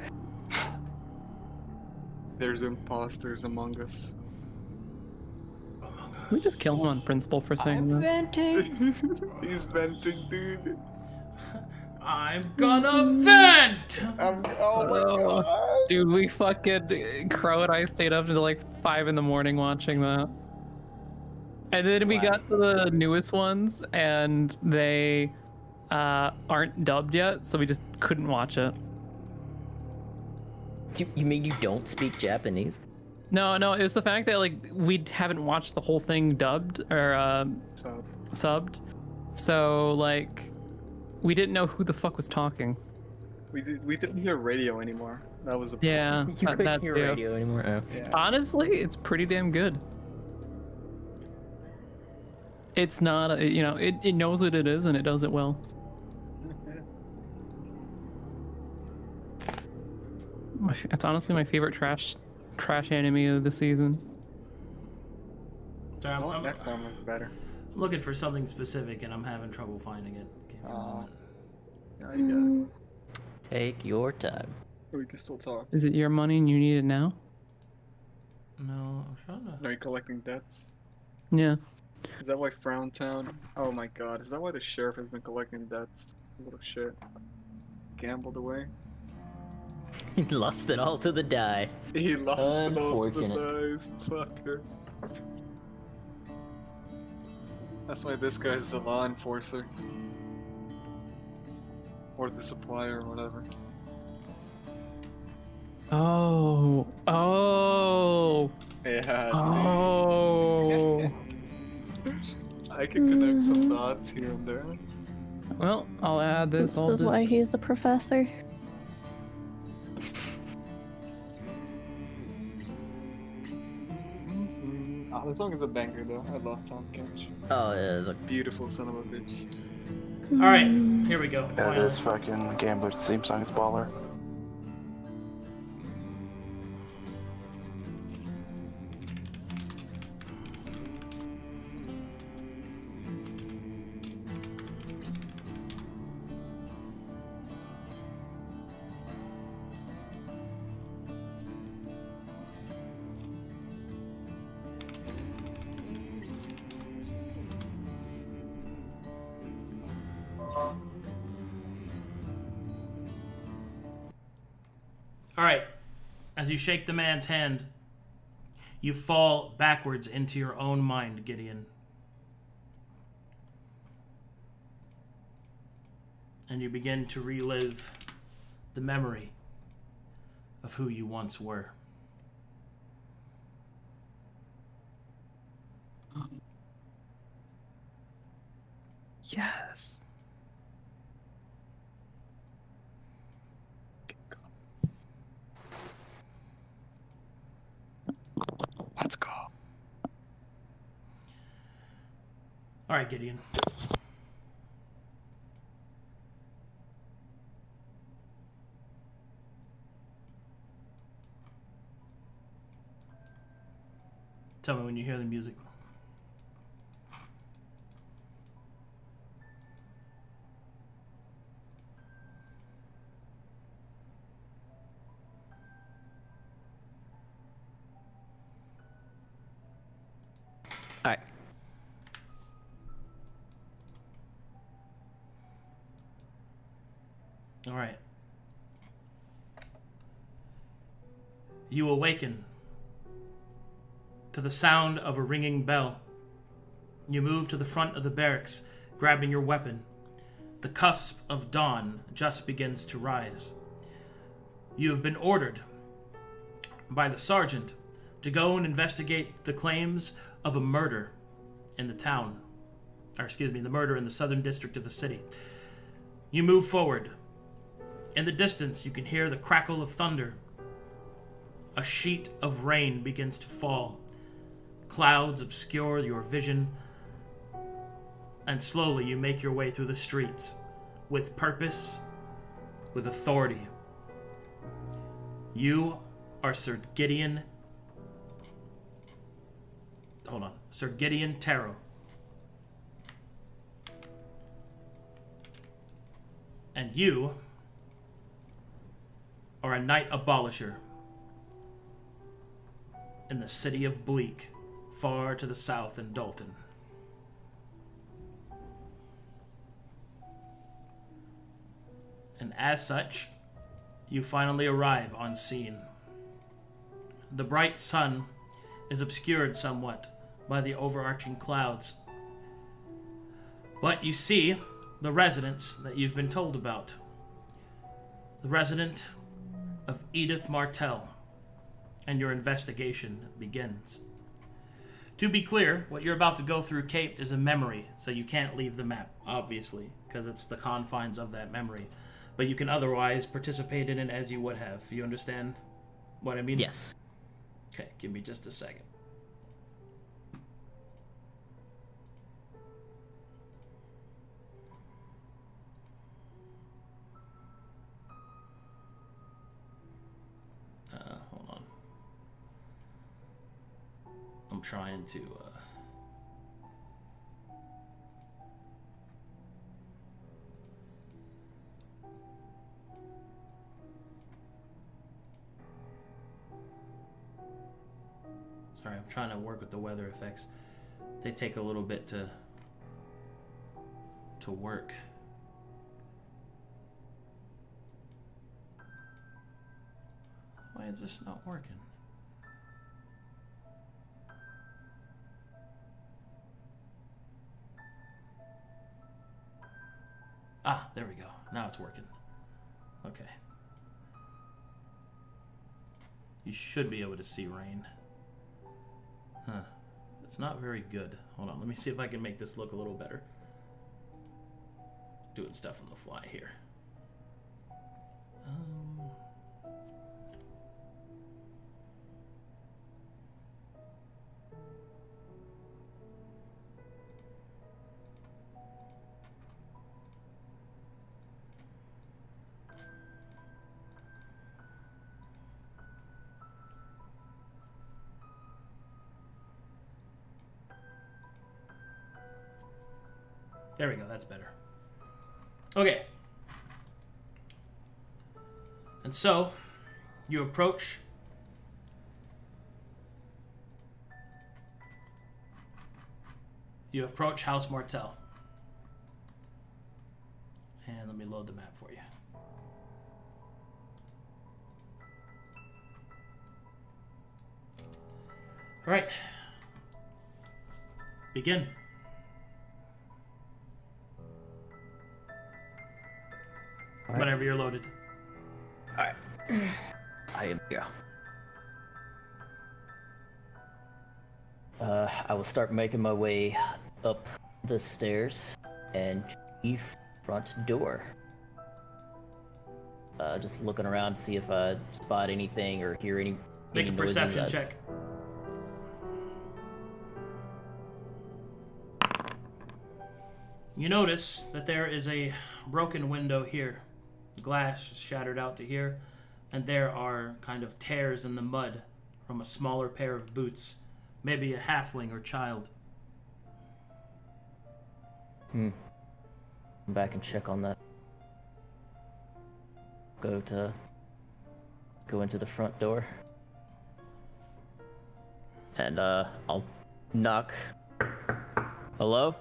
There's imposters among us. Can we just kill him on principle for saying that? venting. (laughs) He's venting, dude. I'm gonna vent. I'm, oh my Oh, god. Dude, we fucking Crow and I stayed up until like five in the morning watching that. And then we got to the newest ones and they uh, aren't dubbed yet, so we just couldn't watch it. You, you mean you don't speak Japanese? No, no, it was the fact that like we haven't watched the whole thing dubbed or um, So, subbed, so like we didn't know who the fuck was talking. we did, we didn't hear radio anymore. That was a Yeah, (laughs) You that, couldn't that hear too. radio anymore. Oh. Yeah. Honestly, it's pretty damn good. It's not, a, you know, it, it knows what it is and it does it well. (laughs) My f- It's honestly my favorite trash trash anime of the season. Sorry, I'm, Oh, I'm- that one was better. I'm looking for something specific and I'm having trouble finding it. Give me a Aw. moment. Yeah, you got it. Take your time. Oh, we can still talk. Is it your money and you need it now? No, I'm trying to. Are you collecting debts? Yeah. Is that why Frown Town? Oh my god, is that why the sheriff has been collecting debts? Little shit. Gambled away. (laughs) He lost it all to the die. He lost it all to the Unfortunate. dice. Fucker. That's why this guy's the law enforcer. Or the supplier, or whatever. Oh. Oh. Yeah, Oh. see? (laughs) I can connect some dots here and there. Well, I'll add this. This I'll is just. why he's a professor. The song is a banger though. I love Tom Kench. Oh, yeah, look. Beautiful son of a bitch. All right, here we go. Yeah, this fucking gambler's theme song is baller. As you shake the man's hand, you fall backwards into your own mind, Gideon. And you begin to relive the memory of who you once were. Yes. Let's go. All right, Gideon. Tell me when you hear the music. All right. All right. You awaken to the sound of a ringing bell. You move to the front of the barracks, grabbing your weapon. The cusp of dawn just begins to rise. You have been ordered by the sergeant to go and investigate the claims of a murder in the town. Or, excuse me, the murder in the southern district of the city. You move forward. In the distance, you can hear the crackle of thunder. A sheet of rain begins to fall. Clouds obscure your vision, and slowly you make your way through the streets with purpose, with authority. You are Sir Gideon. Hold on. Sir Gideon Tarot. And you are a knight abolisher in the city of Bleak, far to the south in Dalton. And as such, you finally arrive on scene. The bright sun is obscured somewhat by the overarching clouds. But you see the residence that you've been told about. The resident of Edith Martell. And your investigation begins. To be clear, what you're about to go through Caped is a memory, so you can't leave the map, obviously, because it's the confines of that memory. But you can otherwise participate in it as you would have. You understand what I mean? Yes. Okay, give me just a second. I'm trying to. Uh... Sorry, I'm trying to work with the weather effects. They take a little bit to to work. Why is this not working? There we go. Now it's working. Okay. You should be able to see rain. Huh. It's not very good. Hold on, let me see if I can make this look a little better. Doing stuff on the fly here. Um, so, you approach. You approach House Martell. And let me load the map for you. All right. Begin. Whenever you're loaded. Alright. I am here. Uh, I will start making my way up the stairs and to the front door. Uh, just looking around to see if I spot anything or hear any. Make any a noises. perception I- check. You notice that there is a broken window here. Glass shattered out to here, and there are kind of tears in the mud from a smaller pair of boots, maybe a halfling or child. Hmm. Come back and check on that. Go to. Go into the front door. And, uh, I'll knock. Hello?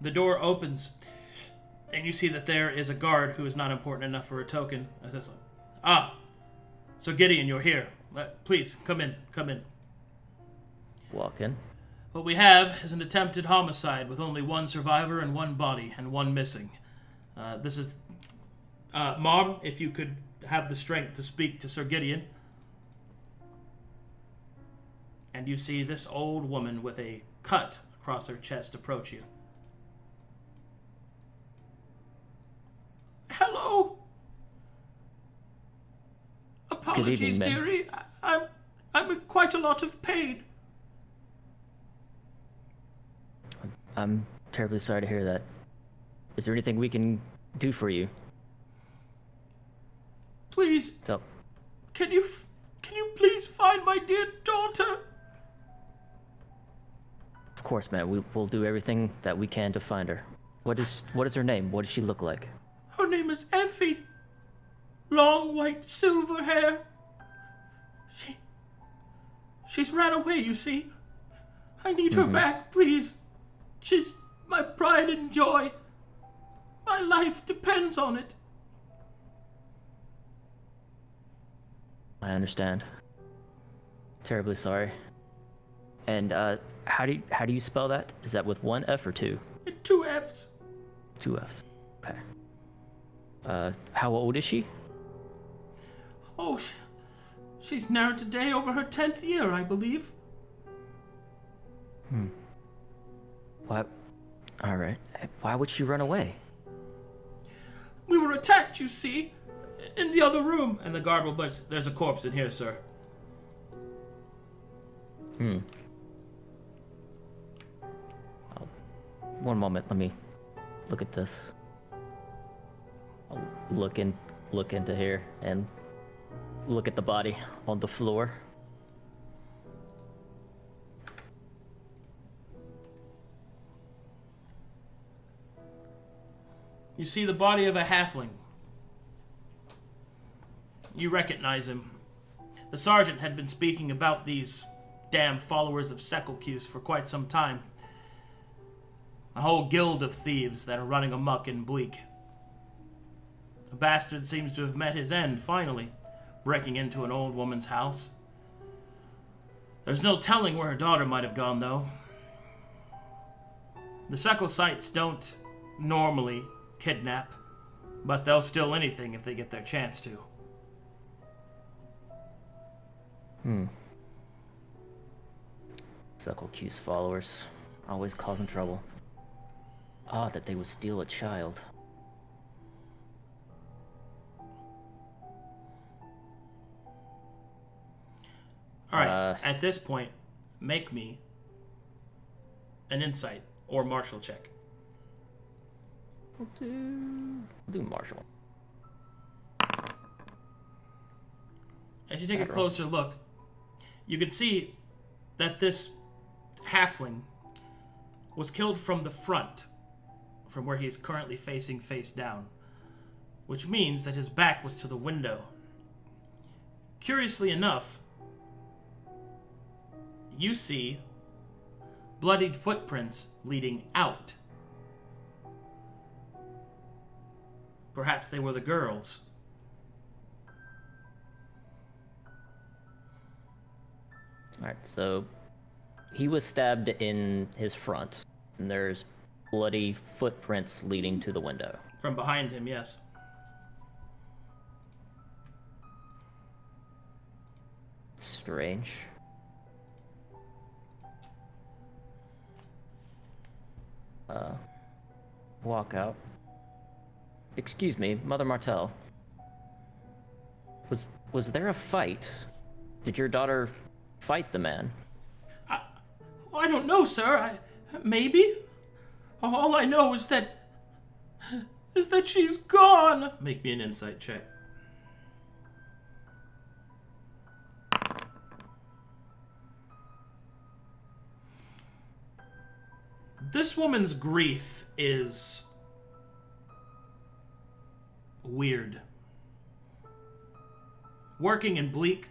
The door opens, and you see that there is a guard who is not important enough for a token. As this, ah, so Gideon, you're here. Uh, please come in, come in. Walk in. What we have is an attempted homicide with only one survivor and one body and one missing. Uh, this is. Uh, Mom, if you could have the strength to speak to Sir Gideon. And you see this old woman with a cut across her chest approach you. Hello. Apologies, ma'am. dearie. I- I'm I'm in quite a lot of pain. I'm terribly sorry to hear that. Is there anything we can do for you? Please, So, can you can you please find my dear daughter? of course, man, we, we'll do everything that we can to find her. What is what is her name? What does she look like? Her name is Effie. Long white silver hair. She She's ran away, you see. I need her back, please. She's my pride and joy. My life depends on it. I understand. Terribly sorry. And uh, how do you, how do you spell that? Is that with one F or two? Two F's. Two F's. Okay. Uh, how old is she? Oh, sh- she's now today over her tenth year, I believe. Hmm. What? All right. Why would she run away? We were attacked, you see, in the other room. And the guard will. There's a corpse in here, sir. Hmm. Oh, one moment. Let me look at this. I'll look in, look into here, and look at the body on the floor. You see the body of a halfling. You recognize him. The sergeant had been speaking about these damn followers of Sekelcuse for quite some time. A whole guild of thieves that are running amuck in Bleak. The bastard seems to have met his end, finally, breaking into an old woman's house. There's no telling where her daughter might have gone, though. The Sekelsites don't normally kidnap, but they'll steal anything if they get their chance to. Hmm. Suckle Q's followers. Always causing trouble. Odd that they would steal a child. All right. Uh, At this point, make me an insight or martial check. We'll do. We'll do Marshall. As you take a Bad roll. closer look, you can see that this halfling was killed from the front, from where he is currently facing face down, which means that his back was to the window. Curiously enough, you see bloodied footprints leading out. Perhaps they were the girls. Alright, so he was stabbed in his front, and there's bloody footprints leading to the window. From behind him, yes. Strange. Uh, walk out. Excuse me, Mother Martell. Was was there a fight? Did your daughter fight the man? I don't know, sir. I, maybe. All I know is that is that she's gone. Make me an insight check. This woman's grief is weird. Working in Bleak,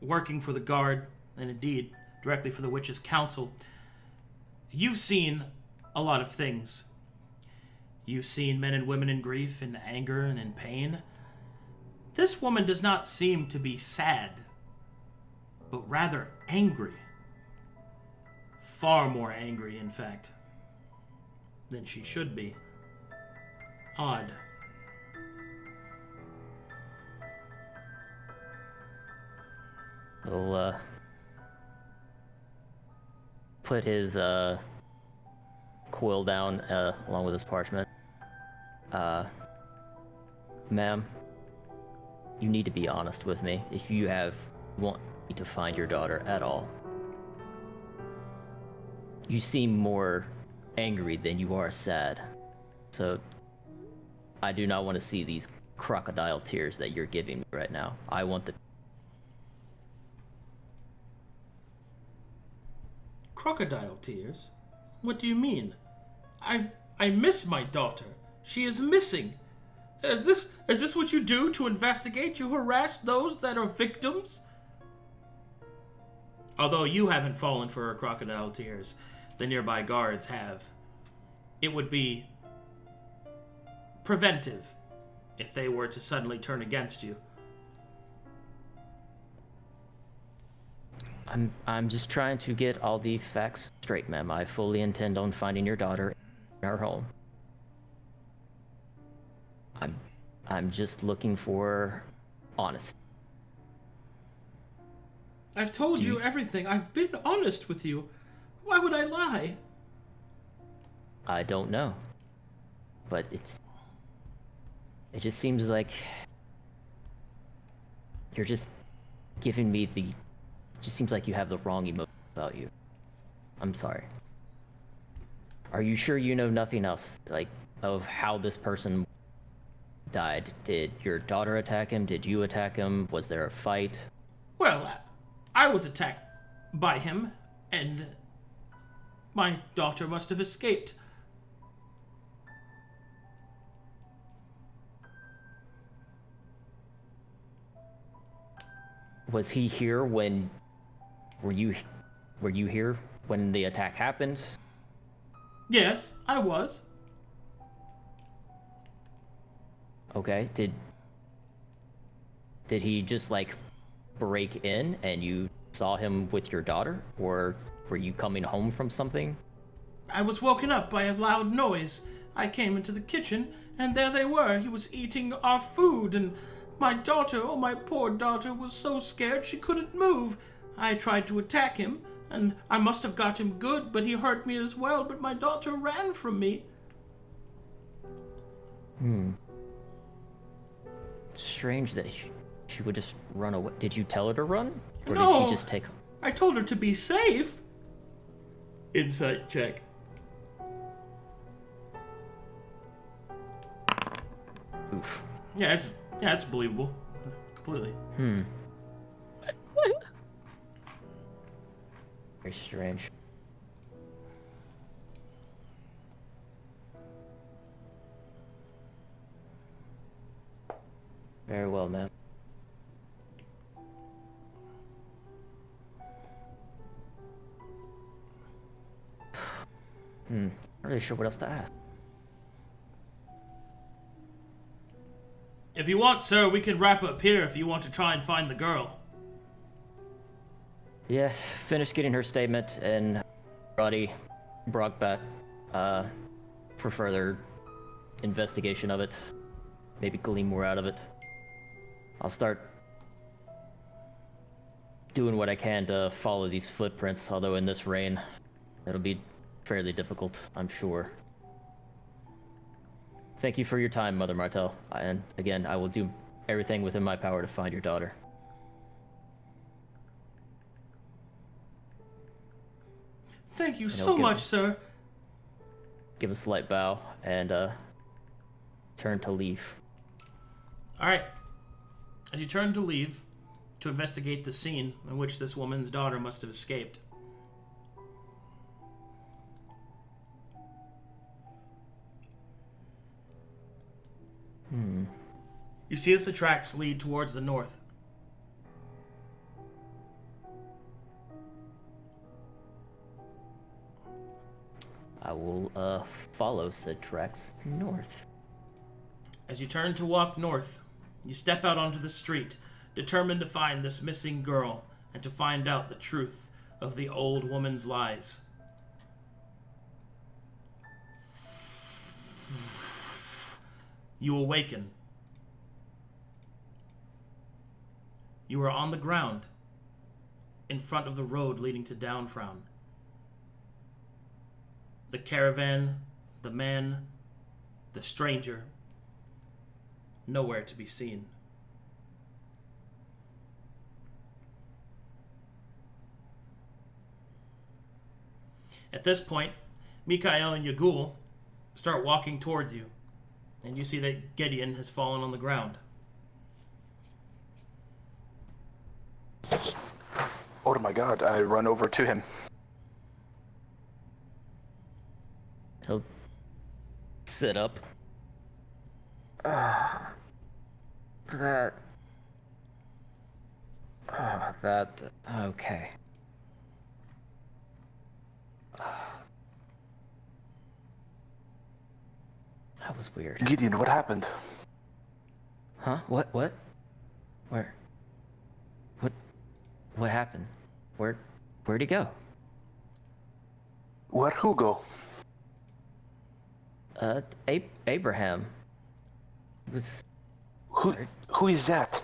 working for the guard, and indeed directly for the Witches' Council, you've seen a lot of things. You've seen men and women in grief and anger and in pain. This woman does not seem to be sad, but rather angry far more angry, in fact, than she should be. Odd. He'll uh, put his uh, quill down uh, along with his parchment. Uh, ma'am, you need to be honest with me. If you have want me to find your daughter at all, you seem more angry than you are sad. So I do not want to see these crocodile tears that you're giving me right now. I want the Crocodile tears? What do you mean? I I miss my daughter. She is missing. Is this is this what you do to investigate? You harass those that are victims? Although you haven't fallen for her crocodile tears, the nearby guards have. It would be preventive if they were to suddenly turn against you. I'm I'm just trying to get all the facts straight, ma'am. I fully intend on finding your daughter in our home. I'm I'm just looking for honesty. I've told you everything. I've been honest with you. Why would I lie? I don't know. But it's it just seems like you're just giving me the it just seems like you have the wrong emotion about you. I'm sorry. Are you sure you know nothing else like of how this person died? Did your daughter attack him? Did you attack him? Was there a fight? Well, I was attacked by him, and my daughter must have escaped. Was he here when were you were you here when the attack happened? Yes, I was. Okay. Did did he just like break in and you saw him with your daughter or were you coming home from something? I was woken up by a loud noise. I came into the kitchen, and there they were. He was eating our food, and my daughter, oh, my poor daughter, was so scared she couldn't move. I tried to attack him, and I must have got him good, but he hurt me as well. But my daughter ran from me. Hmm. Strange that she, would just run away. Did you tell her to run? Or did she just take. I told her to be safe. Insight check. Oof. Yeah, it's yeah, it's believable. Completely. Hmm. Very strange. Very well, ma'am. Hmm. Not really sure what else to ask. If you want, sir, we can wrap up here if you want to try and find the girl. Yeah, finished getting her statement and Roddy brought back uh, for further investigation of it. Maybe glean more out of it. I'll start doing what I can to follow these footprints, although in this rain, it'll be fairly difficult, I'm sure. Thank you for your time, Mother Martell. And again, I will do everything within my power to find your daughter. Thank you so much, sir. Give a slight bow and uh, turn to leave. All right. As you turn to leave to investigate the scene in which this woman's daughter must have escaped, Hmm. You see that the tracks lead towards the north. I will uh, follow said tracks north. As you turn to walk north, you step out onto the street, determined to find this missing girl and to find out the truth of the old woman's lies. You awaken. You are on the ground in front of the road leading to Downfrown. The caravan, the man, the stranger, nowhere to be seen. At this point, Micha'el and Yagul start walking towards you, and you see that Gideon has fallen on the ground. Oh my god, I run over to him. He'll sit up. Ah, that. Ah, that. Okay. Ah. That was weird. Gideon, what happened? Huh? What? What? Where? What? What happened? Where? Where'd he go? Where'd who go? Uh, Ab- Abraham. He was Who who is that?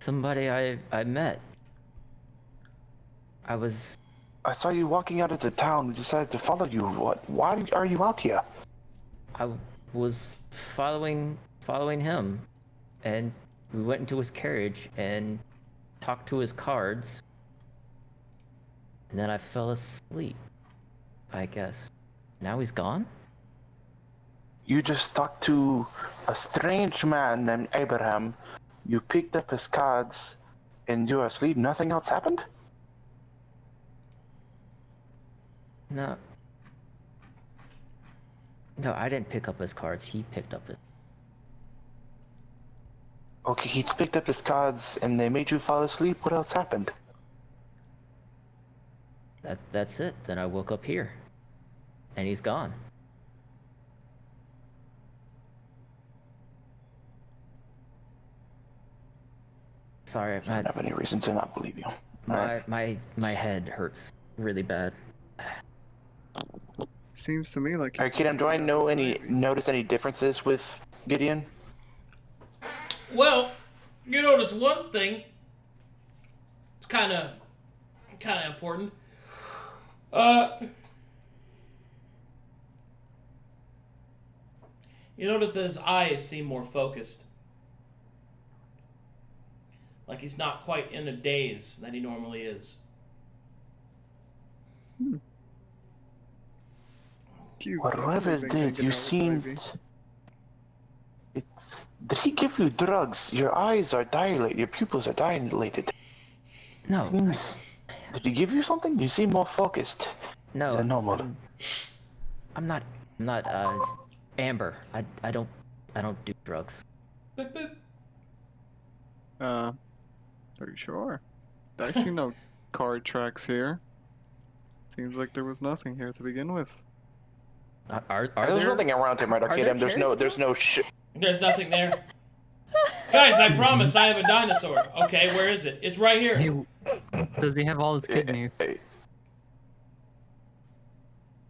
somebody I I met. I was I saw you walking out of the town We decided to follow you. What why are you out here? I was following following him, and we went into his carriage and talked to his cards. And then I fell asleep. I guess. Now he's gone. You just talked to a strange man named Abraham. You picked up his cards and you are asleep. Nothing else happened? No. No, I didn't pick up his cards. He picked up it. Okay, he picked up his cards and they made you fall asleep. What else happened? That that's it. Then I woke up here, and he's gone. Sorry, I don't have any reason to not believe you. my my my head hurts really bad. Seems to me like. Alright, Kidam, do I know any notice any differences with Gideon? Well, you notice one thing. It's kind of, kind of important. Uh, you notice that his eyes seem more focused. Like he's not quite in a daze that he normally is. You Whatever it did, you out with seemed. It's. Did he give you drugs? Your eyes are dilated. Your pupils are dilated. No, Seems. Did he give you something? You seem more focused. no, Is that normal? I'm, I'm not. I'm not. Uh, Amber. I I don't. I don't do drugs. Boop, boop. Uh, are you sure? I see no (laughs) card tracks here. Seems like there was nothing here to begin with. Are are, are There's there? nothing around him, right? are Okay, there there's no, there's no sh. There's nothing there. (laughs) Guys, I promise I have a dinosaur. Okay, where is it? It's right here. Hey, does he have all his kidneys?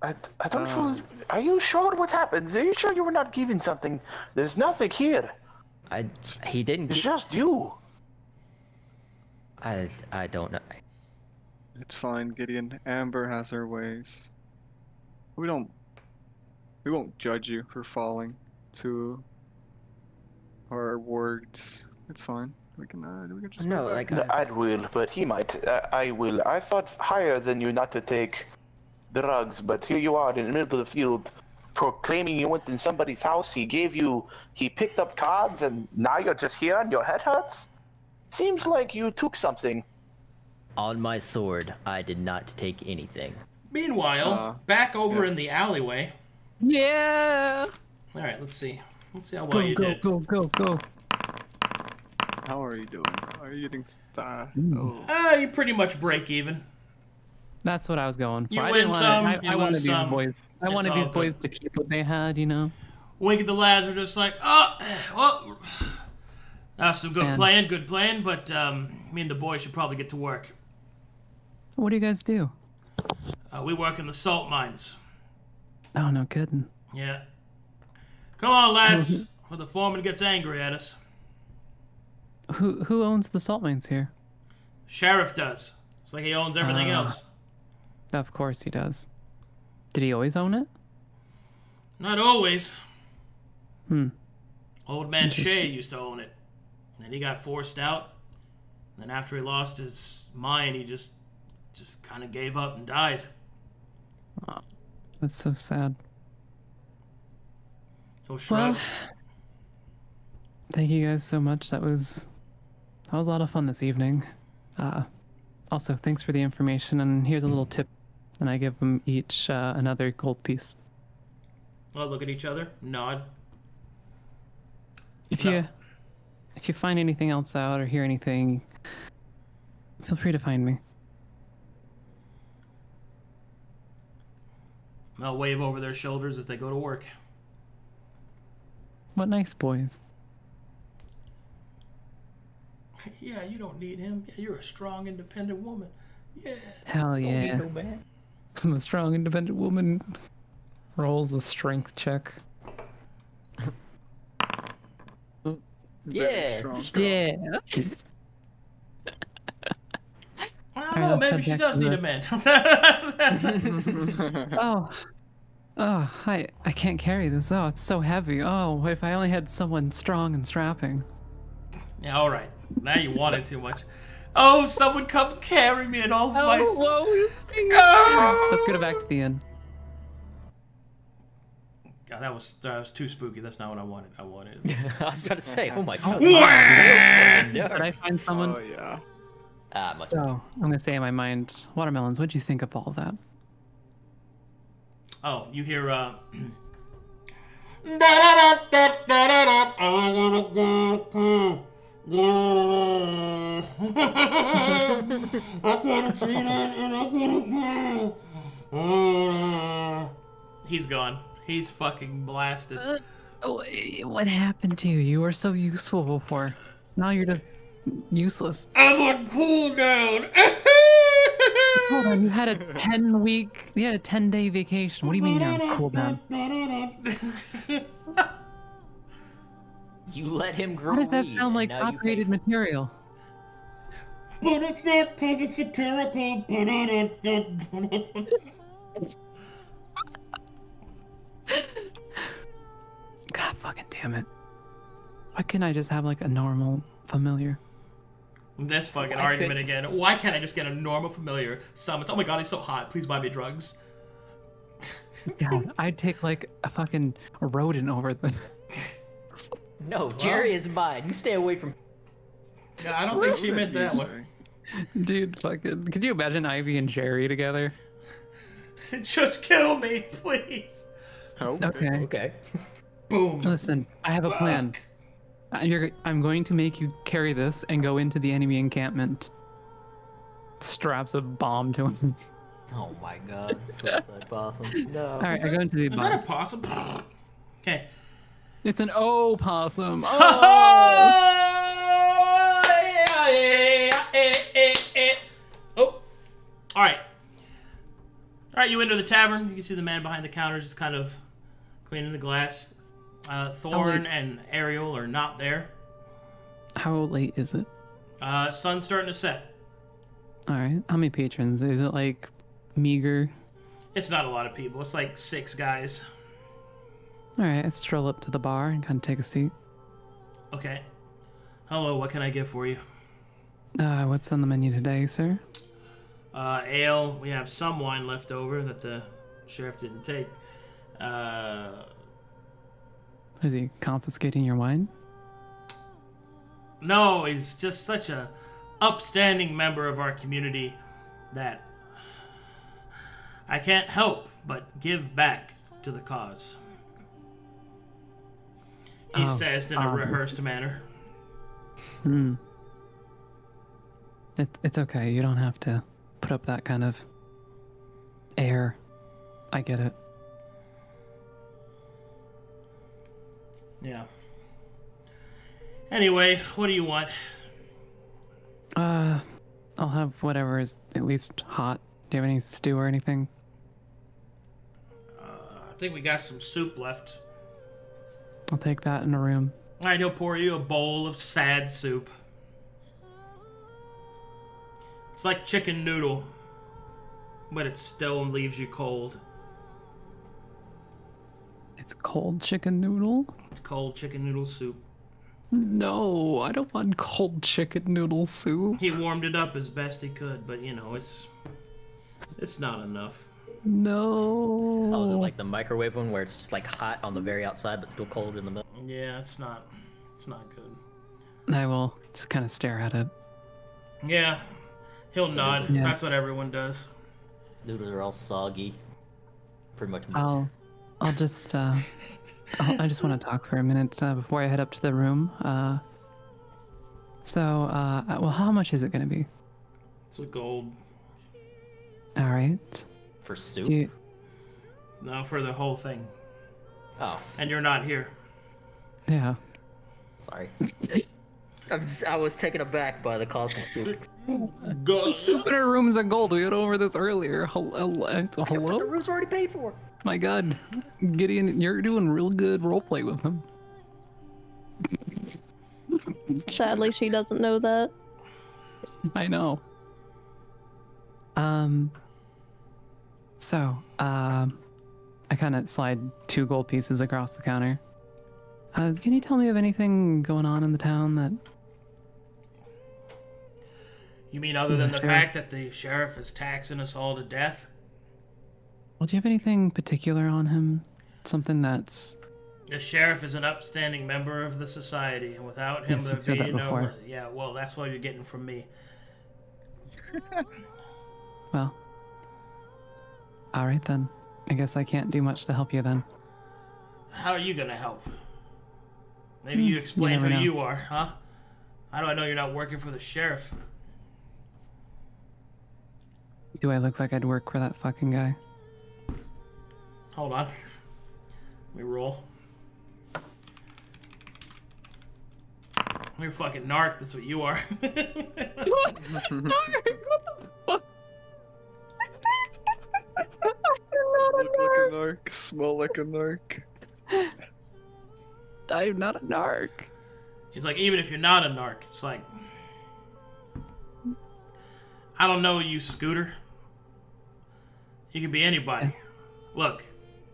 I, I don't Um. feel. Are you sure what happened? Are you sure you were not given something? There's nothing here. I. He didn't. It's just you. I. I don't know. It's fine, Gideon. Amber has her ways. We don't. We won't judge you for falling to our words. It's fine. We can. Uh, we can just. No, like No, I, I will, but he might. Uh, I will. I thought higher than you not to take drugs, but here you are in the middle of the field, proclaiming you went in somebody's house. He gave you. He picked up cards, and now you're just here and your head hurts. Seems like you took something. on my sword, I did not take anything. Meanwhile, Uh, back over in the alleyway. Yeah. All right, let's see. Let's see how well Go you go did. go go go. How are you doing? Are you getting? Uh, Hmm. oh. Ah, you pretty much break even. That's what I was going for. You I win didn't want some, I, you I wanted lose these boys. I It's wanted all these good. boys to keep what they had. You know. Wink and the lads were just like, oh, well, that's some good Man. playing, good playing, but um, me and the boys should probably get to work. What do you guys do? Uh, we work in the salt mines. Oh, no kidding. Yeah. Come on, lads, (laughs) or the foreman gets angry at us. Who who owns the salt mines here? Sheriff does. It's like he owns everything Ah. else. Of course he does. Did he always own it? Not always. Hmm. Old man. Shea used to own it. Then he got forced out. Then after he lost his mind, he just just kind of gave up and died. That's so sad. Well, thank you guys so much. That was that was a lot of fun this evening. Uh, also, thanks for the information. And here's a little tip. And I give them each uh, another gold piece. Well, look at each other, nod. If No. you if you find anything else out or hear anything, feel free to find me. They'll wave over their shoulders as they go to work. What nice boys. (laughs) yeah, you don't need him. Yeah, you're a strong, independent woman. Yeah. Hell Don't need yeah. no man. (laughs) I'm a strong, independent woman. Rolls a strength check. (laughs) Yeah. Yeah. I Alright, don't maybe head she does need the- a man. (laughs) (laughs) Oh. Oh, I I can't carry this. Oh, it's so heavy. Oh, if I only had someone strong and strapping. yeah, all right. Now you want it too much. Oh, someone come carry me and all my. whoa. Ah! Let's get it back to the inn. God, that was that was too spooky. That's not what I wanted. I wanted. (laughs) I was about to say, oh my god. Did no. I find someone? Oh yeah. Ah, much. Oh, I'm gonna say in my mind, watermelons. What'd you think of all of that? Oh, you hear uh. (laughs) He's gone. He's fucking blasted. Oh, eh, what happened to you? You were so useful before. Now you're just useless. I'm on cooldown. (laughs) Hold on, you had a (laughs) ten week, you had a ten day vacation. What do you mean you're on cooldown? (laughs) You let him grow How does that sound like now you pay top-rated for- material? But it's not because it's satirical. God fucking damn it. Why couldn't I just have like a normal familiar? This fucking Why argument could- again. Why can't I just get a normal familiar summon? Oh my god, he's so hot. Please buy me drugs. God, (laughs) I'd take like a fucking rodent over the. No, Jerry is mine. You stay away from. Yeah, I don't think she meant that one. Dude, fucking. Could you imagine Ivy and Jerry together? (laughs) Just kill me, please. Okay. Okay. Okay. Boom. Listen, I have a plan. Uh, You're, I'm going to make you carry this and go into the enemy encampment. Straps a bomb to him. (laughs) Oh my god. Suicide possum. (laughs) No. All right, I go into the Is that a possum? Okay. It's an O possum. Oh! (laughs) Oh! Oh. All right. All right, you enter the tavern. You can see the man behind the counters is kind of cleaning the glass. Uh, Thorne and Ariel are not there. How late is it? Uh, sun's starting to set. All right. How many patrons? Is it like meager? It's not a lot of people. It's like six guys. All right. Let's stroll up to the bar and kind of take a seat. Okay. Hello, what can I get for you? Uh, what's on the menu today, sir? Uh, ale. We have some wine left over that the sheriff didn't take. Uh, Is he confiscating your wine? no, he's just such a upstanding member of our community that I can't help but give back to the cause. He Oh, says in a um, rehearsed manner. Hmm. It, it's okay. You don't have to put up that kind of air. I get it. Yeah. Anyway, what do you want? Uh, I'll have whatever is at least hot. Do you have any stew or anything? Uh, I think we got some soup left. I'll take that in a room. All right, he'll pour you a bowl of sad soup. It's like chicken noodle, but it still leaves you cold. It's cold chicken noodle. It's cold chicken noodle soup. No, I don't want cold chicken noodle soup. He warmed it up as best he could, but you know, it's it's not enough. No. Oh, is it like the microwave one where it's just like hot on the very outside but still cold in the middle? Yeah, it's not it's not good. I will just kind of stare at it. Yeah. He'll nod. Yeah. That's what everyone does. Noodles are all soggy. Pretty much. I'll, I'll just, uh, I'll, I just want to talk for a minute uh, before I head up to the room. Uh, so, uh, well, how much is it going to be? It's a gold. All right. For soup? Do you, No, for the whole thing. Oh, And you're not here. yeah. sorry. (laughs) I'm just, I was taken aback by the cost of soup. Go. Soup in our rooms of gold. We went over this earlier. Hello? The hello? room's already paid for. My God, Gideon, you're doing real good roleplay with him. Sadly, she doesn't know that. I know. Um. So, um, I kind of slide two gold pieces across the counter. Uh, can you tell me of anything going on in the town that? You mean other than the Sure. fact that the sheriff is taxing us all to death? Well, do you have anything particular on him? Something that's The sheriff is an upstanding member of the society, and without him, Yes, there'd be that no. before. Yeah, well, that's what you're getting from me. (laughs) well. All right then. I guess I can't do much to help you then. How are you gonna help? Maybe Hmm, you you explain never who know. you are, huh? How do I know you're not working for the sheriff? Do I look like I'd work for that fucking guy? Hold on. Let me roll. You're fucking narc, that's what you are. what? Narc? What the fuck? Look like a narc, smell like a narc. I'm not a narc. He's like, even if you're not a narc, it's like. I don't know you, Scooter. You could be anybody. Look,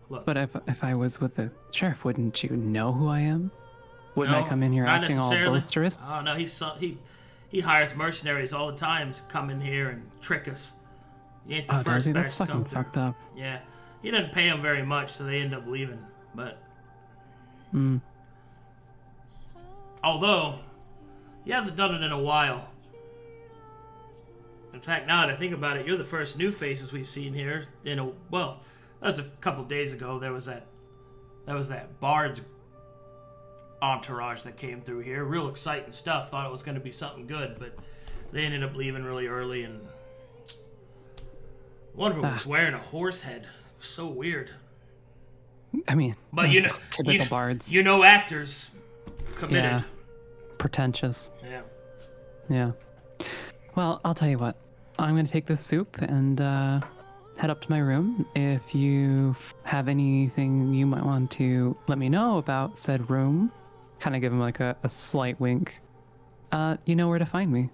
look. But if if I was with the sheriff, wouldn't you know who I am? Wouldn't I come in here acting all boisterous? Oh no, he's so, he he hires mercenaries all the time to come in here and trick us. He ain't the Oh, does first he? That's fucking through. fucked up. Yeah, he doesn't pay them very much, so they end up leaving. But Mm. although he hasn't done it in a while. In fact, now that I think about it, you're the first new faces we've seen here. In a well, that was a couple days ago. There was that that was that bard's entourage that came through here. Real exciting stuff. Thought it was going to be something good, but they ended up leaving really early. And one of them was Ah. wearing a horse head. It was so weird. I mean, But you know, typical you, bards. You know, actors committed. Yeah. Pretentious. Yeah. Yeah. Well, I'll tell you what. I'm gonna take this soup and uh, head up to my room. If you f- have anything you might want to let me know about said room, kind of give him like a, a slight wink. Uh, you know where to find me.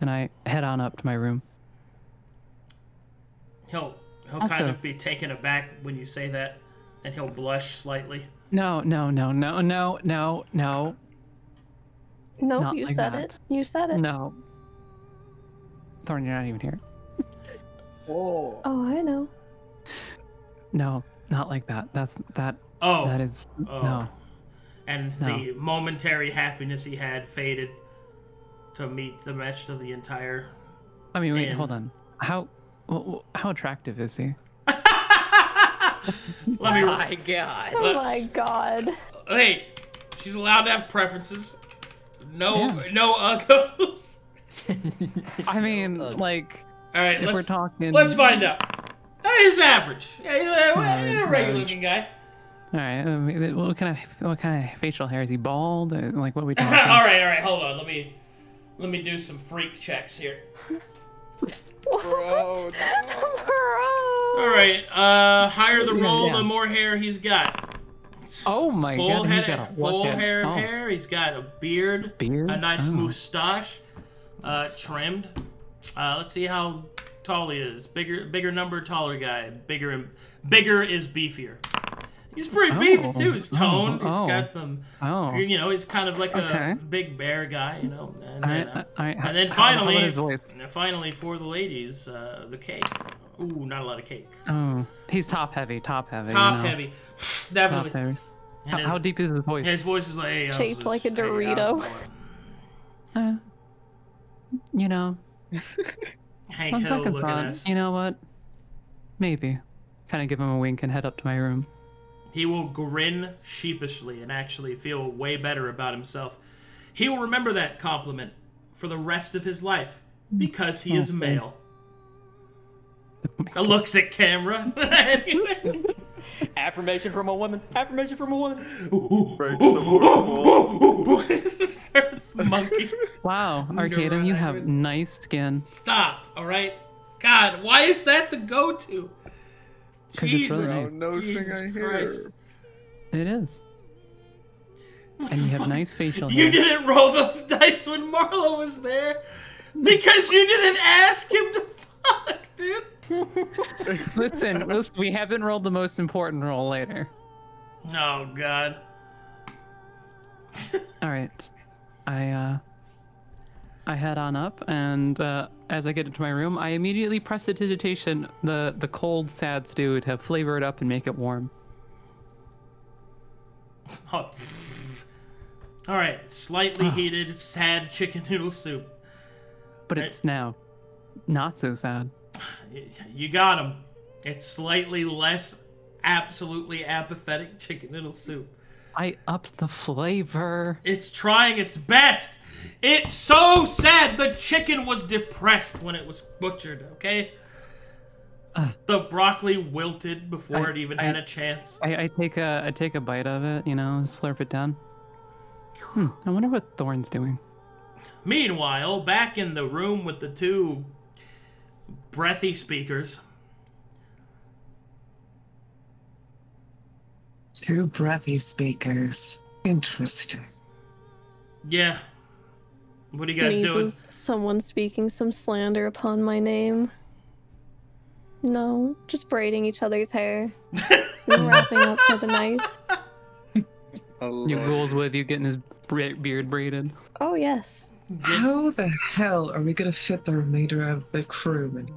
And I head on up to my room. He'll he'll Also- kind of be taken aback when you say that, and he'll blush slightly. No, no, no, no, no, no, no, Nope, Not you like said that. it. You said it. no. Thorne, you're not even here. Oh. Oh, I know. No, not like that. That's that. Oh. That is Oh. no. And No. the momentary happiness he had faded to meet the rest of the entire. I mean, wait, And- hold on. How wh- wh- how attractive is he? (laughs) Let me. (laughs) My God. Oh my god. Hey, she's allowed to have preferences. No, no uh, (laughs) uggos. I mean, uh, like, All right, if let's we're talking, let's find out. He's average. Yeah, he's a, he's a regular average. looking guy. All right, what kind of what kind of facial hair is he? Bald? Uh, Like, what are we talking? (laughs) all right, all right. Hold on. Let me let me do some freak checks here. Bro, Bro. All right. Uh, higher the Yeah, roll, yeah. the more hair he's got. Oh my full god, head, he's got a full head? hair of oh. hair. He's got a beard, Beard? a nice Oh. moustache, uh, trimmed. Uh, let's see how tall he is. Bigger, bigger number, taller guy. Bigger, and bigger is beefier. He's pretty beefy Oh. too. He's Oh, toned. He's oh. got some. Oh. You know, he's kind of like Okay. a big bear guy. You know, and then, uh, I- I- and then how- how finally, his voice? and finally for the ladies, uh, the cake. Ooh, not a lot of cake. Oh, he's top heavy, top heavy. you Top know. heavy, Top definitely. heavy. How, his- how deep is his voice? His voice is like, hey, Shaped like a hey, how's it Dorito. going? Uh, you know, Hank on Hill second looking thought, at you know what? Maybe. Kind of give him a wink and head up to my room. He will grin sheepishly and actually feel way better about himself. He will remember that compliment for the rest of his life because he is Okay. male. (laughs) Looks at camera. (laughs) (laughs) Affirmation from a woman. Affirmation from a woman. Breaks the. Starts (laughs) monkey. Wow, Arcadum, you have nice skin. Stop, all right? God, why is that the go-to? 'Cause it's really Jesus, nice. Oh, no Jesus thing I hear. Christ. It is. And you have nice facial hair. You didn't roll those dice when Marlo was there because you didn't ask him to (laughs) fuck, dude. (laughs) listen, listen, we haven't rolled the most important roll later. Oh God. (laughs) All right, I uh, I head on up, and uh, as I get into my room, I immediately prestidigitation, the the cold sad stew to flavor it up and make it warm. Oh. (laughs) All right, slightly (sighs) heated, sad chicken noodle soup. But it's now not so sad. You got him. It's slightly less absolutely apathetic chicken noodle soup. I upped the flavor. It's trying its best. It's so sad. The chicken was depressed when it was butchered. Okay. the broccoli wilted before I- it even I- had a chance. I, I take a I take a bite of it, you know, slurp it down. Hmm, I wonder what Thorne's doing. Meanwhile, back in the room with the two breathy speakers, Two breathy speakers. Interesting. yeah. What are you guys doing? Someone speaking some slander upon my name. No, just braiding each other's hair. (laughs) and wrapping up for the night. (laughs) You ghouls with you getting his beard braided. Oh yes. How the hell are we gonna fit the remainder of the crew in here?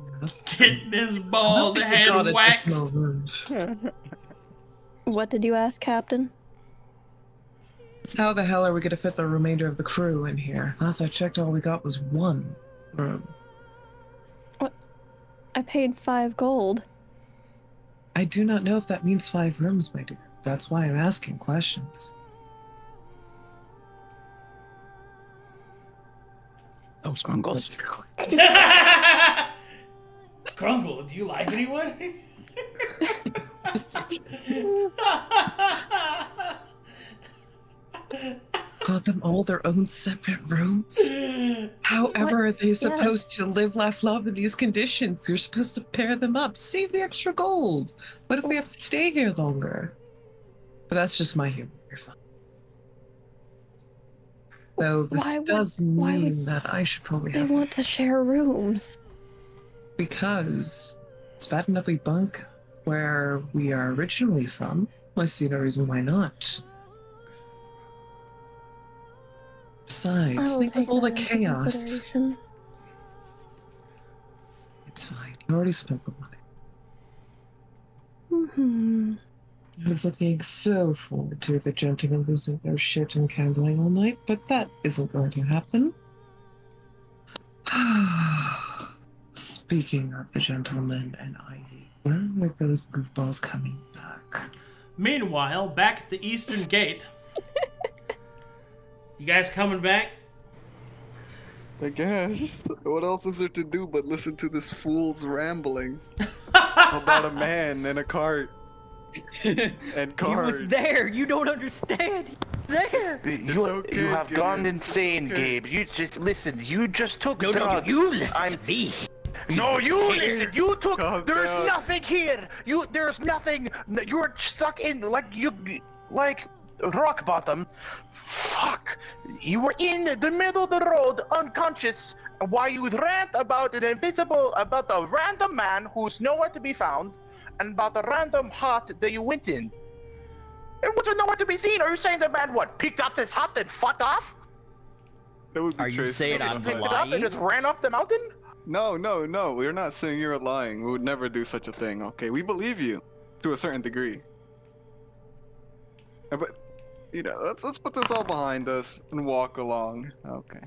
Getting his bald head got waxed. What did you ask, Captain? How the hell are we gonna fit the remainder of the crew in here? Last I checked, all we got was one room. What? I paid five gold. I do not know if that means five rooms, my dear. That's why I'm asking questions. Oh, Scrungles. (laughs) (laughs) Krungle, do you like anyone? Got them all their own separate rooms? However, are they supposed to live, laugh, love in these conditions? You're supposed to pair them up. Save the extra gold. What if we have to stay here longer? But that's just my humor. You're fine. Though this Why would- does why would mean that I should probably They have want to share rooms. Because it's bad enough we bunk where we are originally from. I see no reason why not. Besides, think of all the chaos. It's fine. You already spent the money. Hmm. I was looking so forward to the gentlemen losing their shit and candling all night, but that isn't going to happen. (sighs) (sighs) Speaking of the gentlemen and Ivy, when are those goofballs coming back? Meanwhile, back at the Eastern Gate. (laughs) you guys coming back? I guess. What else is there to do but listen to this fool's rambling (laughs) about a man and a cart (laughs) and He was there. You don't understand. He was there. You, okay, you have Gabe. gone insane, okay. Gabe. You just listen. You just took No, no, drugs. you listen I'm, to me. No, (laughs) you listen. You took. Oh, Calm there's down. nothing here. You. There's nothing. You're stuck in like you, like rock bottom. Fuck. You were in the middle of the road, unconscious, while you rant about an invisible, about a random man who's nowhere to be found, and about the random hut that you went in. It wasn't nowhere to be seen. Are you saying the man what picked up this hut and fucked off? That would be Are you saying Just I'm lying? picked it up and just ran off the mountain? No, no, no. We're not saying you're lying. We would never do such a thing. Okay, we believe you to a certain degree. Uh, But you know, let's let's put this all behind us and walk along. Okay.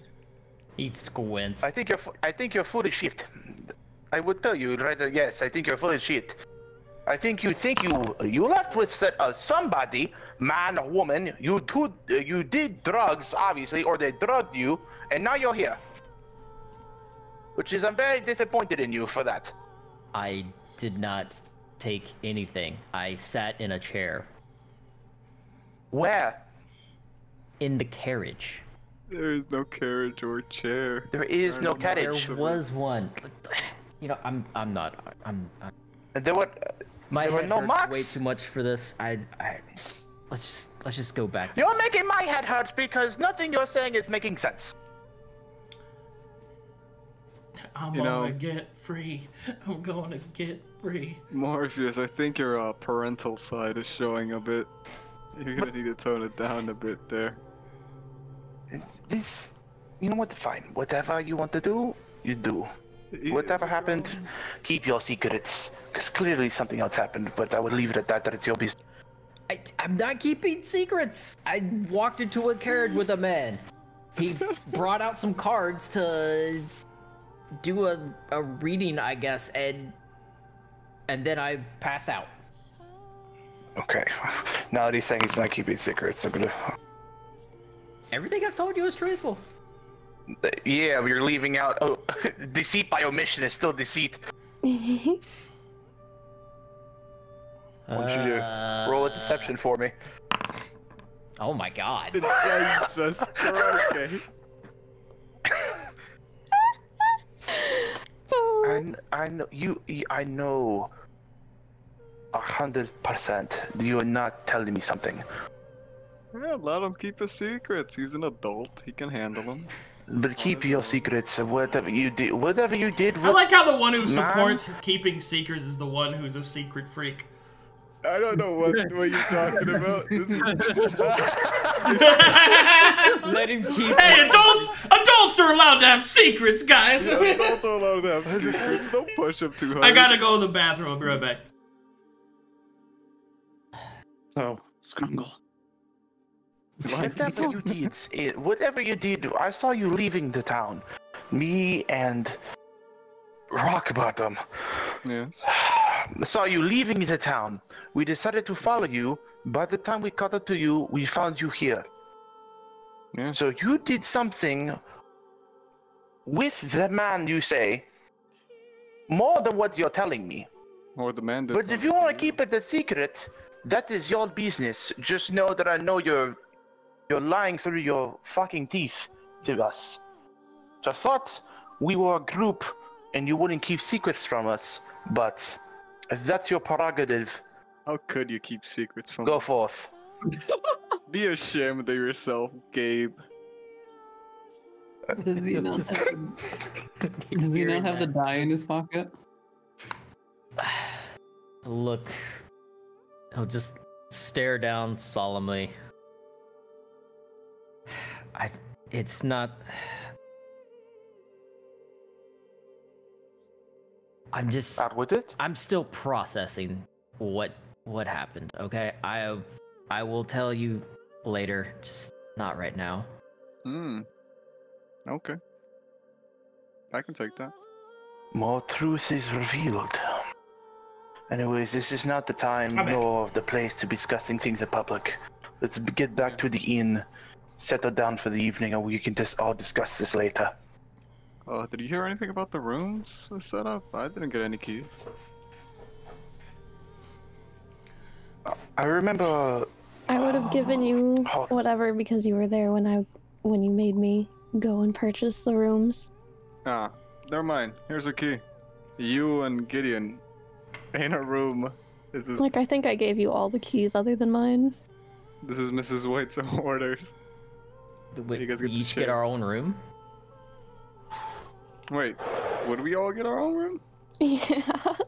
He squints. I think you're. fu- I think you're fully shit. I would tell you right. uh, Yes, I think you're fully shit. I think you think you you left with s- uh, somebody, man or woman. You do you did drugs obviously, or they drugged you, and now you're here. Which is I'm very disappointed in you for that. I did not take anything. I sat in a chair Where in the carriage. There is no carriage or chair. there is no carriage. There was one. You know, I'm I'm not I'm, I'm There were. Uh, my There were no hurts marks? way too much for this. I I let's just let's just go back. To, You're making my head hurt because nothing you're saying is making sense. I'm You gonna know- get free. I'm gonna get free. Morpheus, I think your uh, parental side is showing a bit. You're gonna need to tone it down a bit there. This, you know what? Fine. Whatever you want to do, you do. Whatever happened, keep your secrets. Because clearly something else happened, but I would leave it at that, that it's your business. I, I'm not keeping secrets. I walked into a carriage with a man. He (laughs) brought out some cards to do a, a reading, I guess, and and then I pass out. Okay. (laughs) Now that he's saying he's not keeping secrets, I'm gonna. Everything I've told you is truthful. Uh, yeah, but you're leaving out. Oh, (laughs) deceit by omission is still deceit. (laughs) I want you to roll a uh, deception for me. Oh my god. Jesus Christ. I, I know you, you. I know. A hundred percent. You're not telling me something. Yeah, let him keep his secrets. He's an adult. He can handle them. But keep your secrets. of Whatever you did, whatever you did. I like how the one who Man. supports keeping secrets is the one who's a secret freak. I don't know what, what you're talking about. Is, (laughs) Let him keep. Hey, adults! Adults are allowed to have secrets, guys. yeah, adults are allowed to have secrets. Don't push him too hard. I gotta go to the bathroom. I'll be right back. So, Scrungle. Whatever you (laughs) did, it, whatever you did, I saw you leaving the town. Me and Rockbottom Yes. (sighs) (sighs) (sighs) saw you leaving the town. We decided to follow you. By the time we caught up to you, we found you here. Yeah. So you did something with the man, you say, more than what you're telling me. Or the man. But if you want to keep it a secret, that is your business. Just know that I know you're you're lying through your fucking teeth to us. So I thought we were a group and you wouldn't keep secrets from us, but if that's your prerogative, How could you keep secrets from? go forth. (laughs) Be ashamed of yourself, Gabe. Does he not (laughs) have, does he not have the die in his pocket? (sighs) Look, he'll just stare down solemnly. (sighs) I. It's not. I'm just. Out with it. I'm still processing what what happened. Okay, I I will tell you later. Just not right now. Hmm. Okay. I can take that. More truth is revealed. Anyways, this is not the time I'm back. nor the place to be discussing things in public. Let's get back to the inn, settle down for the evening, and we can just all discuss this later. Uh, did you hear anything about the rooms set up? I didn't get any key. I remember. I would have given you whatever because you were there when I when you made me go and purchase the rooms. Ah, never mind. Here's a key. you and Gideon in a room. This is Like, I think I gave you all the keys other than mine. this is Mrs. White's (laughs) orders. Wait, You guys we get to each get share. our own room? Wait, would we all get our own room? (laughs) Yeah.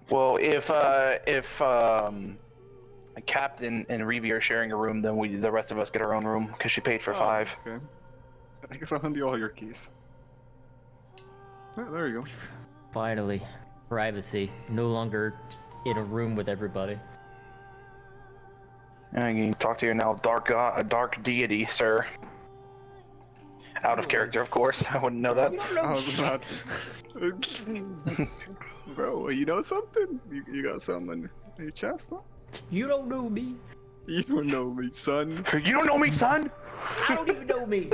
Well, if uh, if um, Captain and Reeve are sharing a room, then we the rest of us get our own room because she paid for Oh, five. Okay. I guess I'll hand you all your keys. Yeah, there you go. Finally, privacy. No longer in a room with everybody. And you can talk to your now dark god, dark deity, sir. Out of character, of course. (laughs) I wouldn't know that. I was (laughs) about. (laughs) Bro, you know something? You, you got something in your chest, huh? You don't know me. You don't know me, son. You don't know me, son. I don't even know me.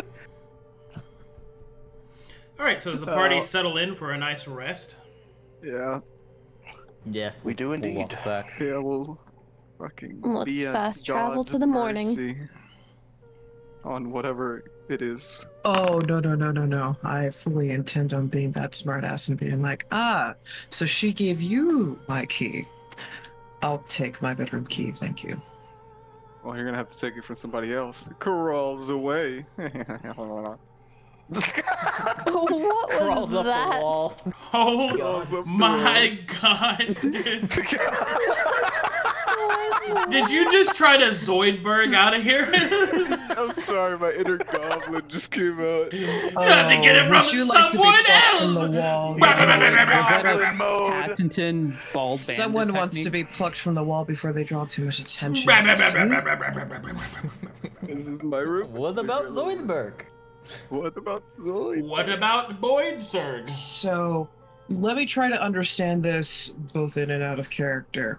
All right, so does the party Uh, settle in for a nice rest? Yeah, Yeah. We do we'll indeed. walk back. yeah, we'll fucking Let's be at fast travel to the morning. On whatever it is. Oh no no no no no! I fully intend on being that smartass and being like, ah, so she gave you my key. I'll take my bedroom key, thank you. Well, you're gonna have to take it from somebody else. Crawls away. what (laughs) Crawls was up that? the wall. Oh Crawls my god, dude. (laughs) (laughs) Did you just try to Zoidberg out of here? I'm sorry, my inner goblin just came out. You had to get it Oh, from would you like to be someone plucked else. from the wall? Goblin mode. Bald Someone wants to be plucked from the wall before they draw too much attention. This is my room. What about Zoidberg? What about Zoid? What about Boyd Surge? So, let me try to understand this both in and out of character.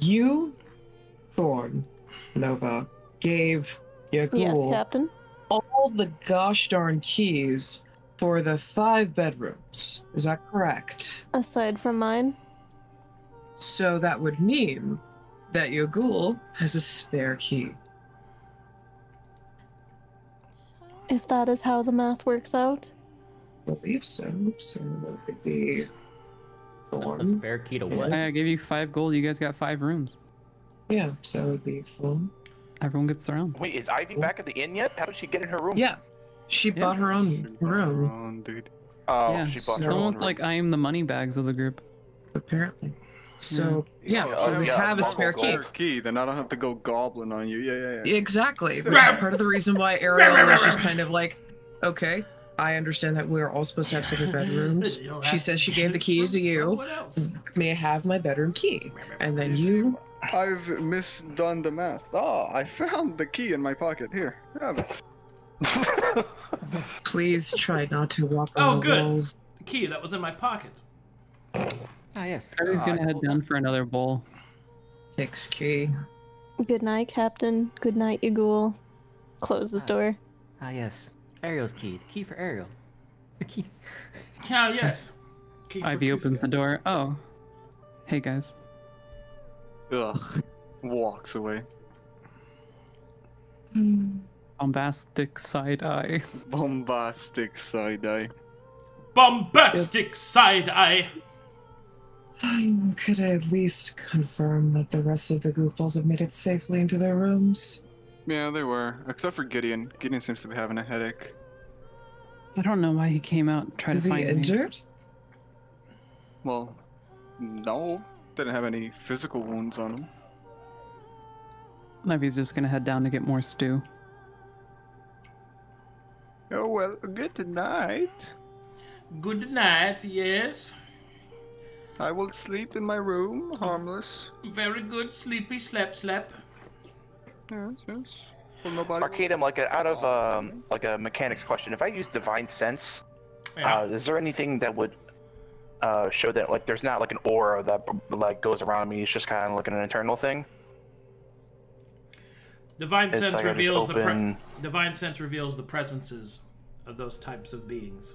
You, Thorne, Nova, gave Yes, Yagul Captain. all the gosh darn keys for the five bedrooms. Is that correct? Aside from mine. So that would mean that Yagul has a spare key. If that is how the math works out. I believe so. So that would be A spare key to what? I gave you five gold. You guys got five rooms. Yeah, so it would be Thorne. Everyone gets their own. Wait, is Ivy back at the inn yet? How did she get in her room? Yeah, she Yeah. bought her own room. Oh, dude. Oh, yeah, she it's bought her own almost room. like I am the money bags of the group. apparently. So yeah, Yeah, oh, we yeah, have a spare key. Spare key, then I don't have to go goblin on you. Yeah, yeah, yeah. Exactly, which is part of the reason why (laughs) Ariel was just kind of like, okay, I understand that we're all supposed to have separate bedrooms. (laughs) She says she gave the get keys to (laughs) you. May I have my bedroom key? And then you, I've misdone the math. Oh, I found the key in my pocket. Here, have it. (laughs) please try not to walk Oh, the good. walls. The key that was in my pocket. Ah, yes. Harry's Ah, gonna head hold down for another bowl. Takes key. Good night, Captain. Good night, Yagul. Close this Ah. door. Ah, yes. Ariel's key. The key for Ariel. The key. Yeah, yes. Key Ivy opens the door. Oh, hey guys. Ugh. Walks away. (laughs) Bombastic side eye. Bombastic side eye. Bombastic side eye. Could I at least confirm that the rest of the goofballs have made it safely into their rooms? Yeah, they were. Except for Gideon. Gideon seems to be having a headache. I don't know why he came out and tried Is to he injured? Well, no. Didn't have any physical wounds on him. me. Ivy's just gonna head down to get more stew. Oh, well, good night. Good night, yes. I will sleep in my room, harmless. Very good, sleepy slap slap. Yes, yes. Well, nobody. Arcadum, like a, out of um, like a mechanics question, if I use divine sense, Yeah. uh, is there anything that would uh, show that like there's not like an aura that like goes around me? It's just kind of like an internal thing. Divine It's sense like I just reveals the pre- divine sense reveals the presences of those types of beings.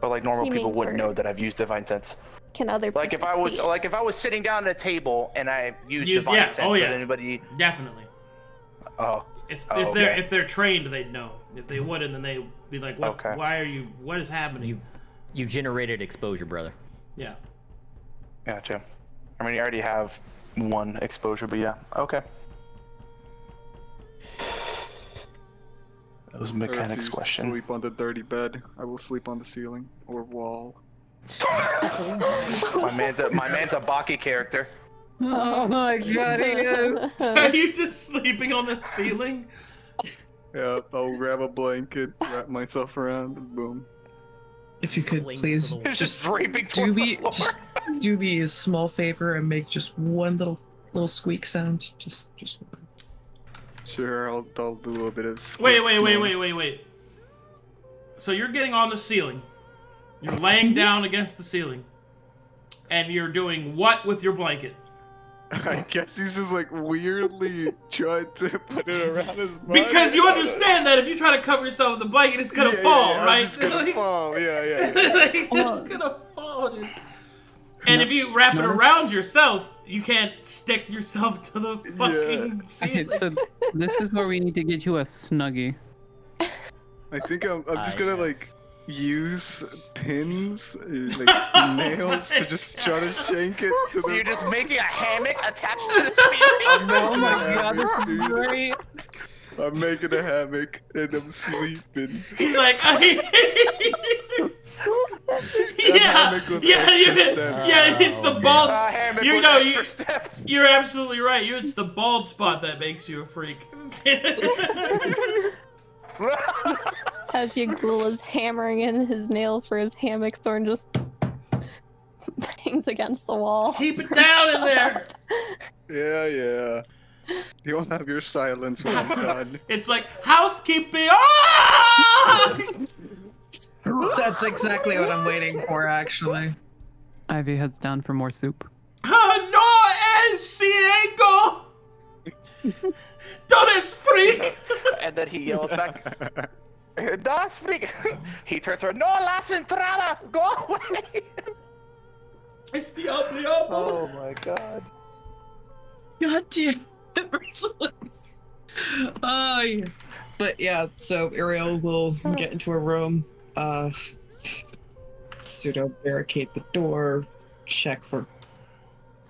But like normal He people wouldn't for- know that I've used divine sense. Can other Like if I was see it? like if I was sitting down at a table and I used Use- divine yeah, oh, sense, oh, yeah. anybody? Definitely. Oh, It's, Oh, if they're okay. if they're trained, they'd know. If they wouldn't, then they'd be like, "What? Okay. Why are you? What is happening?" You you generated exposure, brother. Yeah. Gotcha. I mean, you already have one exposure, but yeah. Okay. That was a I mechanics refuse to question. Sleep on the dirty bed. I will sleep on the ceiling or wall. My man's a, my man's a Baki character. Oh my god, he is. (laughs) Are you just sleeping on the ceiling? Yeah, I'll grab a blanket, wrap myself around, and boom. If you could Cling please the just draping do me just do me a small favor and make just one little little squeak sound. Just just Sure, I'll, I'll do a little bit of. Wait, squeak wait, wait, snore. wait, wait, wait. So you're getting on the ceiling. You're laying down against the ceiling. And you're doing what with your blanket? I guess he's just like weirdly trying to (laughs) put it around his body. Because you understand that if you try to cover yourself with the blanket, it's gonna Yeah, yeah, fall, yeah, I'm right? It's gonna Like- (laughs) fall. Yeah, yeah. yeah. (laughs) like, it's gonna fall, dude. And if you wrap it around yourself, you can't stick yourself to the fucking Okay, ceiling. so this is where we need to get you a snuggie. I think I'm, I'm just I gonna guess. like use pins, uh, like (laughs) nails, to just try to shank it to So the. you're just (laughs) making a hammock attached to the ceiling? I'm making Oh a my god, hammock, this is dude. great. I'm making a hammock and I'm sleeping. He's like, (laughs) yeah, hammock yeah, you, extra steps. yeah. It's the bald. A hammock you know, you, you're absolutely right. You, it's the bald spot that makes you a freak. (laughs) As Yagul is hammering in his nails for his hammock, Thorne just bangs against the wall. Keep it down in there. (laughs) Yeah, yeah. You won't have your silence when I'm done. (laughs) It's like housekeeping. Ah! That's exactly what I'm waiting for, actually. Ivy heads down for more soup. No es ciego. Don't es freak. (laughs) And then he yells back, (laughs) Das freak! (laughs) He turns around, No las entrada! Go away! Es diablo. diablo. Oh my god. God damn it, Merciless. Yeah. But yeah, so Ariel will get into a room, uh, pseudo barricade the door, check for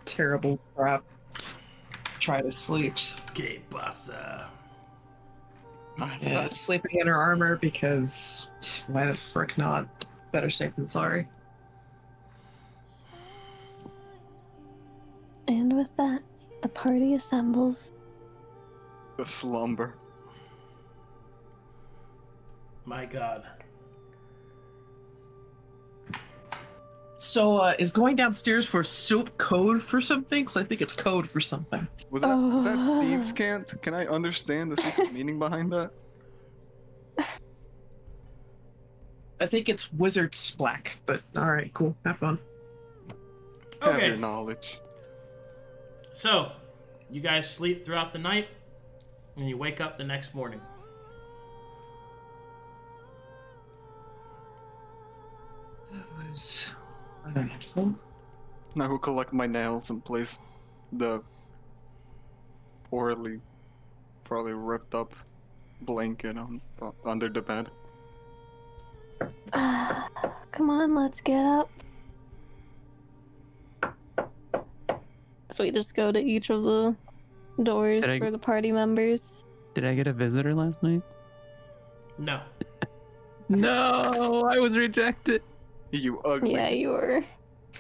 terrible crap, try to sleep. Que pasa? Yeah, sleeping in her armor because why the frick not? Better safe than sorry. And with that, the party assembles. The slumber. My God. So, uh, is going downstairs for soup code for something? Because I think it's code for something. Was that, was that Oh. thieves' cant? Can I understand the secret (laughs) meaning behind that? I think it's wizard's black, but alright, cool. Have fun. Have Okay. your knowledge. So, you guys sleep throughout the night, and you wake up the next morning. That was uneventful. Now who collect my nails and place the poorly, probably ripped up blanket on uh, under the bed. Come on, let's get up. So we just go to each of the doors Did I- for the party members. Did I get a visitor last night? No. (laughs) No, I was rejected. You ugly. Yeah, you were.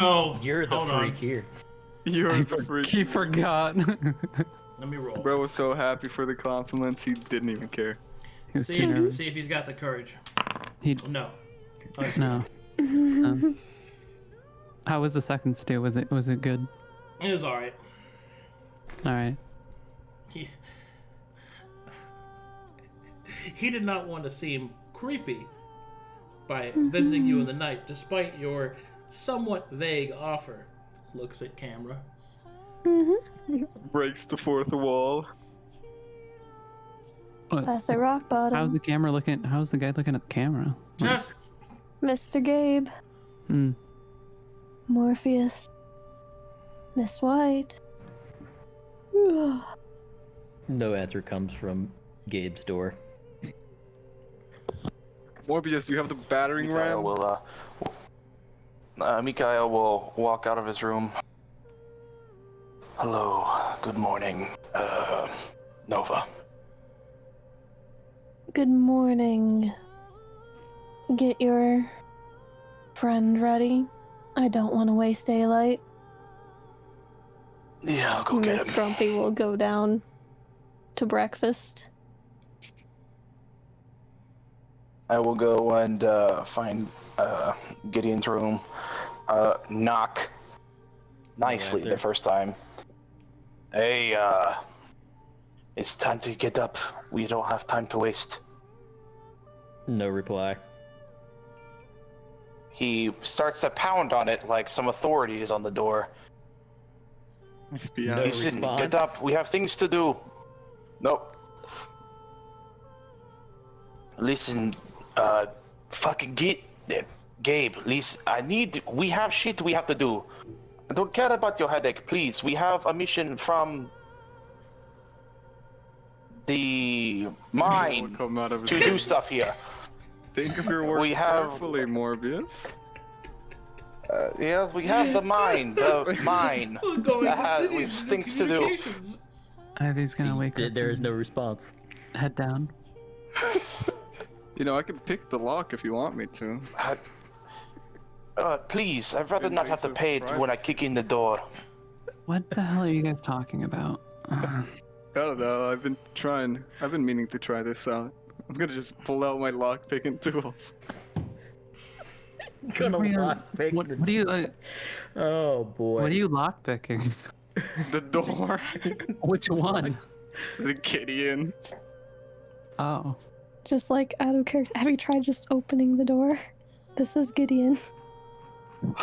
Oh, You're the hold freak on. here. You're I the freak. he forgot. (laughs) Let me roll. Bro was so happy for the compliments he didn't even care. See if, see if he's got the courage. He No. Okay. no. Um, how was the second stew? Was it was it good? It was alright. All right. He, (laughs) he did not want to seem creepy by visiting you in the night, despite your somewhat vague offer. Looks at camera. Breaks the fourth wall. What- That's a rock bottom. How's the camera looking? How's the guy looking at the camera? Like, Just Mr. Gabe, hmm. Morpheus, Miss White. (sighs) No answer comes from Gabe's door. Morbius, do you have the battering Micha'el ram? will, uh, Uh, Micha'el will walk out of his room. Hello, good morning, uh, Nova. Good morning. Get your friend ready. I don't want to waste daylight. Yeah, I'll go get Miss him. Grumpy will go down to breakfast. I will go and uh, find uh, Gideon's room. Uh, knock nicely the first time. Hey, uh, it's time to get up. We don't have time to waste. No reply. He starts to pound on it like some authority is on the door. FBI. No Listen, get up. We have things to do. Nope. Listen, uh, fucking get, uh, Gabe. Listen, I need. We have shit we have to do. I don't care about your headache, please. We have a mission from the (laughs) mine come out of to do stuff here. Think of your work We have- carefully, Morbius. Uh, yes, we have the mine. The (laughs) mine. We're going That has- we've things to do. Ivy's gonna wake There- up. there is no response. head down. (laughs) You know, I can pick the lock if you want me to. Uh, uh, please, I'd rather not have to Invasive pay it when I kick in the door. What the hell are you guys talking about? Uh, (laughs) I don't know. I've been trying. I've been meaning to try this out. I'm gonna just pull out my lock picking (laughs) tools. (laughs) Gonna what, are you- lockpick what, the- what are you? Uh, Oh boy. what are you lockpicking? The door. Which one? the Gideon. Oh, Just like out of character, have you tried just opening the door? This is Gideon. (laughs)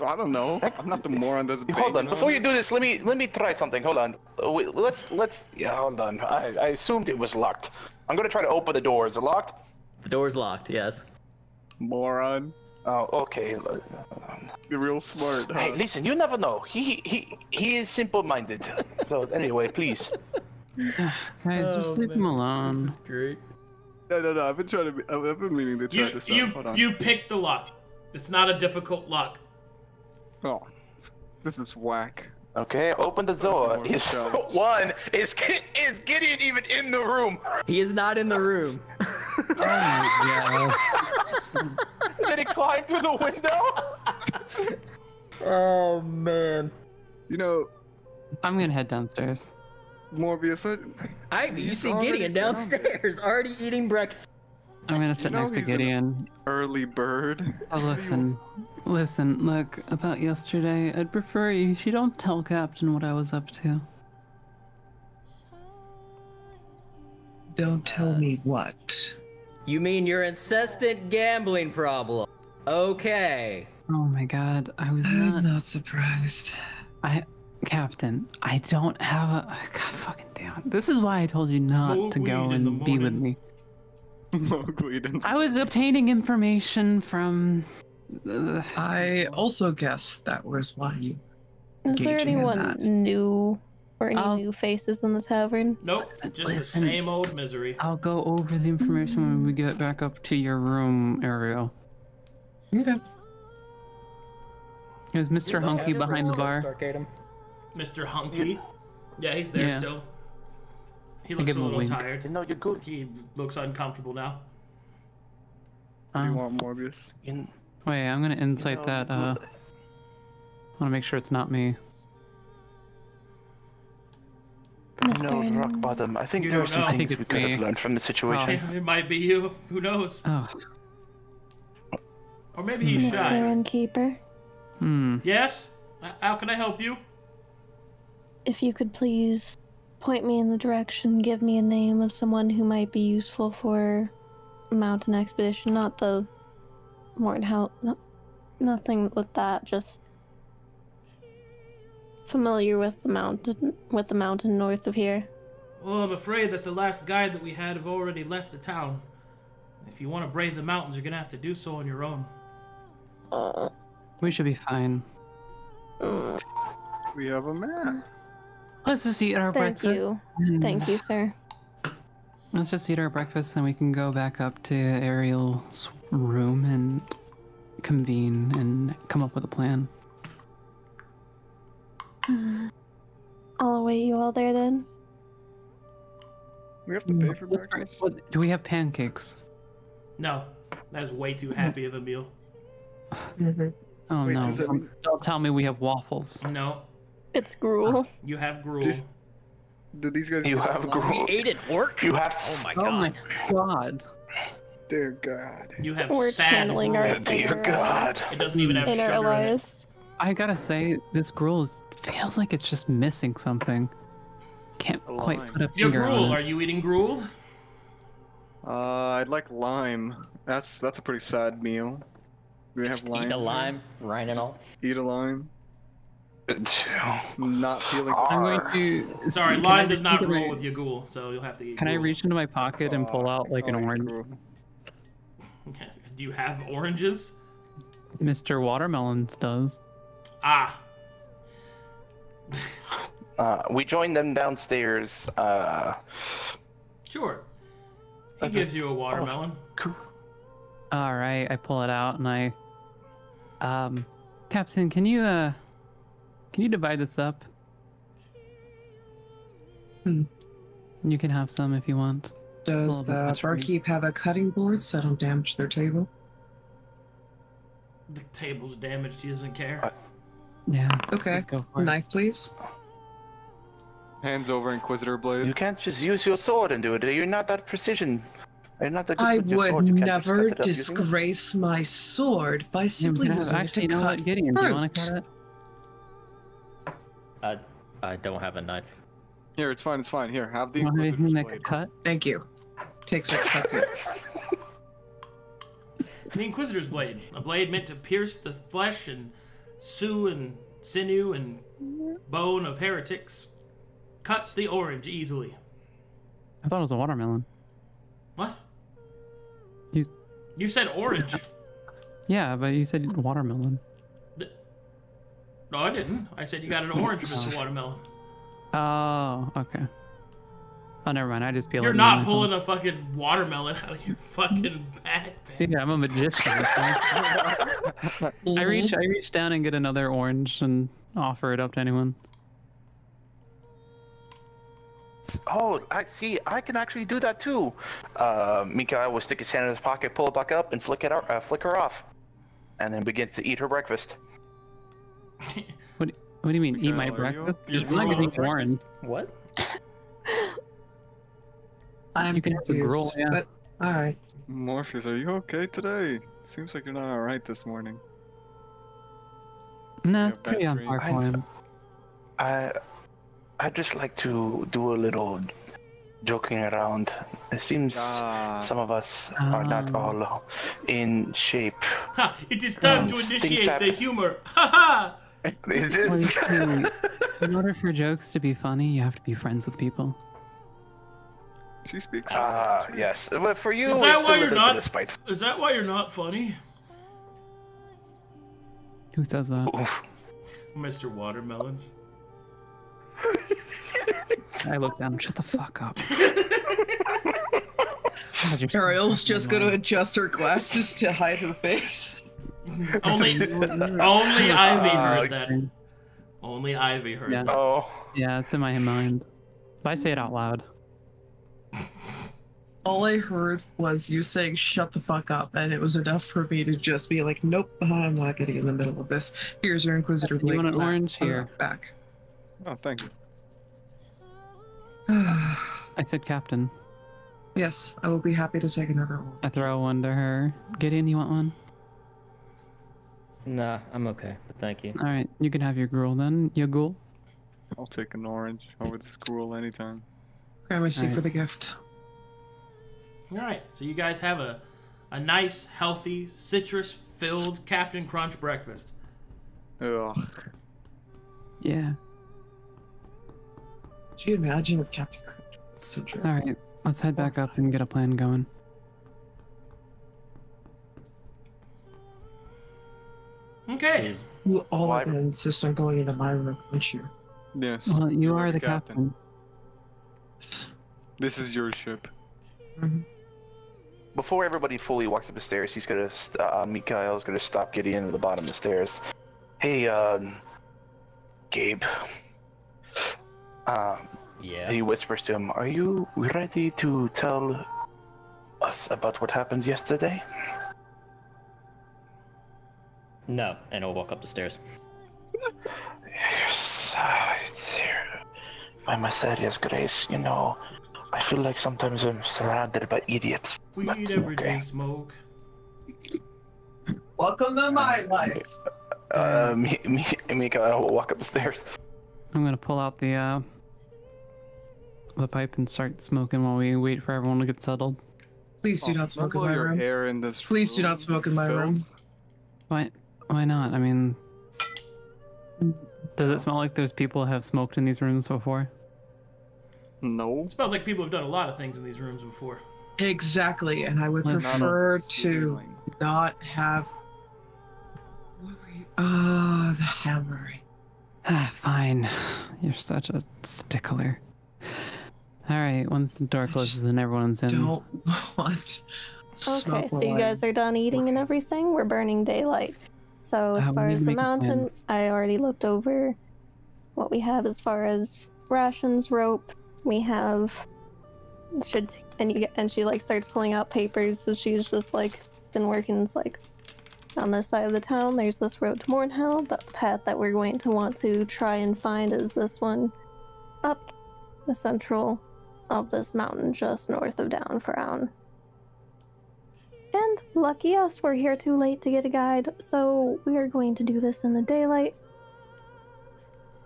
I don't know. I'm not the moron that's Hold on, banging before you do this, let me let me try something. Hold on. Uh, wait, let's let's yeah, hold on. I, I assumed it was locked. I'm gonna try to open the door. Is it locked? The door's locked. Yes. Moron. Oh, okay. You're real smart. Hey, listen, you never know. He he he is simple-minded. So anyway, please. Hey, oh, just Oh, leave him alone. This is great. No, no, no. I've been trying to. Be, I've I've been meaning to try You this you out. Hold on. you picked the lock. It's not a difficult lock. Oh, this is whack. Okay, open the door. Is (laughs) one is is Gideon even in the room? He is not in the room. (laughs) Oh my god. Did he climb through the window? (laughs) oh man. You know, I'm gonna head downstairs. Morbius. I, Ivy, you see already Gideon down downstairs, (laughs) already eating breakfast. I'm gonna sit know next to he's an- Gideon. early bird. Oh, listen, listen. Look about yesterday. I'd prefer you. You don't tell Captain what I was up to. Don't tell me what. You mean your incessant gambling problem? Okay. Oh my god, I was I'm not. not surprised. I, Captain, I don't have a. (sighs) God fucking damn it. This is why I told you not Smoke to go weed in the and be with morning. me. (laughs) Mogwai I was obtaining information from. Uh, I also guessed that was why you. Is there anyone new or any I'll- new faces in the tavern? Nope, Listen, just listen. the same old misery. I'll go over the information when we get back up to your room, Ariel. Okay. Is Mr. Hunky behind the bar? Arcadum. Mr. Hunky. Yeah, he's there Yeah. still. He looks a him a little wink. tired. No, you're good. He looks uncomfortable now. What do you Oh, want, Morbius? In, wait, I'm gonna insight know, that. Uh, I want to make sure it's not me. you Mr. know, rock bottom. I think You there are some know. Things we it's could have learned from the situation. Oh. (laughs) It might be you. Who knows? Oh, Or maybe he's Mr. shy. Innkeeper, hmm. Yes? How can I help you? If you could please point me in the direction, give me a name of someone who might be useful for a mountain expedition. Not the Morton House. No, nothing with that. Just familiar with the mountain, with the mountain north of here. Well, I'm afraid that the last guide that we had have already left the town. If you want to brave the mountains, you're gonna have to do so on your own. Uh, We should be fine. mm, We have a man. Let's just eat our thank breakfast. Thank you, thank you, sir. Let's just eat our breakfast and we can go back up to Ariel's room and convene and come up with a plan. I'll await you all there then. We have to pay for breakfast. do we have pancakes? No, that's way too happy of a meal. (sighs) Oh Wait, no! does Don't- mean- Don't tell me we have waffles. No, It's gruel. you have gruel. This- Did these guys? You have gruel. We ate an orc? You have. Oh s- my Oh god. my god! Dear God. You have We're sad channeling gruel. our Dear God. It doesn't even have inner sugar in it. Elias. I gotta say, this gruel is, feels like it's just missing something. Can't A quite lime. put a finger Your gruel. on Are you eating gruel? Uh, I'd like lime. That's that's a pretty sad meal. Do they have lime? Eat a lime, Ryan and all. Eat a lime. Not feeling. I'm going Arr. to. Sorry, can lime does not into rule my- with your ghoul, so you'll have to eat. Can I reach into my pocket and pull out like an Oh, orange, gruel. Do you have oranges? Mr. Watermelons does? Ah, Uh, we joined them downstairs. Uh, sure. He Okay. gives you a watermelon. cool. All right, I pull it out and I, um, Captain, can you uh, can you divide this up? Hmm. You can have some if you want. Does the much barkeep have a cutting board so I don't damage their table? The table's damaged. He doesn't care. Uh, Yeah. Okay. Let's go for it. Knife, please. Hands over Inquisitor blade. You can't just use your sword and do it. You're not that precision. You're not that good I with your would sword. You can't just never cut using disgrace my sword by simply can have- using actually, it you to know cut what, Gideon? Do you want to fruit. cut it? I I don't have a knife. Here, it's fine. It's fine. Here, have the You want anything Inquisitor's that blade. could cut? Thank you. Takes it, cuts it. (laughs) The Inquisitor's blade, a blade meant to pierce the flesh and sew and sinew and bone of heretics, cuts the orange easily. I thought it was a watermelon. What? You, You said orange. (laughs) yeah, but you said watermelon. No, I didn't. I said you got an orange from the (laughs) watermelon. Oh, okay. Oh, never mind. I just peeled. it. You're not then pulling a fucking watermelon out of your fucking backpack. Yeah, I'm a magician. I reach, I reach down and get another orange and offer it up to anyone. Oh, I see. I can actually do that too. Uh, Micha'el will stick his hand in his pocket, pull it back up, and flick it out, uh, flick her off, and then begins to eat her breakfast. What? What do you mean? Eat my Micha'el, are you breakfast? okay? It's not gonna be Breakfast? What? I'm You can have the confused, gruel, yeah. but all right. Morpheus, are you okay today? Seems like you're not all right this morning. Nah, it's pretty bad on par I- for him. I, I'd just like to do a little joking around. It seems Ah, some of us are not Ah. all in shape. Ha! It is time to Um, things initiate the happen. humor. Ha ha! It Well, you is. in order for jokes to be funny, you have to be friends with people. she speaks. Ah, yes. But for you, Is that it's why a you're not- spite. Is that why you're not funny, Who says that? Oof. Mr. Watermelons? I look down. Shut the fuck up. (laughs) God, you're Ariel's just gonna adjust her glasses to hide her face. (laughs) Only, only (laughs) Ivy heard that. Only Ivy heard Yeah. that. Oh, Yeah, it's in my mind. If I say it out loud, (laughs) All I heard was you saying "shut the fuck up," and it was enough for me to just be like, "Nope, I'm not getting in the middle of this." Here's your Inquisitor You blade. want an back- orange? uh, Here. back. Oh, thank you. (sighs) I said captain. yes, I will be happy to take another one. I throw one to her. Gideon, you want one? Nah, I'm okay, but thank you. All right, you can have your gruel then. Your ghoul. I'll take an orange over this gruel anytime. Grab Gramercy Alright. for the gift. All right, so you guys have a, a nice, healthy, citrus-filled Captain Crunch breakfast. Ugh. Yeah. Could you imagine if Captain Crunch was citrus? All right, let's head back up and get a plan going. Okay. You all Why- are gonna insist on going into my room, aren't you? Yes. Well, you you're the captain. This is your ship. Mhm. before everybody fully walks up the stairs, he's gonna. st- Uh, Micha'el's gonna stop Gideon at the bottom of the stairs. Hey, um, Gabe. Um, Yeah. he whispers to him, "Are you ready to tell us about what happened yesterday?" No, and I'll walk up the stairs. Yes, it's here. If I must say, yes, Grace, you know, I feel like sometimes I'm surrounded by idiots. Weed but every day okay. smoke. Welcome to my life. Uh, me, me, Mika will walk up the stairs. I'm gonna pull out the uh the pipe and start smoking while we wait for everyone to get settled. Please do Oh, not smoke in my room. hair in Please do not smoke in my room. filth. Why why not? I mean does it smell like there's people have smoked in these rooms before? No. It smells like people have done a lot of things in these rooms before. Exactly, and I would Let's- prefer to Ceiling. not have. What were you? Ah, the hammering. Ah, fine. You're such a stickler. Alright, once the door closes just and everyone's in. Don't (laughs) want. Okay, so you guys are done eating and everything. We're burning daylight. So as um, we far as the make a plan. mountain, I already looked over what we have as far as rations, rope. We have should and you get and she like starts pulling out papers. So she's just like been working. It's like on this side of the town. There's this road to Mornhowl. The path that we're going to want to try and find is this one up the central of this mountain just north of Downfrown. And lucky us, we're here too late to get a guide, so we are going to do this in the daylight.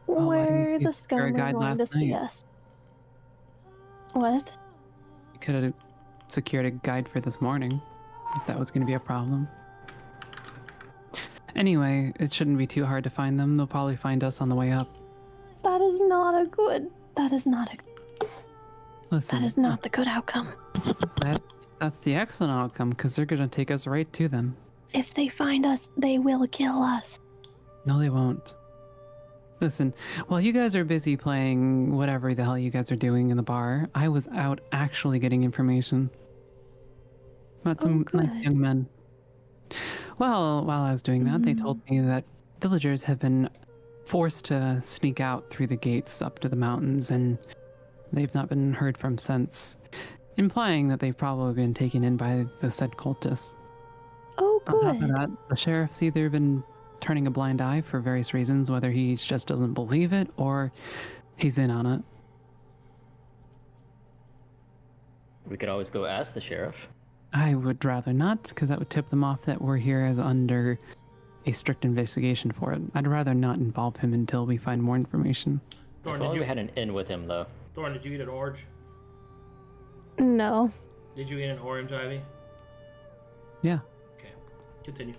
Oh, where the scum are going to see night? us. What? You could have secured a guide for this morning if that was going to be a problem. Anyway, it shouldn't be too hard to find them. They'll probably find us on the way up. That is not a good. That is not a. Listen, That is not the good outcome. That's, that's the excellent outcome because they're going to take us right to them. If they find us, they will kill us. No, they won't. Listen, while you guys are busy playing whatever the hell you guys are doing in the bar, I was out actually getting information. About Oh, some nice young men. Well, while I was doing that, they told me that villagers have been forced to sneak out through the gates up to the mountains and they've not been heard from since, implying that they've probably been taken in by the said cultists. Oh, good. On top of that, the sheriff's either been turning a blind eye for various reasons, whether he just doesn't believe it or he's in on it. We could always go ask the sheriff. I would rather not, because that would tip them off that we're here as under a strict investigation for it. I'd rather not involve him until we find more information. If Thorne, did you we had an in with him, though. Thorne, did you eat an orange? No. Did you eat an orange, Ivy? Yeah. Okay. Continue.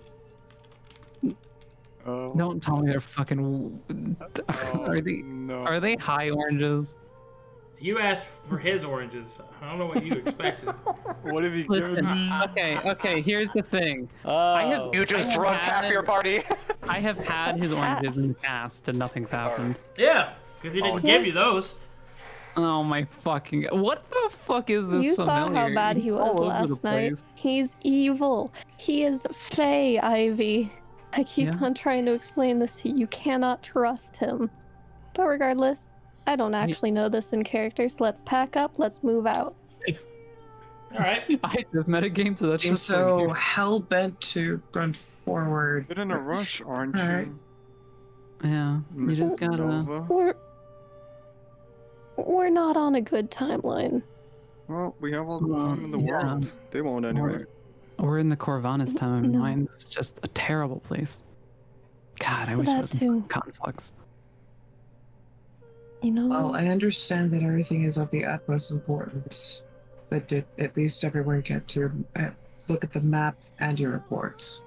Oh, Don't tell me they're fucking. oh, (laughs) Are they no. are they high oranges? You asked for his oranges. I don't know what you expected. (laughs) What have you Listen, given me? okay, okay. Here's the thing. Oh, I have oh. You just I have drunk half your party. I have had his oranges in the past and nothing's happened. yeah, because he didn't Oh, give you those. Oh my fucking! What the fuck is this? you saw how bad he was all last night. He's evil. He is Fey, Ivy. I keep Yeah. on trying to explain this to you. You cannot trust him. But regardless, I don't actually know this in character, so let's pack up, let's move out. All right. (laughs) I just met a game, so that's Seems just so hell bent to run forward. Bit in a rush, aren't Alright. you? Yeah, you Miss just gotta. Nova? We're we're not on a good timeline. Well, we have all the time in the yeah. world. They won't anyway. We're in the Corvanis time of No. mind. It's just a terrible place. God, I wish it That was too. conflicts. You know, Well, I understand that everything is of the utmost importance, but did at least everyone get to uh, look at the map and your reports?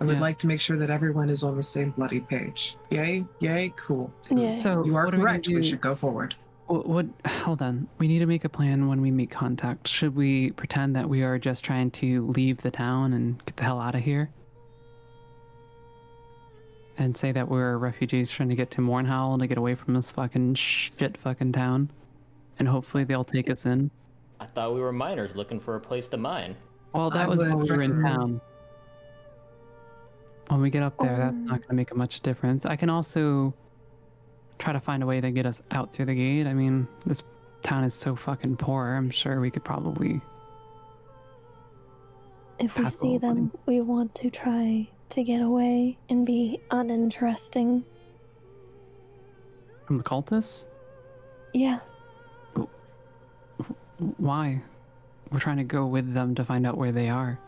I would Yes. like to make sure that everyone is on the same bloody page. Yay? Yay? Cool. yeah. So You are what we correct. We should go forward. What, what? Hold on. We need to make a plan when we make contact. Should we pretend that we are just trying to leave the town and get the hell out of here? And say that we're refugees trying to get to Mornhowl to get away from this fucking shit fucking town, and hopefully they'll take us in. I thought we were miners looking for a place to mine. Well, that I was when we were in recommend- town. When we get up there, that's not Um, going to make a much difference. I can also try to find a way to get us out through the gate. I mean, this town is so fucking poor. I'm sure we could probably. If we see them, we want to try to get away and be uninteresting. From the cultists? Yeah. Why? We're trying to go with them to find out where they are.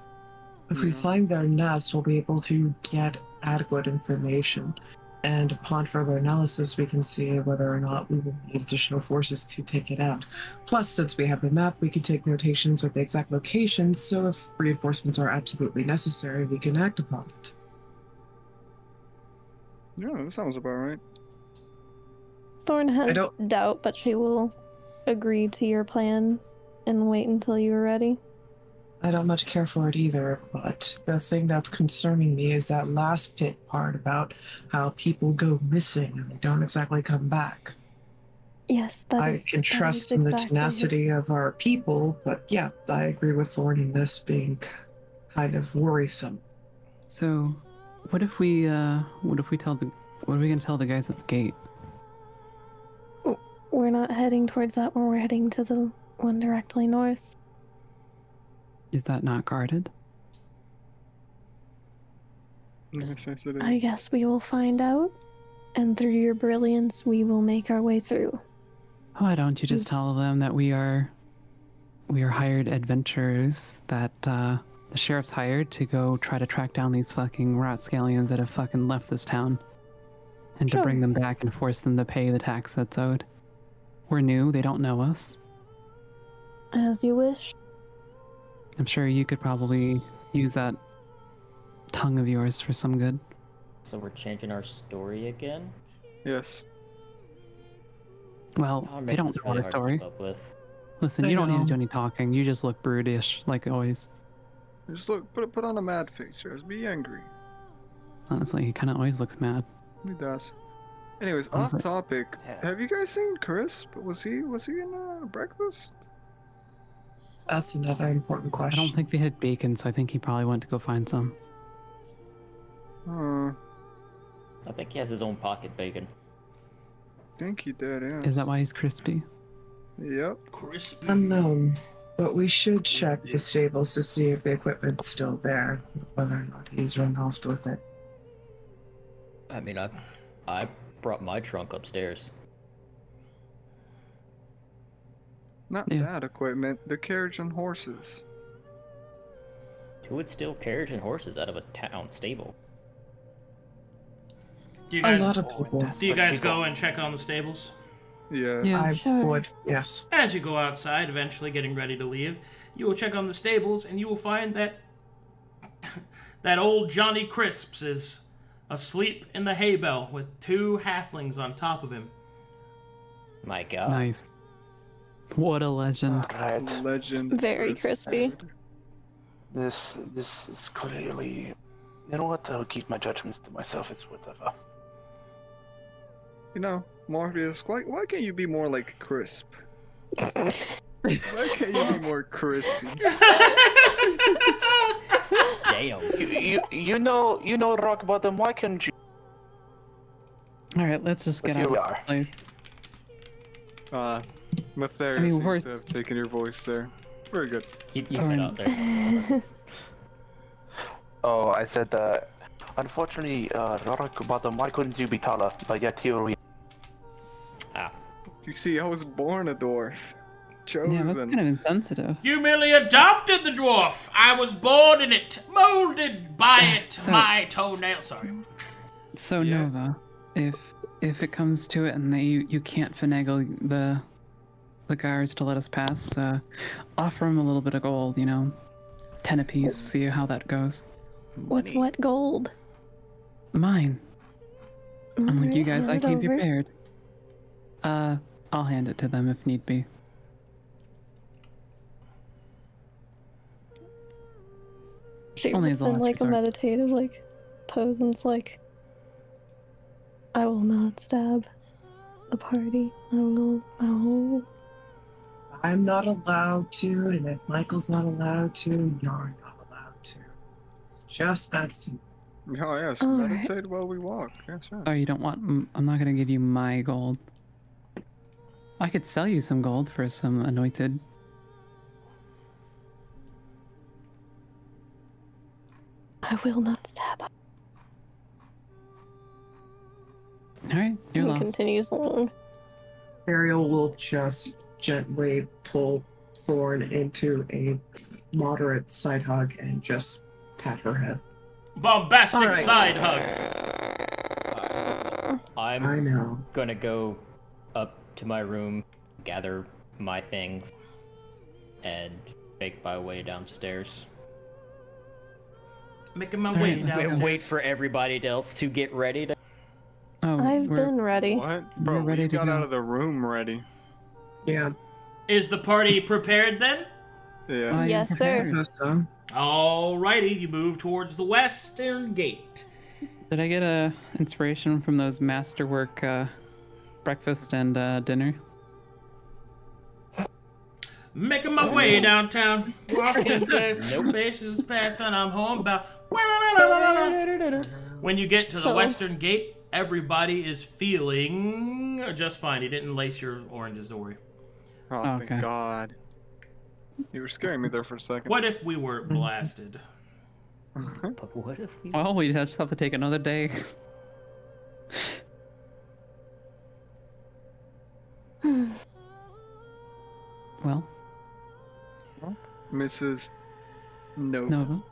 If we find their nest, we'll be able to get adequate information. And upon further analysis, we can see whether or not we will need additional forces to take it out. Plus, since we have the map, we can take notations of the exact location, so if reinforcements are absolutely necessary, we can act upon it. Yeah, that sounds about right. Thorne has—I don't- doubt, but she will agree to your plan and wait until you are ready. I don't much care for it either, but the thing that's concerning me is that last bit part about how people go missing and they don't exactly come back. Yes, that I is- can that trust is in the tenacity of our people, but yeah, I agree with Thorne in this being kind of worrisome. So, what if we, uh, what if we tell the, what are we gonna tell the guys at the gate? We're not heading towards that one. We're heading to the one directly north. Is that not guarded? Yes, yes, it is. I guess we will find out, and through your brilliance, we will make our way through. Why don't you just Is- tell them that we are, we are hired adventurers that uh, the sheriff's hired to go try to track down these fucking Rot scallions that have fucking left this town, and to bring them back and force them to pay the tax that's owed. We're new; they don't know us. As you wish. I'm sure you could probably use that tongue of yours for some good. So we're changing our story again? Yes. Well, I'll they don't this know our to story. keep with. Listen, I you don't need to do any talking. You just look brutish, like always. Just look, put put on a mad face, just be angry. Honestly, he kind of always looks mad. He does. Anyways, Oh, off topic. Yeah. Have you guys seen Crisp? Was he was he in uh, breakfast? That's another important question. I don't think they had bacon, so I think he probably went to go find some. Uh, I think he has his own pocket bacon. think he did. Yeah. Is that why he's crispy? Yep. Crispy. Unknown, but we should check the stables to see if the equipment's still there, whether or not he's run off with it. I mean, I, I brought my trunk upstairs. Not Yeah. that equipment. The carriage and horses. Who would steal carriage and horses out of a town stable? Do you A guys lot of people. do you guys go and check on the stables? Yeah. Yeah. I Sure. would, yes. As you go outside, eventually getting ready to leave, you will check on the stables and you will find that (laughs) that old Johnny Crisps is asleep in the hay bale with two halflings on top of him. My God. Nice. What a legend. Alright. Legend. Very Crisp. crispy. This this is clearly you know what, I'll keep my judgments to myself, it's whatever. You know, Morpheus, why why can't you be more like Crisp? Why can't you be more crispy? Damn. You you you know you know rock bottom, why can't you All right, let's just get here out of are. this place. Uh, Mytheria I mean, seems we're- to have taken your voice there. Very good. You, you Darn. get out there. (laughs) Oh, I said that unfortunately, uh rock bottom, why couldn't you be taller? But yet here we ah, You see, I was born a dwarf. Chosen. Yeah, that's kind of insensitive. You merely adopted the dwarf. I was born in it, molded by it, So- my toenail. Sorry. So Yeah. Nova, if if it comes to it and that you you can't finagle the the guards to let us pass, uh, offer them a little bit of gold. You know, ten apiece. See how that goes. With what gold? Mine. I'm like you guys. I hand it came over. prepared. Uh, I'll hand it to them if need be. She Only puts as a in last like a meditative like pose and's like, I will not stab the party. I will. I will. I'm not allowed to, and if Micha'el's not allowed to, you're not allowed to. It's just that simple. Oh yes, All right. meditate while we walk. Yeah, sure. Oh, you don't want? mm, I'm not gonna give you my gold. I could sell you some gold for some anointed. I will not stab. All right, you're He lost. continues along. Ariel will just gently pull Thorne into a moderate side hug and just pat her head. Bombastic All right. side hug. Uh, I'm I know. gonna go up to my room, gather my things, and make my way downstairs. Making my All way right, downstairs. go. Wait for everybody else to get ready to. Oh, I've been ready. What, bro? ready we got go. out of the room ready. Yeah. Is the party prepared then? Yeah. I am Yes, sir. prepared. suppose so. Alrighty, you move towards the western gate. Did I get a inspiration from those masterwork uh, breakfast and uh, dinner? Making my way downtown. Walking (laughs) past, no patience past, and I'm home about. (laughs) When you get to the So- western gate, everybody is feeling just fine. You didn't lace your oranges, don't worry. Oh, Okay. thank God. You were scaring me there for a second. What if we were (laughs) blasted? (laughs) But what if we? Oh, we just have to take another day. (sighs) well, Mrs. No. Nova.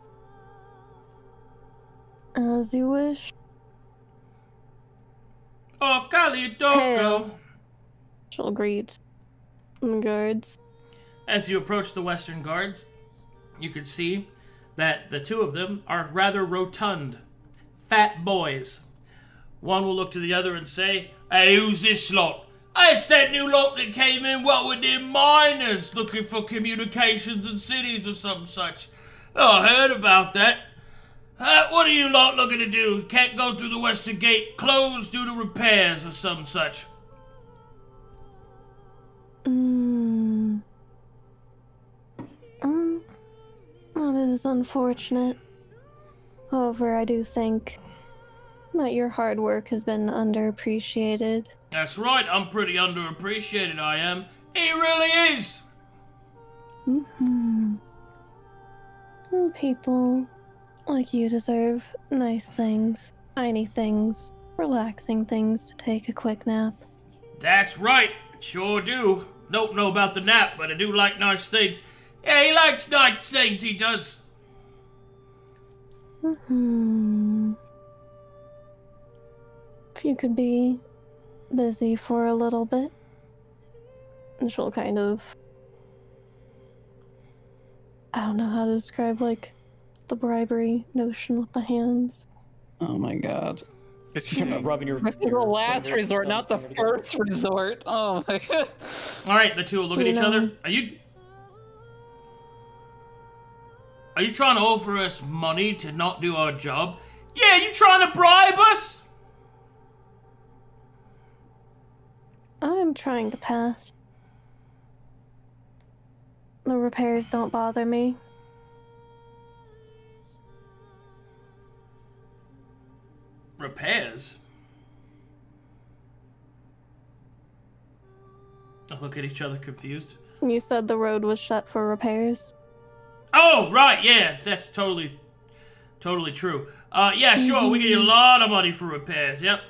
As you wish. Oh, Kalidoko! She'll greet the guards. As you approach the western guards, you can see that the two of them are rather rotund, fat boys. One will look to the other and say, Hey, who's this lot? It's that new lot that came in, what with them miners, looking for communications and cities or some such. Oh, I heard about that. Uh, what are you lot looking to do? Can't go through the western gate, closed due to repairs or some such. That is unfortunate. However, I do think that your hard work has been underappreciated. That's right, I'm pretty underappreciated, I am. He really is! Mm hmm People like you deserve nice things, tiny things, relaxing things to take a quick nap. That's right, sure do. Don't know about the nap, but I do like nice things. Yeah, he likes nice things, he does. Hmm. If you could be busy for a little bit, and she'll kind of. I don't know how to describe, like, the bribery notion with the hands. Oh my god. It's rubbing your. (laughs) This is the last resort, not the first (laughs) resort. Oh my god. Alright, the two will look at each know- other. Are you. Are you trying to offer us money to not do our job? Yeah, you trying to bribe us? I'm trying to pass. The repairs don't bother me. Repairs? I look at each other confused. You said the road was shut for repairs. Oh, right, yeah, that's totally, totally true. Uh, yeah, sure, we get a lot of money for repairs, yep.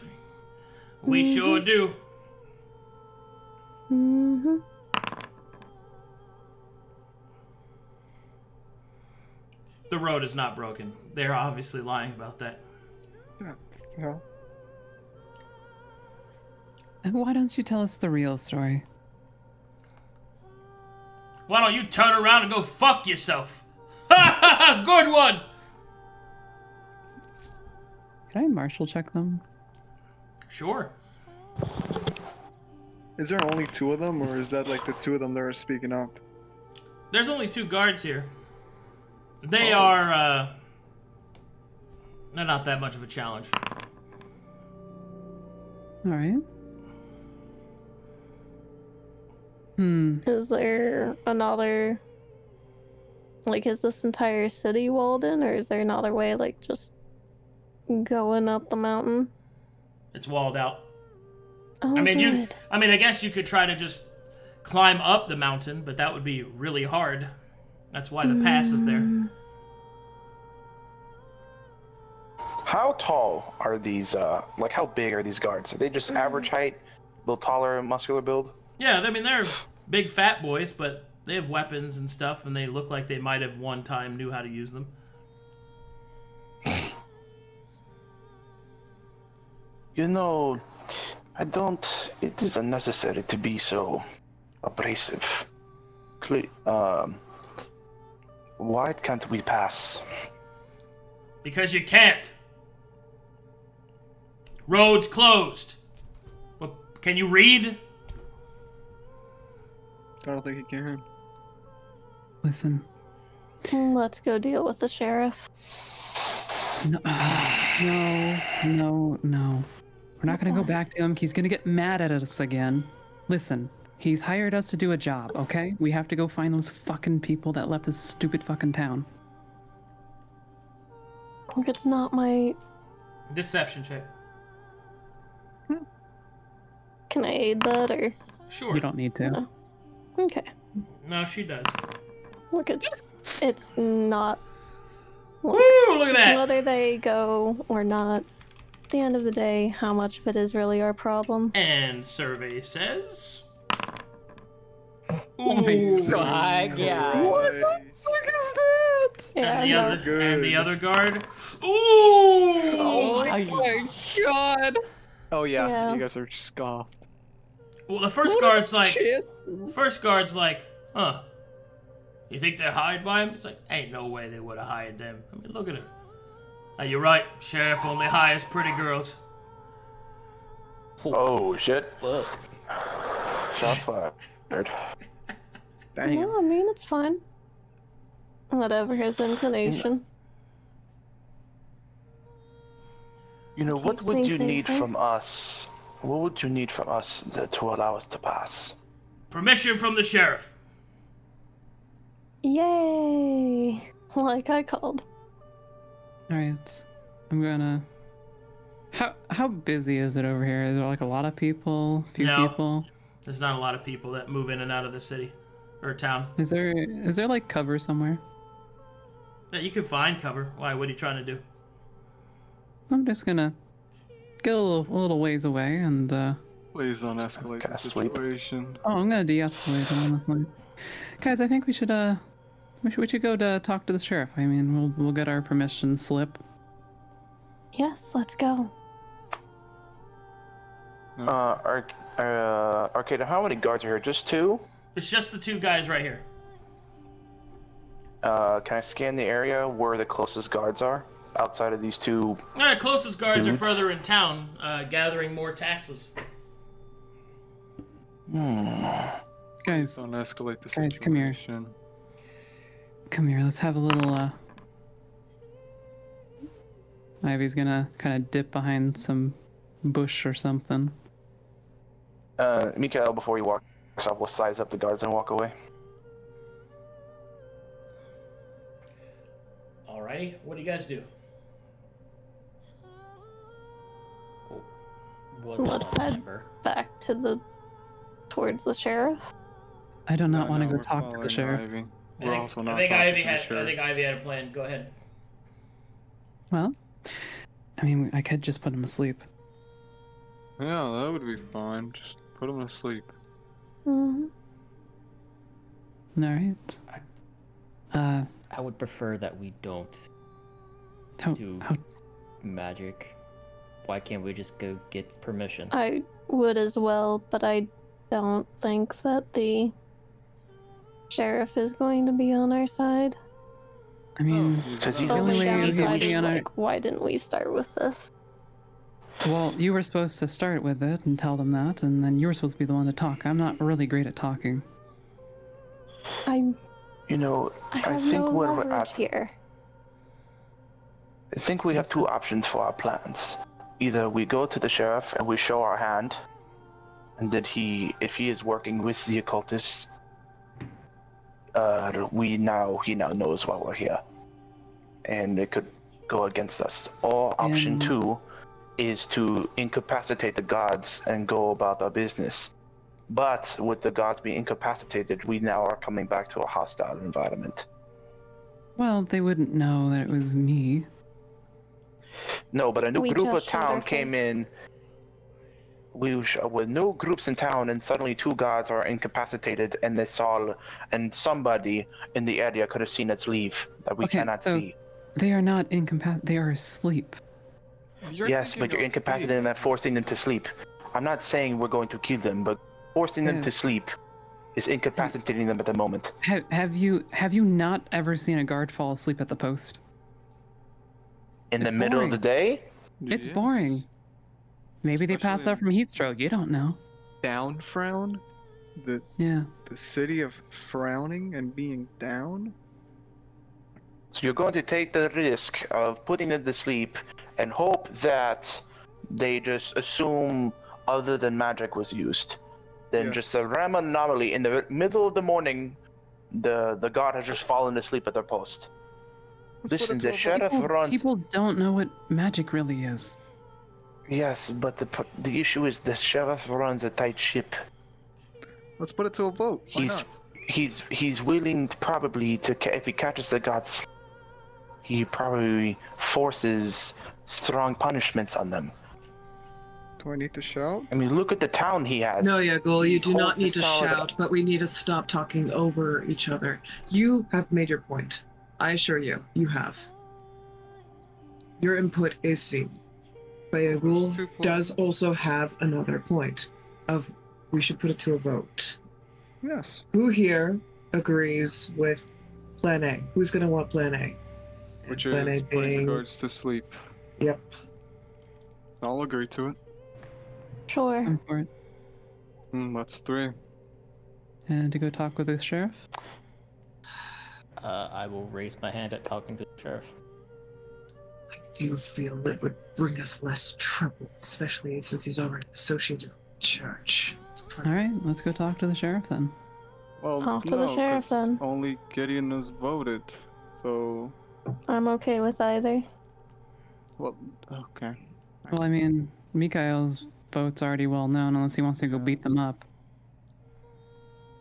We sure do. Mm-hmm. The road is not broken. They're obviously lying about that. Yeah. (laughs) Why don't you tell us the real story? Why don't you turn around and go fuck yourself? (laughs) Ha ha ha! Good one! Can I marshal check them? Sure. Is there only two of them, or is that like the two of them that are speaking up? There's only two guards here. They are, uh. They're not that much of a challenge. All Hmm. Is there another like is this entire city walled in or is there another way like just going up the mountain? It's walled out. Oh, I mean, you. I mean, I guess you could try to just climb up the mountain, but that would be really hard. That's why the pass is there. Mm, How tall are these? Uh, like how big are these guards? Are they just average height, a little taller, muscular build? Yeah, I mean they're big fat boys, but they have weapons and stuff, and they look like they might have one time knew how to use them. You know, I don't. It is unnecessary to be so abrasive. Cle- Um, why can't we pass? Because you can't. Roads closed. What? Can you read? I don't think he can. Listen. Let's go deal with the sheriff. No, no, no, no. We're not gonna go back to him. He's gonna get mad at us again. Listen, he's hired us to do a job, okay? We have to go find those fucking people that left this stupid fucking town. Look, it's not my. Deception check. Can I aid that or? Sure. You don't need to. Okay. No, she does. Look, it's it's not. Woo! Look at that. Whether they go or not, at the end of the day, how much of it is really our problem? And survey says. (laughs) Oh my god. What the fuck is that? Yeah, and the no. other and the other guard. Ooh! Oh, oh my god. Oh yeah, Yeah. you guys are scoffed. Well, the first guard's like, first guard's like, huh? You think they hired by him? It's like, ain't no way they would have hired them. I mean, look at her. Now you're right. Sheriff only hires pretty girls. Oh shit! Fuck. Shots fired. (laughs) No, I mean it's fine. Whatever his inclination. You know what would you need from us? What would you need from us that, to allow us to pass? Permission from the sheriff. Yay! (laughs) Like I called. All right, I'm gonna. How how busy is it over here? Is there like a lot of people? Few No. people? There's not a lot of people that move in and out of the city or town. Is there is there like cover somewhere? Yeah, you can find cover. Why? What are you trying to do? I'm just gonna get a little a little ways away and. uh Please don't escalate the situation. Oh, I'm gonna de-escalate it, honestly. Guys, I think we should uh, we should, we should go to talk to the sheriff. I mean, we'll we'll get our permission slip. Yes, let's go. Uh, Arc- uh, Arcade, how many guards are here? Just two? It's just the two guys right here. Uh, can I scan the area where the closest guards are? Outside of these two. Uh, closest guards are further in town, uh, gathering more taxes. Hmm. Guys, Don't escalate the guys, come here. Come here. Let's have a little. uh Ivy's gonna kind of dip behind some bush or something. Uh, Micha'el, before he walks off, will size up the guards and walk away. Alrighty, what do you guys do? Let's head back to the towards the sheriff. I do not No, want to go talk to the sheriff. Ivy. I We're think, also I think Ivy to the had. I think Ivy had a plan. Go ahead. Well, I mean, I could just put him asleep. Yeah, that would be fine. Just put him to sleep. hmm All right. Uh, I would prefer that we don't how do how magic. Why can't we just go get permission? I would as well, but I don't think that the sheriff is going to be on our side. I mean, oh. Because he's The The only only way he would downside be on our- like, why didn't we start with this? Well, you were supposed to start with it and tell them that, and then you were supposed to be the one to talk. I'm not really great at talking. I You know, I I think no we're at, here. I think we have two options for our plans. Either we go to the sheriff and we show our hand, and that he, if he is working with the occultists, uh, we now he now knows why we're here, and it could go against us. Or option two is to incapacitate the gods and go about our business. But with the gods being incapacitated, we now are coming back to a hostile environment. Well, they wouldn't know that it was me. No, but a new We group of town came face. in. We sh- uh, with no groups in town, and suddenly two guards are incapacitated, and they saw, and somebody in the area could have seen us leave that we Okay, cannot so- see. They are not incompat. They are asleep. yes, but you're incapacitating them, forcing them to sleep. I'm not saying we're going to kill them, but forcing them Yeah. to sleep is incapacitating them at the moment. Have Have you Have you not ever seen a guard fall asleep at the post? In the It's middle of the day, It's boring. Maybe they pass out from heat stroke. You don't know. Down frown? The Yeah. the city of frowning and being down? So you're going to take the risk of putting them to sleep and hope that they just assume other than magic was used. Then Yes. just a random anomaly in the middle of the morning, the the god has just fallen asleep at their post. Listen, the sheriff People, runs. people don't know what magic really is. Yes, but the the issue is the sheriff runs a tight ship. Let's put it to a vote. Why He's not? he's he's willing to probably to if he catches the gods, he probably forces strong punishments on them. Do I need to shout? I mean, look at the town he has. No, Yagul, you do not need to tower down. shout, but we need to stop talking over each other. You have made your point. I assure you, you have. Your input is seen. But Yagul Two does also have another point of we should put it to a vote. Yes. Who here agrees with Plan A? Who's going to want Plan A? Which plan is A putting the being. guards to sleep. Yep. I'll agree to it. Sure. I'm for it. Hmm, that's three. And to go talk with the sheriff. Uh, I will raise my hand at talking to the sheriff. I do feel it would bring us less trouble, especially since he's already associated with the church. All right, let's go talk to the sheriff then. Well, Off to the no, sheriff, 'cause then. Only Gideon has voted, so I'm okay with either. well, okay. Well, I mean, Micha'el's vote's already well known, unless he wants to go beat them up.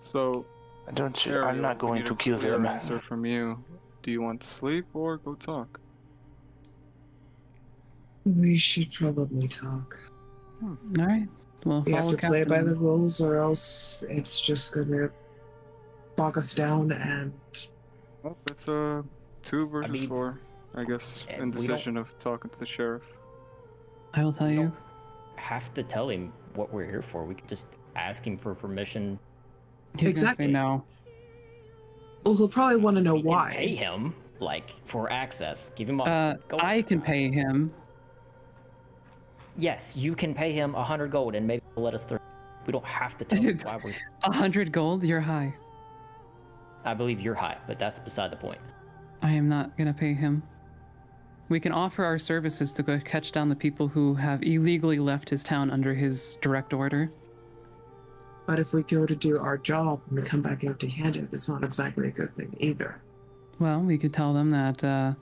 So I don't. you- I'm not going to kill them. Answer from you. Do you want to sleep or go talk? We should probably talk. Hmm, all right, we'll We have follow to play by the rules, or else it's just gonna bog us down. And Well, it's a two versus mean, four, I guess. Eh, and we don't- Indecision of talking to the sheriff. I will tell you. Have to tell him what we're here for. We could just ask him for permission. He's Exactly. gonna say no. well, he'll probably want to know We can why. pay him like for access. Give him a. Uh, I can pay him. Yes, you can pay him a hundred gold, and maybe he'll let us through. We don't have to tell him (laughs) why we're. A hundred gold. You're high. I believe you're high, but that's beside the point. I am not gonna pay him. We can offer our services to go catch down the people who have illegally left his town under his direct order. But if we go to do our job and we come back empty-handed, it's not exactly a good thing either. Well, we could tell them that uh,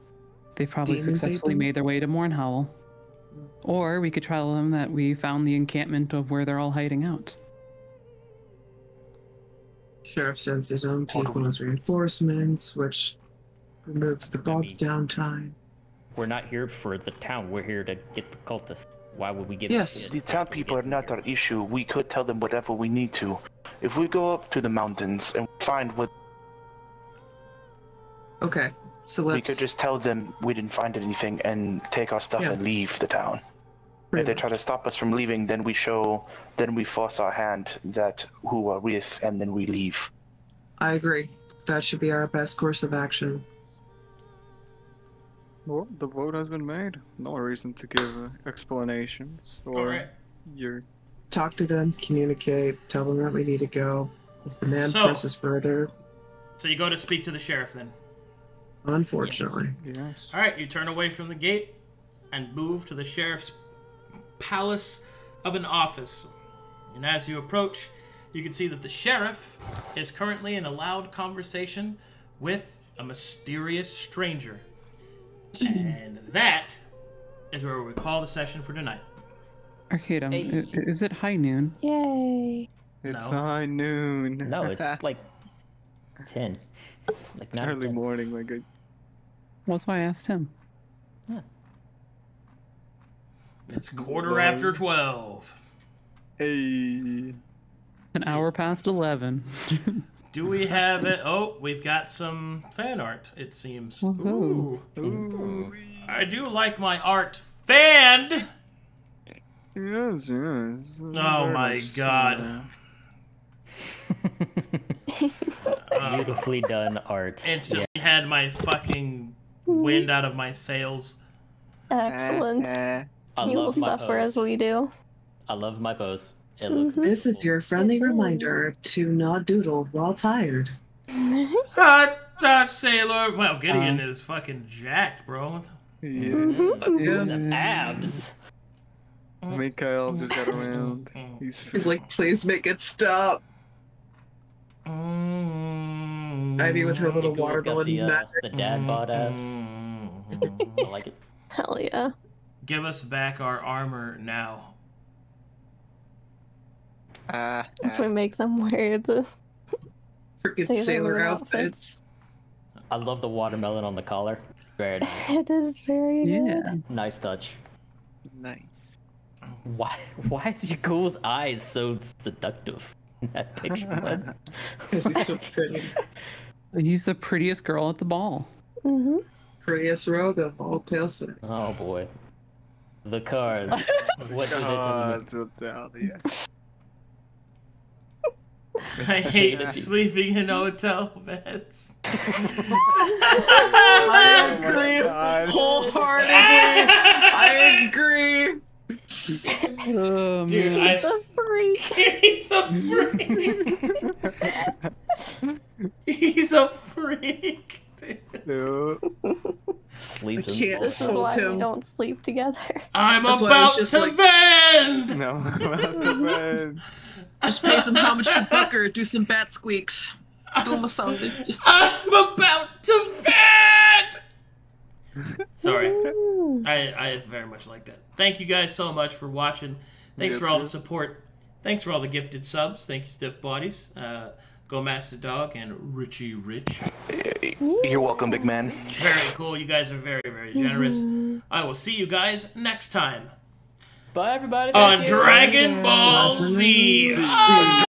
they've probably Demons successfully made their way to Mornhowl. Or we could tell them that we found the encampment of where they're all hiding out. Sheriff sends his own people as reinforcements, which removes the bog mean- down time. We're not here for the town. We're here to get the cultists. Why would we give? Yes. The town people are not our issue. We could tell them whatever we need to. If we go up to the mountains and find what Okay, so we let's. We could just tell them we didn't find anything and take our stuff Yeah. and leave the town. pretty if they try to stop us from leaving, then we show, then we force our hand that who are with, and then we leave. I agree. That should be our best course of action. Well, the vote has been made. No reason to give uh, explanations or Alright. your Talk to them, communicate, tell them that we need to go. If the man So- presses further, So you go to speak to the sheriff then. unfortunately. yes. All right, you turn away from the gate and move to the sheriff's palace of an office. And as you approach, you can see that the sheriff is currently in a loud conversation with a mysterious stranger. (clears throat) and that is where we call the session for tonight. Arcadum, i- is it high noon? Yay. It's No. high noon. No, it's (laughs) like ten. Like It's early 10. morning, my good. That's why I asked him. Yeah. It's quarter after 12. Hey. An hour past 11. (laughs) Do we have it? Oh, we've got some fan art, it seems. Woohoo. Ooh. I do like my art fanned! Yes, yes. Oh my god. Uh, (laughs) Beautifully done art. instantly Yes. had my fucking wind out of my sails. Excellent. Eh, (laughs) I you will love my suffer as we do. I love my pose. It looks Mhm. This is your friendly reminder to not doodle while tired. (laughs) Hot dot sailor. Well, Gideon Um, is fucking jacked, bro. Yeah. Mhm. the abs. Micha'el just got around. He's, He's like, please make it stop. Mm. Ivy with her little Google's got watermelon the, uh, the dad bod abs. Mm. I like it. Hell yeah. Give us back our armor now. Ah, As we make them (laughs) wear the. Freaking Sailor sailor Moon outfits. I love the watermelon on the collar. Very nice. (laughs) It is very Yeah. good. nice touch. nice. Why? Why is Yagul's eyes so seductive in that picture? (laughs) What? Because he's so pretty. He's the prettiest girl at the ball. Mm-hmm. Prettiest rogue of all Pilsen. Oh boy. The cards. what does it God, what the hell, yeah. I hate sleeping in hotel beds. (laughs) Oh I agree God. wholeheartedly. I agree. Oh, Dude, man. I. It's a freak. He's a freak. (laughs) He's a freak. (laughs) Dude. Dude. Sleeps I in can't the This is hold why we don't sleep together. I'm That's why I was about just to like- vend. No, (laughs) I'm about to bed. Just pay some homage to Bucker. Do some bat squeaks. Do him a solid. Just I'm about to vend. Sorry. I, I very much like that. Thank you guys so much for watching. Thanks Yep, for all the support. Thanks for all the gifted subs. Thank you, Stiff Bodies, uh, Go Master Dog, and Richie Rich. You're welcome, big man. Very cool. You guys are very, very generous. Mm-hmm. I will see you guys next time Bye everybody. on you. Dragon Ball Z.